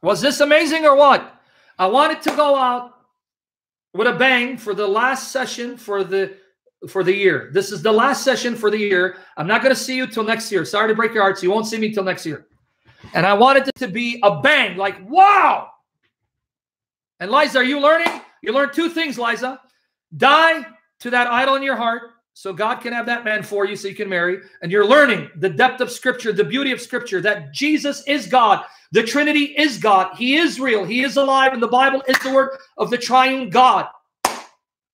Was this amazing or what? I wanted to go out with a bang for the last session for the for the year. This is the last session for the year. I'm not going to see you till next year. Sorry to break your hearts. You won't see me till next year. And I wanted it to be a bang, like wow. And Liza, are you learning? You learned two things, Liza. Die to that idol in your heart so God can have that man for you so you can marry. And you're learning the depth of Scripture, the beauty of Scripture, that Jesus is God. The Trinity is God. He is real. He is alive. And the Bible is the word of the triune God.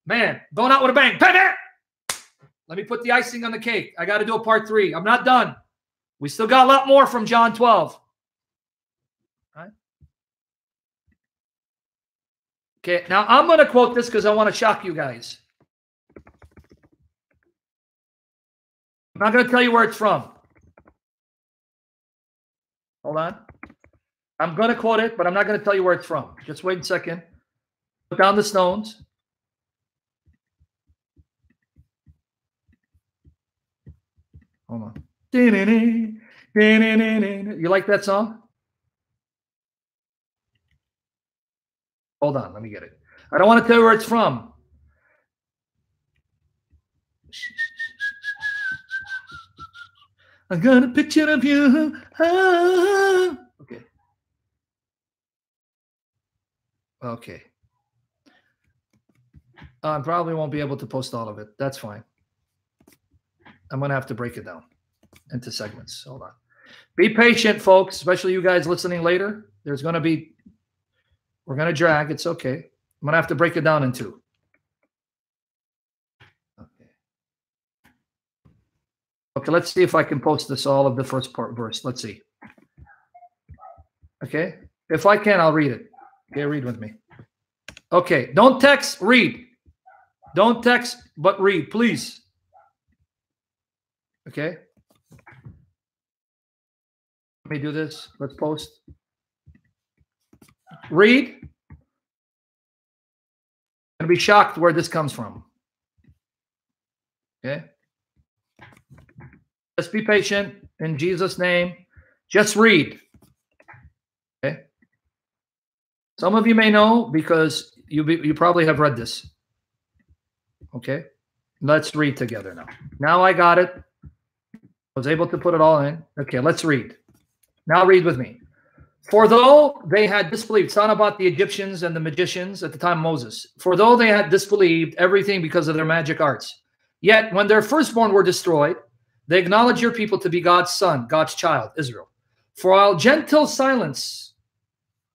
Man, going out with a bang. Bang, bang. Let me put the icing on the cake. I got to do a part three. I'm not done. We still got a lot more from John 12. Right? Okay, now I'm going to quote this because I want to shock you guys. I'm not going to tell you where it's from. Hold on. I'm going to quote it, but I'm not going to tell you where it's from. Just wait a second. Put down the stones. Hold on. You like that song? Hold on, let me get it. I don't want to tell you where it's from. I got a picture of you. Okay. Okay. I probably won't be able to post all of it. That's fine. I'm going to have to break it down into segments. Hold on. Be patient, folks, especially you guys listening later. There's going to be, we're going to drag. It's okay. I'm going to have to break it down in two. Okay. Okay, let's see if I can post this all of the first part verse. Let's see. Okay. If I can, I'll read it. Okay, read with me. Okay, don't text, read. Don't text, but read, please. Okay. Let me do this. Let's post. Read. I'm going to be shocked where this comes from. Okay. Just be patient in Jesus' name. Just read. Okay. Some of you may know because you be, you probably have read this. Okay. Let's read together now. Now I got it was able to put it all in. Okay, let's read. Now read with me. For though they had disbelieved, it's not about the Egyptians and the magicians at the time Moses. For though they had disbelieved everything because of their magic arts, yet when their firstborn were destroyed, they acknowledged your people to be God's son, God's child, Israel. For while gentle silence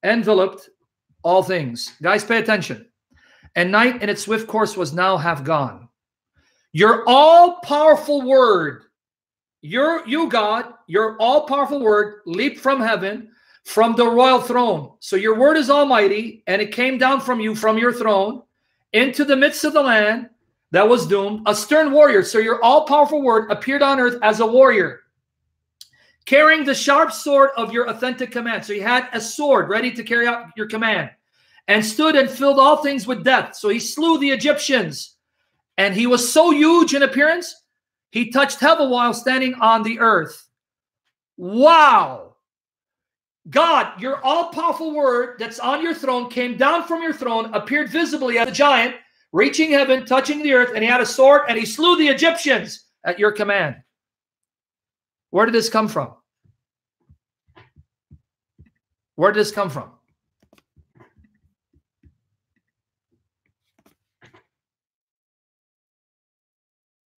enveloped all things, guys, pay attention. And night in its swift course was now half gone. Your all powerful word your you God, your all-powerful word leaped from heaven from the royal throne. So your word is almighty, and it came down from you from your throne into the midst of the land that was doomed, a stern warrior. So your all-powerful word appeared on earth as a warrior, carrying the sharp sword of your authentic command. So you had a sword ready to carry out your command. and stood and filled all things with death. So he slew the Egyptians. And he was so huge in appearance, he touched heaven while standing on the earth. Wow. God, your all powerful word that's on your throne came down from your throne, appeared visibly as a giant, reaching heaven, touching the earth, and he had a sword and he slew the Egyptians at your command. Where did this come from? Where did this come from?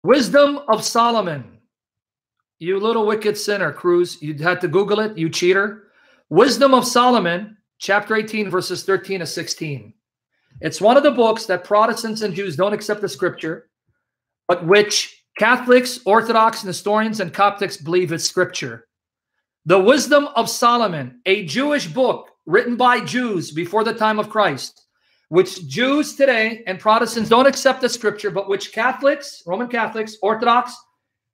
Wisdom of Solomon. You little wicked sinner, Cruz. You had to Google it, you cheater. Wisdom of Solomon, chapter 18, verses 13 to 16. It's one of the books that Protestants and Jews don't accept the scripture, but which Catholics, Orthodox, Nestorians, and Coptics believe is scripture. The Wisdom of Solomon, a Jewish book written by Jews before the time of Christ, which Jews today and Protestants don't accept the scripture, but which Catholics, Roman Catholics, Orthodox,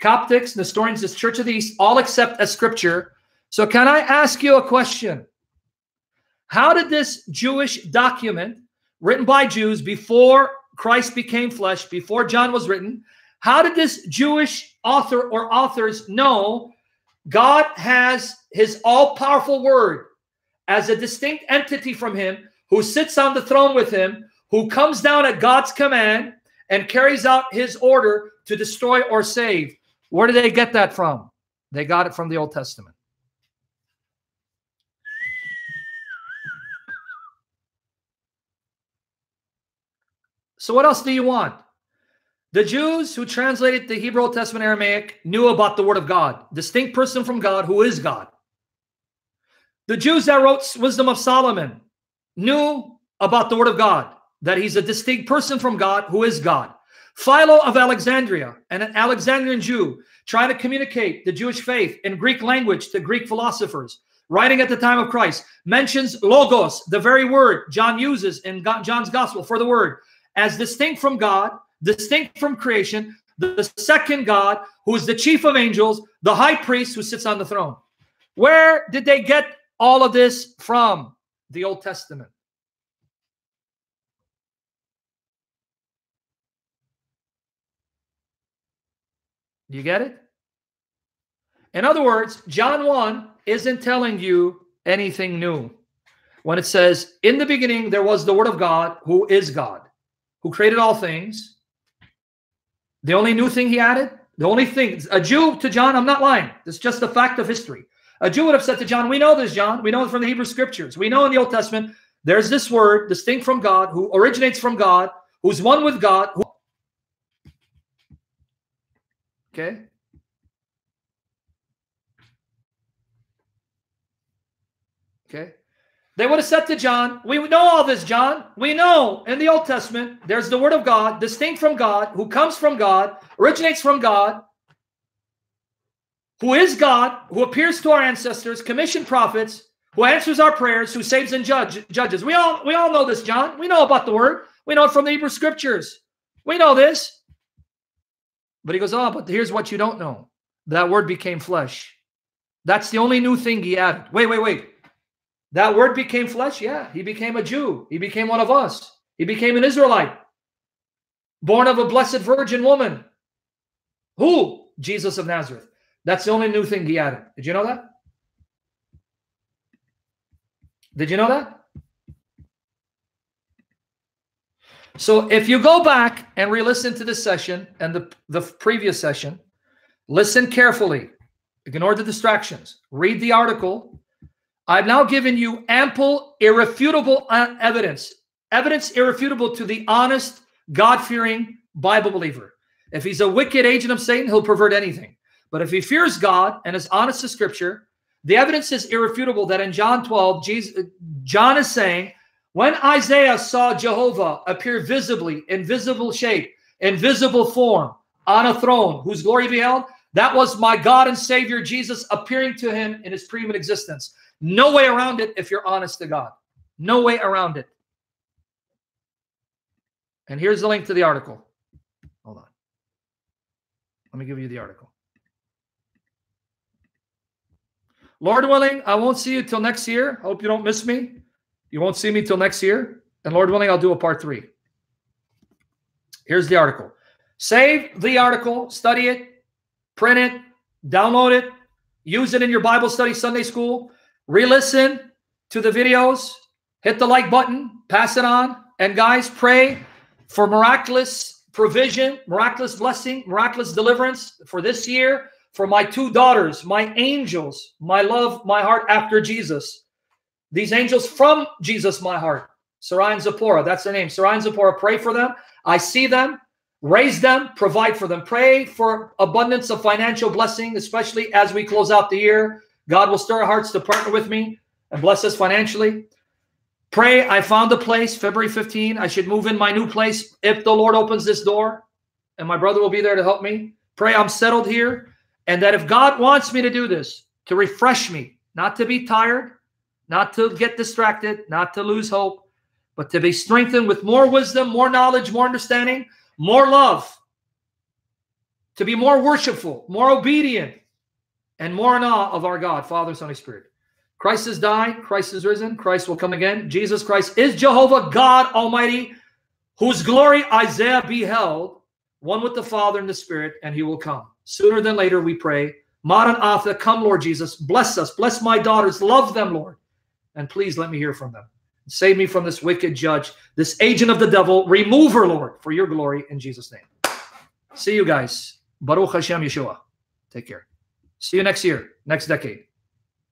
Coptics, Nestorians, the Church of the East all accept as scripture. So, can I ask you a question? How did this Jewish document, written by Jews before Christ became flesh, before John was written, how did this Jewish author or authors know God has his all powerful word as a distinct entity from him who sits on the throne with him, who comes down at God's command and carries out his order to destroy or save. Where did they get that from? They got it from the Old Testament. So, what else do you want? The Jews who translated the Hebrew Old Testament Aramaic knew about the Word of God, distinct person from God who is God. The Jews that wrote Wisdom of Solomon knew about the Word of God, that he's a distinct person from God who is God. Philo of Alexandria, an Alexandrian Jew, trying to communicate the Jewish faith in Greek language to Greek philosophers, writing at the time of Christ, mentions logos, the very word John uses in John's gospel for the word, as distinct from God, distinct from creation, the second God, who is the chief of angels, the high priest who sits on the throne. Where did they get all of this from? The Old Testament. You get it? In other words, John 1 isn't telling you anything new. When it says, In the beginning, there was the Word of God, who is God, who created all things. The only new thing he added, the only thing, a Jew to John, I'm not lying. It's just a fact of history. A Jew would have said to John, We know this, John. We know it from the Hebrew scriptures. We know in the Old Testament there's this word distinct from God, who originates from God, who's one with God. Who... Okay. Okay. They would have said to John, We know all this, John. We know in the Old Testament there's the word of God, distinct from God, who comes from God, originates from God, who is God, who appears to our ancestors, commissioned prophets, who answers our prayers, who saves and judge, judges. We all we all know this, John. We know about the word. We know it from the Hebrew scriptures. We know this. But he goes, Oh, but here's what you don't know. That word became flesh. That's the only new thing he added. Wait, wait, wait. That word became flesh? Yeah. He became a Jew. He became one of us. He became an Israelite, born of a blessed virgin woman. Who? Jesus of Nazareth. That's the only new thing he added. Did you know that? Did you know that? So if you go back and re-listen to this session and the, the previous session, listen carefully. Ignore the distractions. Read the article. I've now given you ample, irrefutable uh, evidence. Evidence irrefutable to the honest, God-fearing Bible believer. If he's a wicked agent of Satan, he'll pervert anything. But if he fears God and is honest to scripture, the evidence is irrefutable that in John 12, Jesus, John is saying, when Isaiah saw Jehovah appear visibly, in visible shape, in visible form, on a throne, whose glory beheld, that was my God and Savior Jesus appearing to him in his preeminent existence. No way around it if you're honest to God. No way around it. And here's the link to the article. Hold on. Let me give you the article. Lord willing, I won't see you till next year. Hope you don't miss me. You won't see me till next year. And Lord willing, I'll do a part three. Here's the article. Save the article, study it, print it, download it, use it in your Bible study Sunday school, re listen to the videos, hit the like button, pass it on. And guys, pray for miraculous provision, miraculous blessing, miraculous deliverance for this year, for my two daughters, my angels, my love, my heart after Jesus. These angels from Jesus, my heart. Sarai and Zipporah, that's their name. Sarai and Zipporah, pray for them. I see them, raise them, provide for them. Pray for abundance of financial blessing, especially as we close out the year. God will stir our hearts to partner with me and bless us financially. Pray, I found a place, February 15. I should move in my new place if the Lord opens this door, and my brother will be there to help me. Pray, I'm settled here, and that if God wants me to do this, to refresh me, not to be tired, not to get distracted, not to lose hope, but to be strengthened with more wisdom, more knowledge, more understanding, more love, to be more worshipful, more obedient, and more in awe of our God, Father, Son, and Spirit. Christ has died, Christ is risen, Christ will come again. Jesus Christ is Jehovah God Almighty, whose glory Isaiah beheld, one with the Father and the Spirit, and he will come. Sooner than later, we pray. Maranatha, come, Lord Jesus. Bless us. Bless my daughters. Love them, Lord. And please let me hear from them. Save me from this wicked judge, this agent of the devil. Remove her, Lord, for your glory in Jesus' name. See you guys. Baruch Hashem Yeshua. Take care. See you next year, next decade.